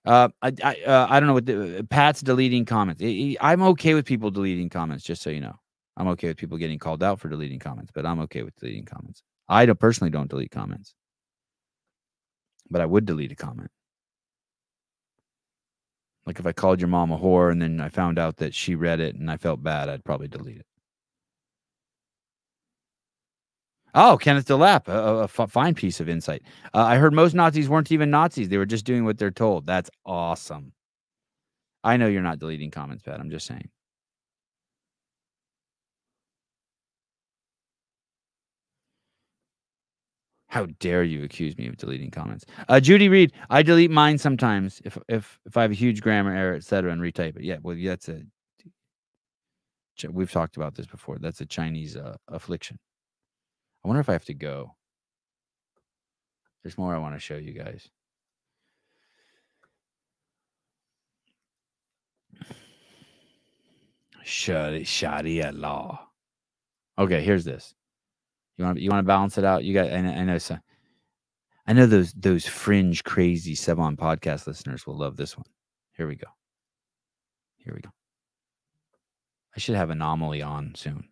Speaker 1: Uh, I I, uh, I don't know what the, Pat's deleting comments. I'm okay with people deleting comments, just so you know. I'm okay with people getting called out for deleting comments, but I'm okay with deleting comments. I don't, personally don't delete comments, but I would delete a comment. Like if I called your mom a whore and then I found out that she read it and I felt bad, I'd probably delete it. Oh, Kenneth DeLapp, a, fine piece of insight. Uh, I heard most Nazis weren't even Nazis; they were just doing what they're told. That's awesome. I know you're not deleting comments, Pat. I'm just saying. How dare you accuse me of deleting comments? Uh, Judy Reed, I delete mine sometimes if if if I have a huge grammar error, etc., and retype it. Yeah, well, that's a. We've talked about this before. That's a Chinese uh, affliction. I wonder if I have to go. There's more I want to show you guys. Shari- Sharia law. Okay, here's this. You want you want to balance it out? You got. I know. I know, so, I know those those fringe crazy Sevan podcast listeners will love this one. Here we go. Here we go. I should have anomaly on soon.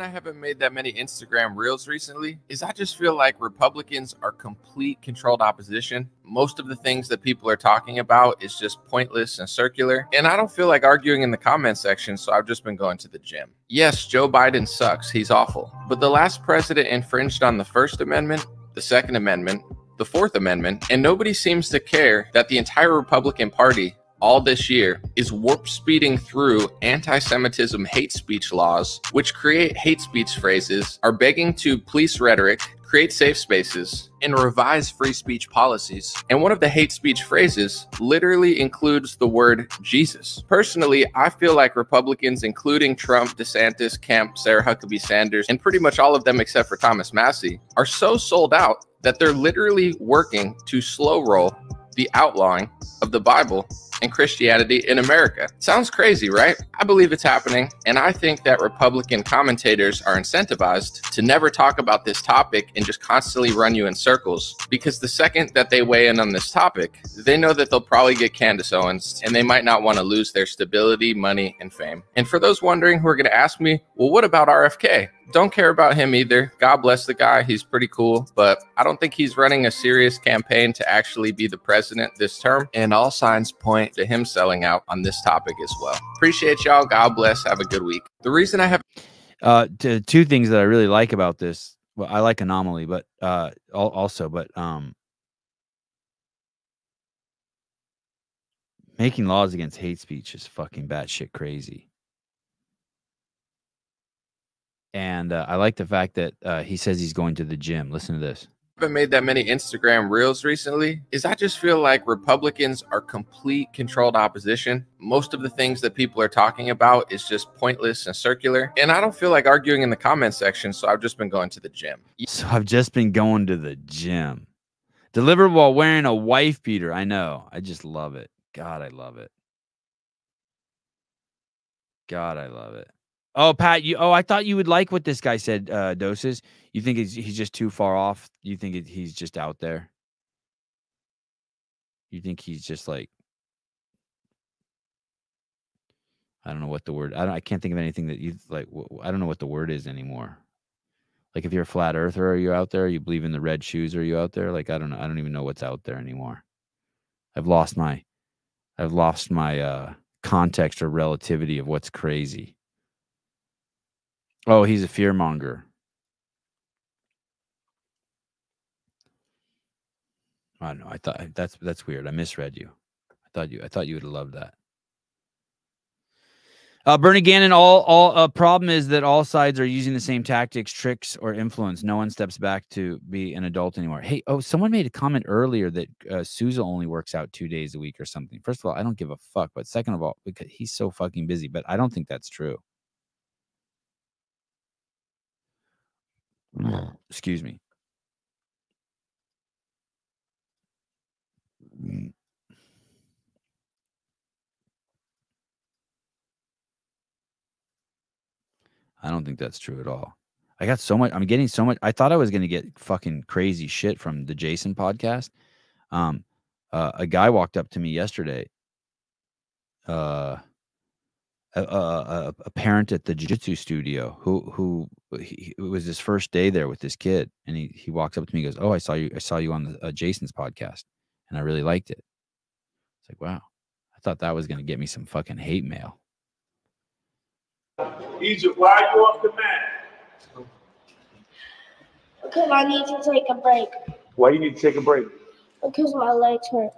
Speaker 15: I haven't made that many Instagram reels recently is I just feel like Republicans are complete controlled opposition. Most of the things that people are talking about is just pointless and circular. And I don't feel like arguing in the comment section, so I've just been going to the gym. Yes, Joe Biden sucks. He's awful. But the last president infringed on the First Amendment, the Second Amendment, the Fourth Amendment, and nobody seems to care that the entire Republican Party all this year is warp speeding through anti Semitism hate speech laws, which create hate speech phrases, are begging to police rhetoric, create safe spaces, and revise free speech policies. And one of the hate speech phrases literally includes the word Jesus. Personally, I feel like Republicans, including Trump, DeSantis, Kemp, Sarah Huckabee Sanders, and pretty much all of them except for Thomas Massie, are so sold out that they're literally working to slow roll the outlawing of the Bible and Christianity in America. Sounds crazy, right? I believe it's happening, and I think that Republican commentators are incentivized to never talk about this topic and just constantly run you in circles because the second that they weigh in on this topic, they know that they'll probably get Candace Owens and they might not want to lose their stability, money, and fame. And for those wondering who are going to ask me, well, what about RFK? Don't care about him either. God bless the guy. He's pretty cool, but I don't think he's running a serious campaign to actually be the president this term. And all signs point to him selling out on this topic as well. Appreciate y'all. God bless. Have a good week. The reason I have
Speaker 1: Uh, t- two things that I really like about this. Well, I like anomaly, but uh, also, but um, making laws against hate speech is fucking batshit crazy. And uh, I like the fact that uh, he says he's going to the gym. Listen to this.
Speaker 15: I haven't made that many Instagram reels recently is I just feel like Republicans are complete controlled opposition. Most of the things that people are talking about is just pointless and circular. And I don't feel like arguing in the comment section, so I've just been going to the gym.
Speaker 1: So I've just been going to the gym. Delivered while wearing a wife beater. I know. I just love it. God, I love it. God, I love it. Oh, Pat, you. Oh, I thought you would like what this guy said. Uh, doses. You think he's he's just too far off? You think he's just out there? You think he's just like I don't know what the word. I don't. I can't think of anything that you like. I don't know what the word is anymore. Like if you're a flat earther, are you out there? You believe in the red shoes? Are you out there? Like I don't know. I don't even know what's out there anymore. I've lost my, I've lost my uh context or relativity of what's crazy. Oh, he's a fear monger. I don't know. I thought that's that's weird. I misread you. I thought you I thought you would loved that. Uh, Bernie Gannon, all all uh, problem is that all sides are using the same tactics, tricks, or influence. No one steps back to be an adult anymore. Hey, oh, someone made a comment earlier that uh, Souza only works out two days a week or something. First of all, I don't give a fuck. But second of all, because he's so fucking busy. But I don't think that's true. Excuse me. I don't think that's true at all. I got so much. I'm getting so much. I thought I was going to get fucking crazy shit from the Jason podcast. Um, uh, a guy walked up to me yesterday. Uh, a, a, a, a parent at the jiu-jitsu studio who who he, it was his first day there with this kid, and he he walks up to me, and goes, "Oh, I saw you. I saw you on the uh, Jason's podcast, and I really liked it." It's like, wow, I thought that was going to get me some fucking hate mail.
Speaker 16: Egypt, why are you off the mat?
Speaker 17: Because I need to take a break.
Speaker 16: Why you need to take a break?
Speaker 17: Because my legs hurt.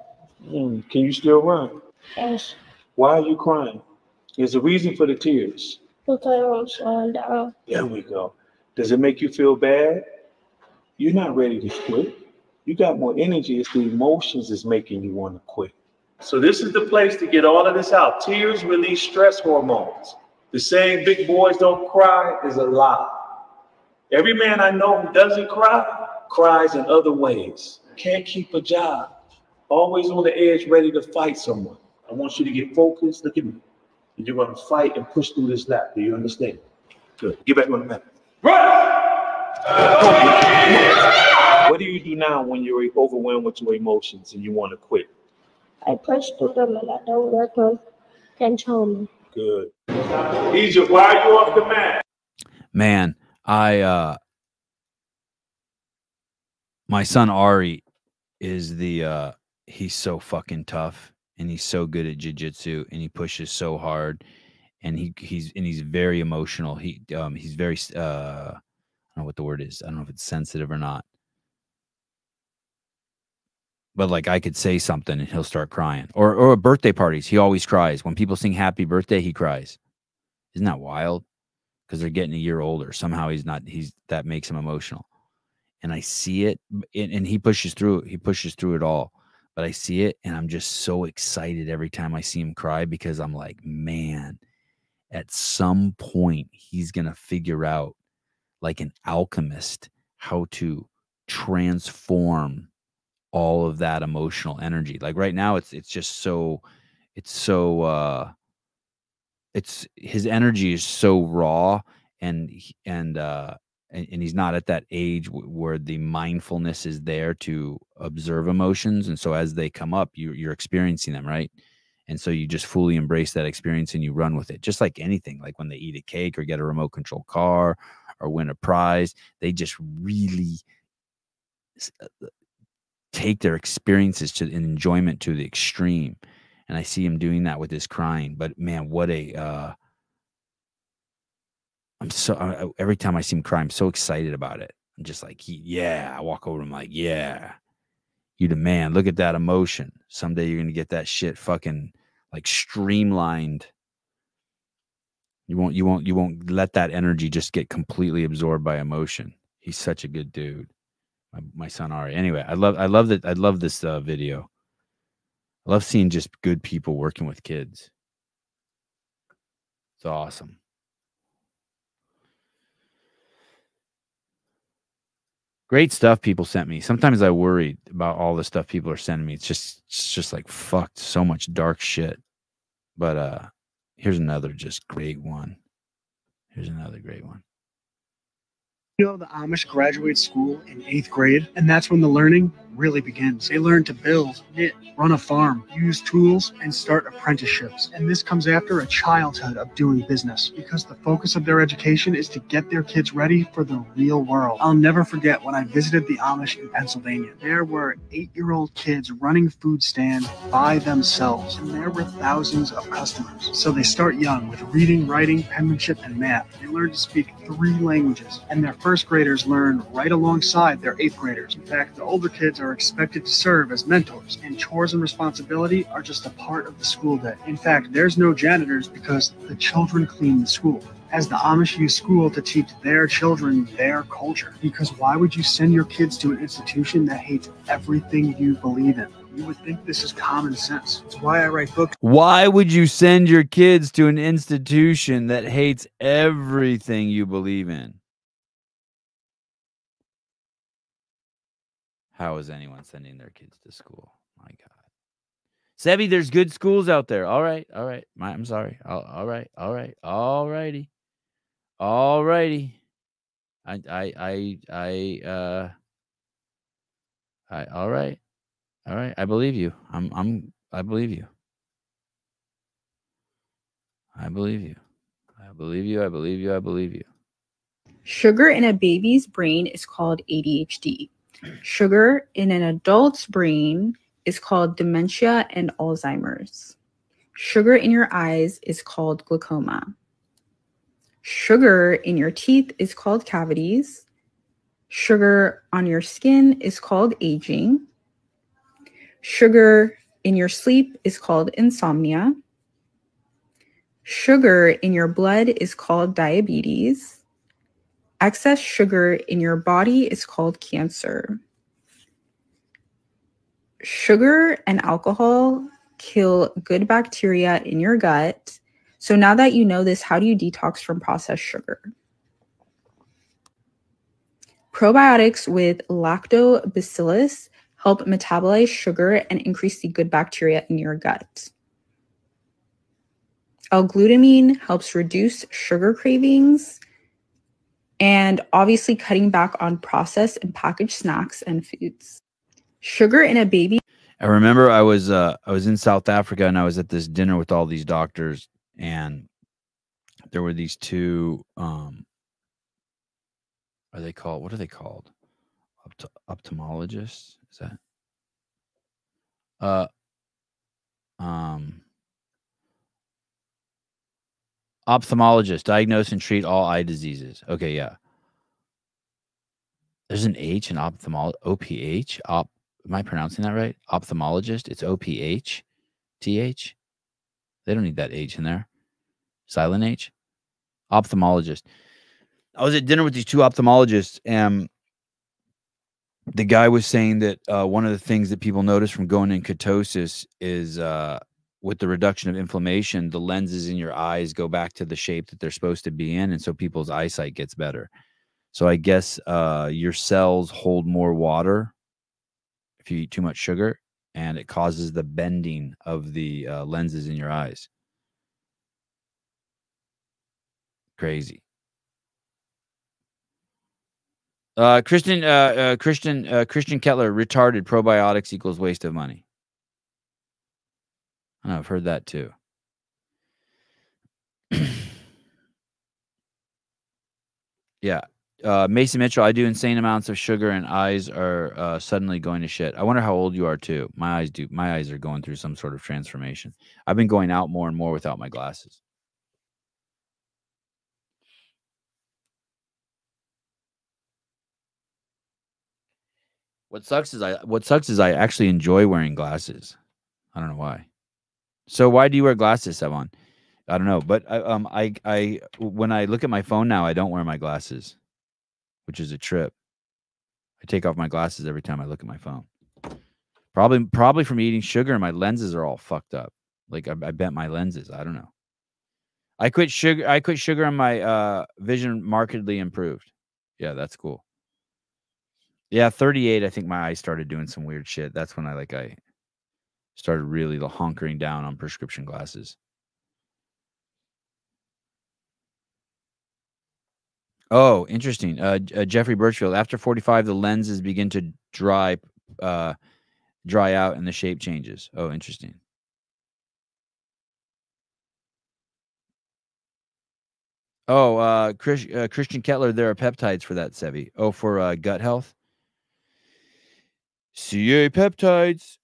Speaker 16: Mm, can you still run?
Speaker 17: Yes.
Speaker 16: Why are you crying? There's a reason for the tears.
Speaker 17: Because I'm slowing down.
Speaker 16: There we go. Does it make you feel bad? You're not ready to quit. You got more energy. It's the emotions that's making you want to quit. So this is the place to get all of this out. Tears release stress hormones. The saying big boys don't cry is a lie. Every man I know who doesn't cry cries in other ways. Can't keep a job. Always on the edge, ready to fight someone. I want you to get focused. Look at me. And you're going to fight and push through this lap. Do you understand? Good. Get back on the mat. What do you do now when you're overwhelmed with your emotions and you want to quit?
Speaker 17: I push through them and I don't let them control me.
Speaker 16: Good. Egypt, why are you off the mat?
Speaker 1: Man, I uh my son Ari is the uh he's so fucking tough and he's so good at jiu-jitsu and he pushes so hard and he he's and he's very emotional. He um he's very uh I don't know what the word is. I don't know if it's sensitive or not. But like I could say something and he'll start crying. Or or at birthday parties, he always cries. When people sing happy birthday, he cries. Isn't that wild? Because they're getting a year older. Somehow he's not he's that makes him emotional. And I see it and, and he pushes through. He pushes through it all. But I see it and I'm just so excited every time I see him cry because I'm like, man, at some point he's gonna figure out like an alchemist how to transform all of that emotional energy. Like right now it's it's just so it's so uh it's his energy is so raw and and uh and, and he's not at that age where the mindfulness is there to observe emotions and so as they come up you you're experiencing them right? And so you just fully embrace that experience and you run with it just like anything like when they eat a cake or get a remote control car or win a prize they just really uh, take their experiences to enjoyment to the extreme. And i see him doing that with his crying but man what a uh i'm so I- every time i see him cry i'm so excited about it i'm just like he, yeah i walk over to him like yeah you the man look at that emotion someday you're gonna get that shit fucking like streamlined You won't you won't you won't let that energy just get completely absorbed by emotion. He's such a good dude. My, my son Ari. Anyway, I love I love that I love this uh, video. I love seeing just good people working with kids. It's awesome. Great stuff people sent me. Sometimes I worry about all the stuff people are sending me. It's just it's just like fucked so much dark shit. But uh here's another just great one. Here's another great one.
Speaker 18: You know, the Amish graduate school in eighth grade, and that's when the learning really begins. They learn to build, knit, run a farm, use tools, and start apprenticeships. And this comes after a childhood of doing business because the focus of their education is to get their kids ready for the real world. I'll never forget when I visited the Amish in Pennsylvania. There were eight year old kids running food stands by themselves, and there were thousands of customers. So they start young with reading, writing, penmanship, and math. They learn to speak three languages, and their first graders learn right alongside their eighth graders. In fact, the older kids are expected to serve as mentors, and chores and responsibility are just a part of the school day. In fact, there's no janitors because the children clean the school. As the Amish use school to teach their children their culture. Because why would you send your kids to an institution that hates everything you believe in? You would think this is common sense. It's why I write books.
Speaker 1: Why would you send your kids to an institution that hates everything you believe in? How is anyone sending their kids to school? My God. Sebi, there's good schools out there. All right. All right. My, I'm sorry. All, all right. All right. All righty. All righty. I, I, I, I, uh, I, all right. All right. I believe you. I'm, I'm, I believe you. I believe you. I believe you. I believe you. I believe you.
Speaker 19: Sugar in a baby's brain is called ADHD. Sugar in an adult's brain is called dementia and Alzheimer's. Sugar in your eyes is called glaucoma. Sugar in your teeth is called cavities. Sugar on your skin is called aging. Sugar in your sleep is called insomnia. Sugar in your blood is called diabetes. Excess sugar in your body is called cancer. Sugar and alcohol kill good bacteria in your gut. So now that you know this, how do you detox from processed sugar? Probiotics with lactobacillus help metabolize sugar and increase the good bacteria in your gut. L-glutamine helps reduce sugar cravings and obviously cutting back on processed and packaged snacks and foods. Sugar in a baby
Speaker 1: I remember I was uh I was in South Africa and I was at this dinner with all these doctors and there were these two um are they called what are they called? Opt- ophthalmologists? Is that uh um ophthalmologist diagnose and treat all eye diseases. Okay, yeah. There's an H in ophthalmol OPH op am I pronouncing that right? Ophthalmologist. It's O P H T H. They don't need that H in there. Silent H. Ophthalmologist. I was at dinner with these two ophthalmologists, and the guy was saying that uh, one of the things that people notice from going in ketosis is uh, with the reduction of inflammation, the lenses in your eyes go back to the shape that they're supposed to be in, and so people's eyesight gets better. So I guess uh, your cells hold more water if you eat too much sugar, and it causes the bending of the uh, lenses in your eyes. Crazy. Uh, Christian, uh, uh, Christian, uh, Christian Kettler, retarded probiotics equals waste of money. I've heard that too. yeah. Uh, Mason Mitchell, I do insane amounts of sugar and eyes are uh, suddenly going to shit. I wonder how old you are too. My eyes do. My eyes are going through some sort of transformation. I've been going out more and more without my glasses. What sucks is I what sucks is I actually enjoy wearing glasses. I don't know why. So why do you wear glasses, Sevan? I don't know, but I, um, I, I, when I look at my phone now, I don't wear my glasses, which is a trip. I take off my glasses every time I look at my phone. Probably, probably from eating sugar, and my lenses are all fucked up. Like I, I bent my lenses. I don't know. I quit sugar. I quit sugar, and my uh, vision markedly improved. Yeah, that's cool. Yeah, 38. I think my eyes started doing some weird shit. That's when I like I started really the honkering down on prescription glasses. Oh, interesting. Uh, uh, Jeffrey Birchfield. After 45, the lenses begin to dry, uh, dry out, and the shape changes. Oh, interesting. Oh, uh, Chris, uh, Christian Kettler. There are peptides for that, Sevi. Oh, for uh, gut health. CA peptides.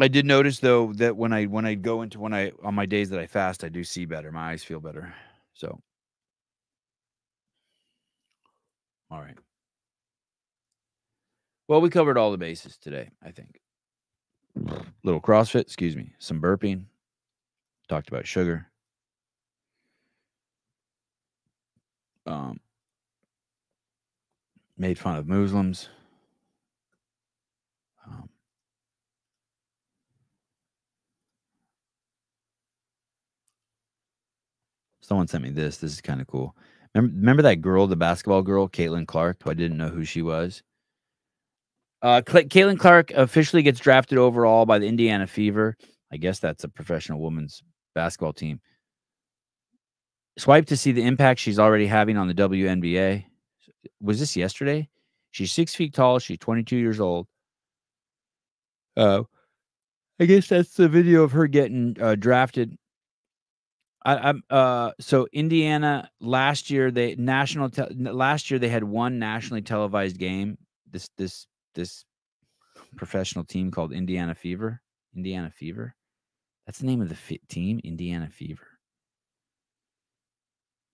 Speaker 1: I did notice though that when I when I go into when I on my days that I fast, I do see better. My eyes feel better. So all right. Well, we covered all the bases today, I think. Little CrossFit, excuse me, some burping. Talked about sugar. Um made fun of Muslims. Someone sent me this. This is kind of cool. Remember, remember that girl, the basketball girl, Caitlin Clark, who I didn't know who she was? Uh, Caitlin Clark officially gets drafted overall by the Indiana Fever. I guess that's a professional women's basketball team. Swipe to see the impact she's already having on the WNBA. Was this yesterday? She's six feet tall. She's 22 years old. Uh, I guess that's the video of her getting uh, drafted I, I'm uh so Indiana last year they national last year they had one nationally televised game. This this this professional team called Indiana Fever. Indiana Fever. That's the name of the team, Indiana Fever.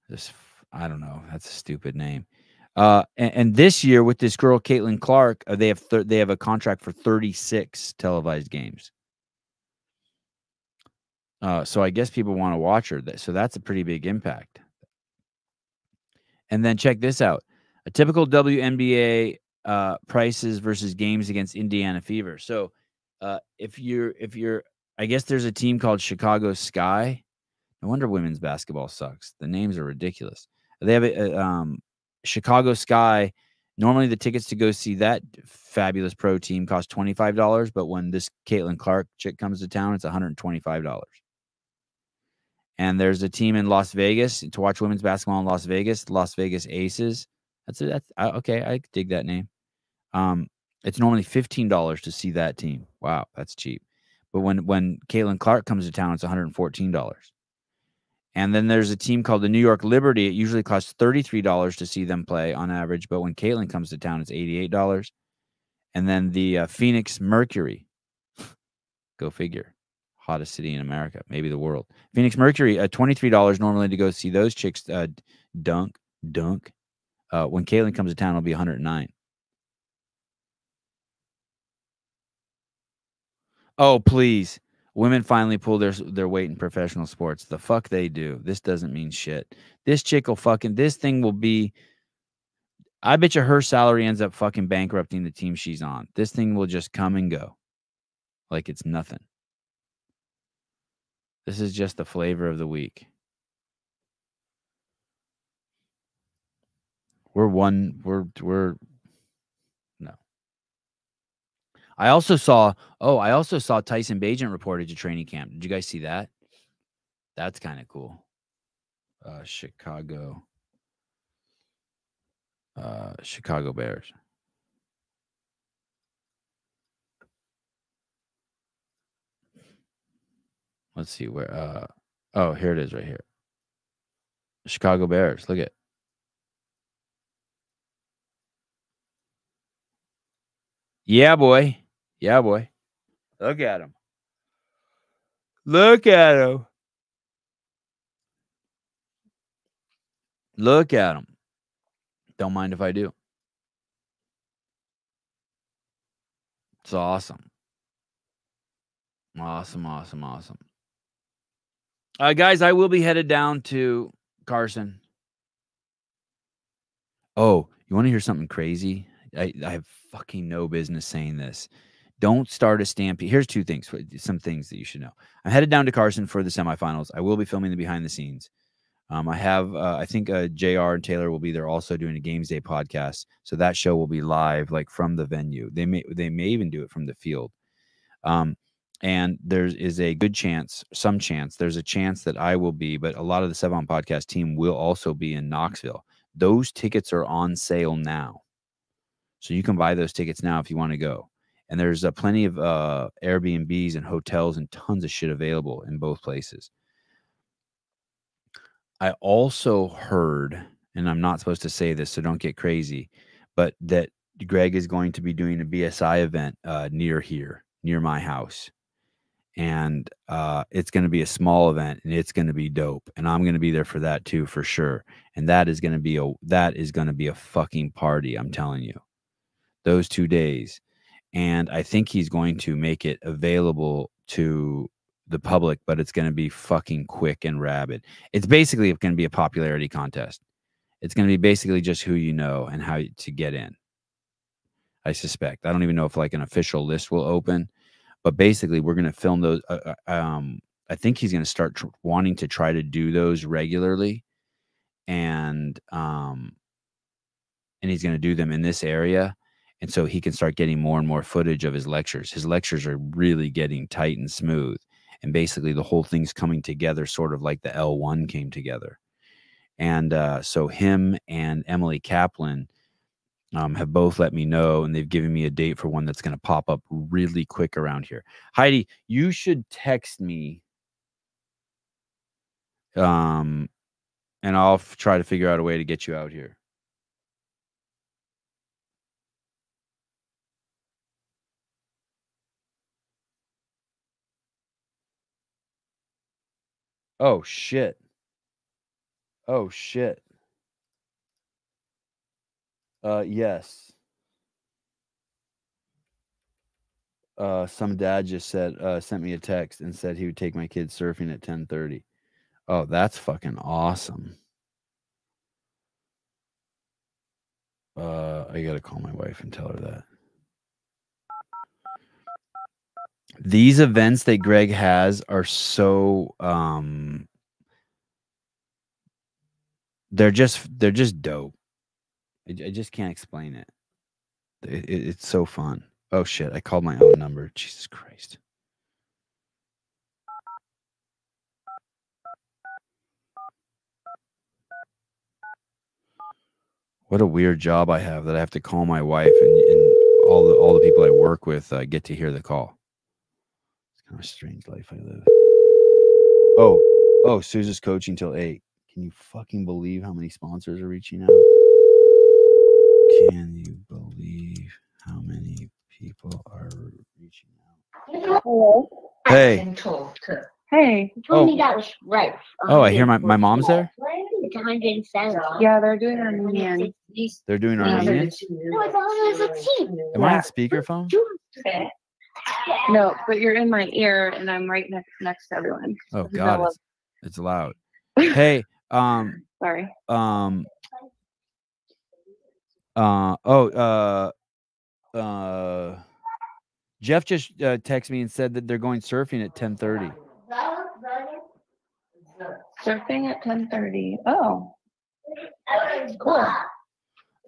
Speaker 1: This I don't know. That's a stupid name. Uh, and, and this year with this girl Caitlin Clark, uh, they have they have a contract for 36 televised games. Uh, so I guess people want to watch her. So that's a pretty big impact. And then check this out: a typical WNBA uh, prices versus games against Indiana Fever. So uh, if you're if you're, I guess there's a team called Chicago Sky. No wonder women's basketball sucks. The names are ridiculous. They have a, a, um, Chicago Sky. Normally, the tickets to go see that fabulous pro team cost twenty five dollars, but when this Caitlin Clark chick comes to town, it's one hundred twenty five dollars. And there's a team in Las Vegas to watch women's basketball in Las Vegas, Las Vegas Aces. That's a, that's okay. I dig that name. Um, it's normally fifteen dollars to see that team. Wow, that's cheap. But when when Caitlin Clark comes to town, it's one hundred and fourteen dollars. And then there's a team called the New York Liberty. It usually costs thirty-three dollars to see them play on average, but when Caitlin comes to town, it's eighty-eight dollars. And then the uh, Phoenix Mercury. Go figure. Hottest city in America, maybe the world. Phoenix Mercury, uh, twenty-three dollars normally to go see those chicks uh, dunk, dunk. Uh, when Caitlin comes to town, it'll be one hundred and nine. Oh, please. Women finally pull their their weight in professional sports. The fuck they do. This doesn't mean shit. This chick will fucking this thing will be I bet you her salary ends up fucking bankrupting the team she's on. This thing will just come and go. Like it's nothing. This is just the flavor of the week. We're one we're we're no. I also saw oh, I also saw Tyson Bagent reported to training camp. Did you guys see that? That's kind of cool. Uh Chicago. Uh Chicago Bears. Let's see where uh oh, here it is right here. Chicago Bears. Look at Yeah, boy. Yeah, boy. Look at him. Look at him. Look at him. Don't mind if I do. It's awesome. Awesome, awesome, awesome. Uh, guys, I will be headed down to Carson. Oh, you want to hear something crazy? I, I have fucking no business saying this. Don't start a stampede. Here's two things, some things that you should know. I'm headed down to Carson for the semifinals. I will be filming the behind the scenes. Um, I have, uh, I think uh, JR and Taylor will be there also doing a games day podcast. So that show will be live, like from the venue. They may, they may even do it from the field. Um, and there is a good chance, some chance, there's a chance that I will be, but a lot of the Sevan podcast team will also be in Knoxville. Those tickets are on sale now. So you can buy those tickets now if you want to go. And there's uh, plenty of uh, Airbnbs and hotels and tons of shit available in both places. I also heard, and I'm not supposed to say this, so don't get crazy, but that Greg is going to be doing a BSI event uh, near here, near my house. And uh, it's going to be a small event and it's going to be dope. And I'm going to be there for that too, for sure. And that is going to be a that is going to be a fucking party. I'm telling you, those two days. And I think he's going to make it available to the public, but it's going to be fucking quick and rabid. It's basically going to be a popularity contest. It's going to be basically just who you know and how to get in. I suspect. I don't even know if like an official list will open, but basically we're going to film those. Uh, uh, um, I think he's going to start tr- wanting to try to do those regularly, and um, and he's going to do them in this area and so he can start getting more and more footage of his lectures his lectures are really getting tight and smooth and basically the whole thing's coming together sort of like the l1 came together and uh, so him and emily kaplan um, have both let me know and they've given me a date for one that's going to pop up really quick around here heidi you should text me um and i'll try to figure out a way to get you out here Oh shit. Oh shit. Uh yes. Uh some dad just said uh sent me a text and said he would take my kids surfing at 10:30. Oh, that's fucking awesome. Uh I got to call my wife and tell her that. these events that Greg has are so um they're just they're just dope. I, I just can't explain it. It, it. It's so fun. Oh shit! I called my own number. Jesus Christ. What a weird job I have that I have to call my wife and, and all the all the people I work with uh, get to hear the call. It's kind of a strange life I live. Oh, oh, Sousa's coaching till eight. Can you fucking believe how many sponsors are reaching out? Can you believe how many people are reaching out?
Speaker 17: Hello.
Speaker 1: Hey.
Speaker 17: Hey. You
Speaker 1: Oh.
Speaker 17: me that was right.
Speaker 1: Oh, I hear my, my mom's there.
Speaker 17: It's 107.
Speaker 7: Yeah, they're doing Armenian.
Speaker 1: They're doing
Speaker 7: Yeah,
Speaker 1: Armenian.
Speaker 17: No, it's always a team.
Speaker 1: Am I on speakerphone?
Speaker 7: No, but you're in my ear, and I'm right next next to everyone.
Speaker 1: Oh God, it's, it's loud. Hey, um,
Speaker 7: Sorry.
Speaker 1: um, uh, oh, uh, uh, Jeff just uh, texted me and said that they're going surfing at ten thirty.
Speaker 7: Surfing at 10:30. Oh, cool.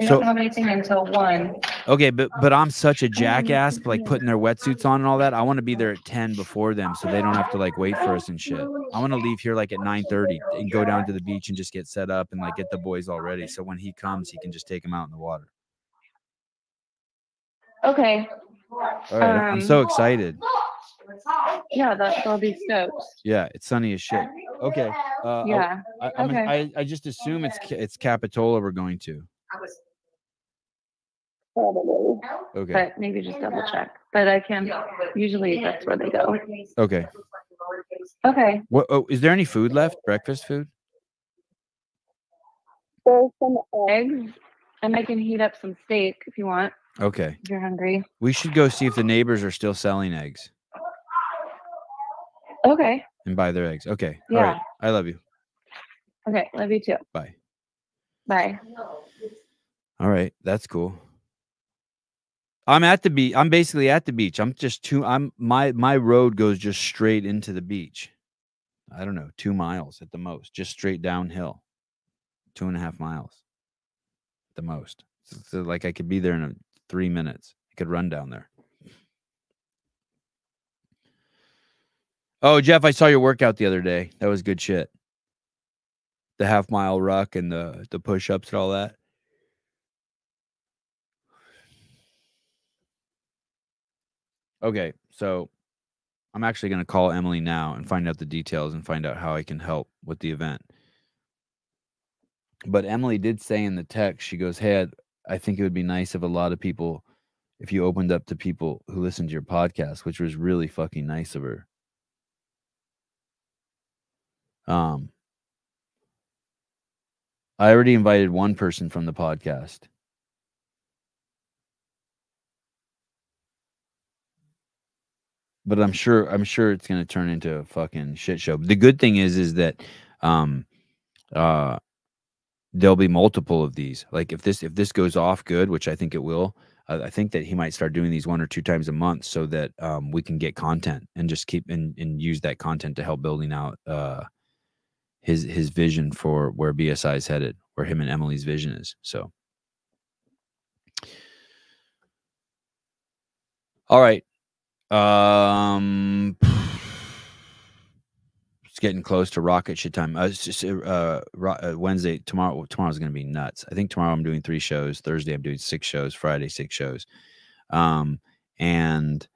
Speaker 7: They
Speaker 1: So-
Speaker 7: don't have anything until one.
Speaker 1: Okay, but but I'm such a jackass, like putting their wetsuits on and all that. I want to be there at ten before them, so they don't have to like wait for us and shit. I want to leave here like at nine thirty and go down to the beach and just get set up and like get the boys all ready. So when he comes, he can just take them out in the water.
Speaker 7: Okay.
Speaker 1: All right, I'm so
Speaker 7: Um,
Speaker 1: excited.
Speaker 7: Yeah, that, that'll be stoked.
Speaker 1: Yeah, it's sunny as shit. Okay. Uh, I-
Speaker 7: Yeah,
Speaker 1: I, I'm,
Speaker 7: okay.
Speaker 1: I, I just assume it's it's Capitola we're going to.
Speaker 7: Probably.
Speaker 1: Okay.
Speaker 7: But maybe just double check. But I can, usually that's where they go.
Speaker 1: Okay.
Speaker 7: Okay.
Speaker 1: What? Oh, is there any food left? Breakfast food?
Speaker 7: There's some eggs, and I can heat up some steak if you want.
Speaker 1: Okay.
Speaker 20: If you're hungry.
Speaker 1: We should go see if the neighbors are still selling eggs
Speaker 20: Okay.
Speaker 1: and buy their eggs. Okay. All
Speaker 20: Yeah.
Speaker 1: right. I love you.
Speaker 20: Okay. Love you too.
Speaker 1: Bye.
Speaker 20: Bye.
Speaker 1: All right. That's cool. I'm at the beach. I'm basically at the beach. I'm just two. I'm my my road goes just straight into the beach. I don't know, two miles at the most, just straight downhill. Two and a half miles, at the most. So, so, like I could be there in a, three minutes. I could run down there. Oh, Jeff, I saw your workout the other day. That was good shit. The half mile ruck and the the push ups and all that. Okay, so I'm actually going to call Emily now and find out the details and find out how I can help with the event. But Emily did say in the text, she goes, Hey, I think it would be nice if a lot of people, if you opened up to people who listen to your podcast, which was really fucking nice of her. Um, I already invited one person from the podcast. But I'm sure I'm sure it's gonna turn into a fucking shit show. The good thing is is that um uh there'll be multiple of these. Like if this if this goes off good, which I think it will, I think that he might start doing these one or two times a month so that um we can get content and just keep and, and use that content to help building out uh his his vision for where BSI is headed, where him and Emily's vision is. So all right. Um, it's getting close to rocket shit time. Uh, just uh, uh Wednesday tomorrow. Tomorrow's gonna be nuts. I think tomorrow I'm doing three shows. Thursday I'm doing six shows. Friday six shows. Um, and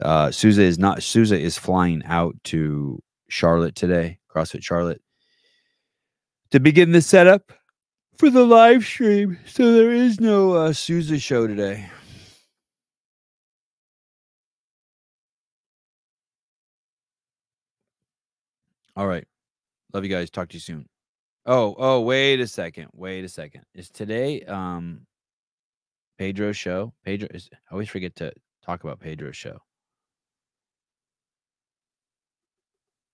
Speaker 1: uh, Souza is not. Souza is flying out to Charlotte today, CrossFit Charlotte, to begin the setup for the live stream. So there is no uh, Souza show today. All right. Love you guys. Talk to you soon. Oh, oh, wait a second. Wait a second. Is today um Pedro's show? Pedro is I always forget to talk about Pedro's show.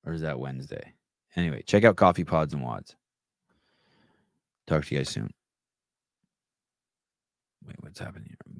Speaker 1: Or is that Wednesday? Anyway, check out Coffee Pods and Wads. Talk to you guys soon. Wait, what's happening here?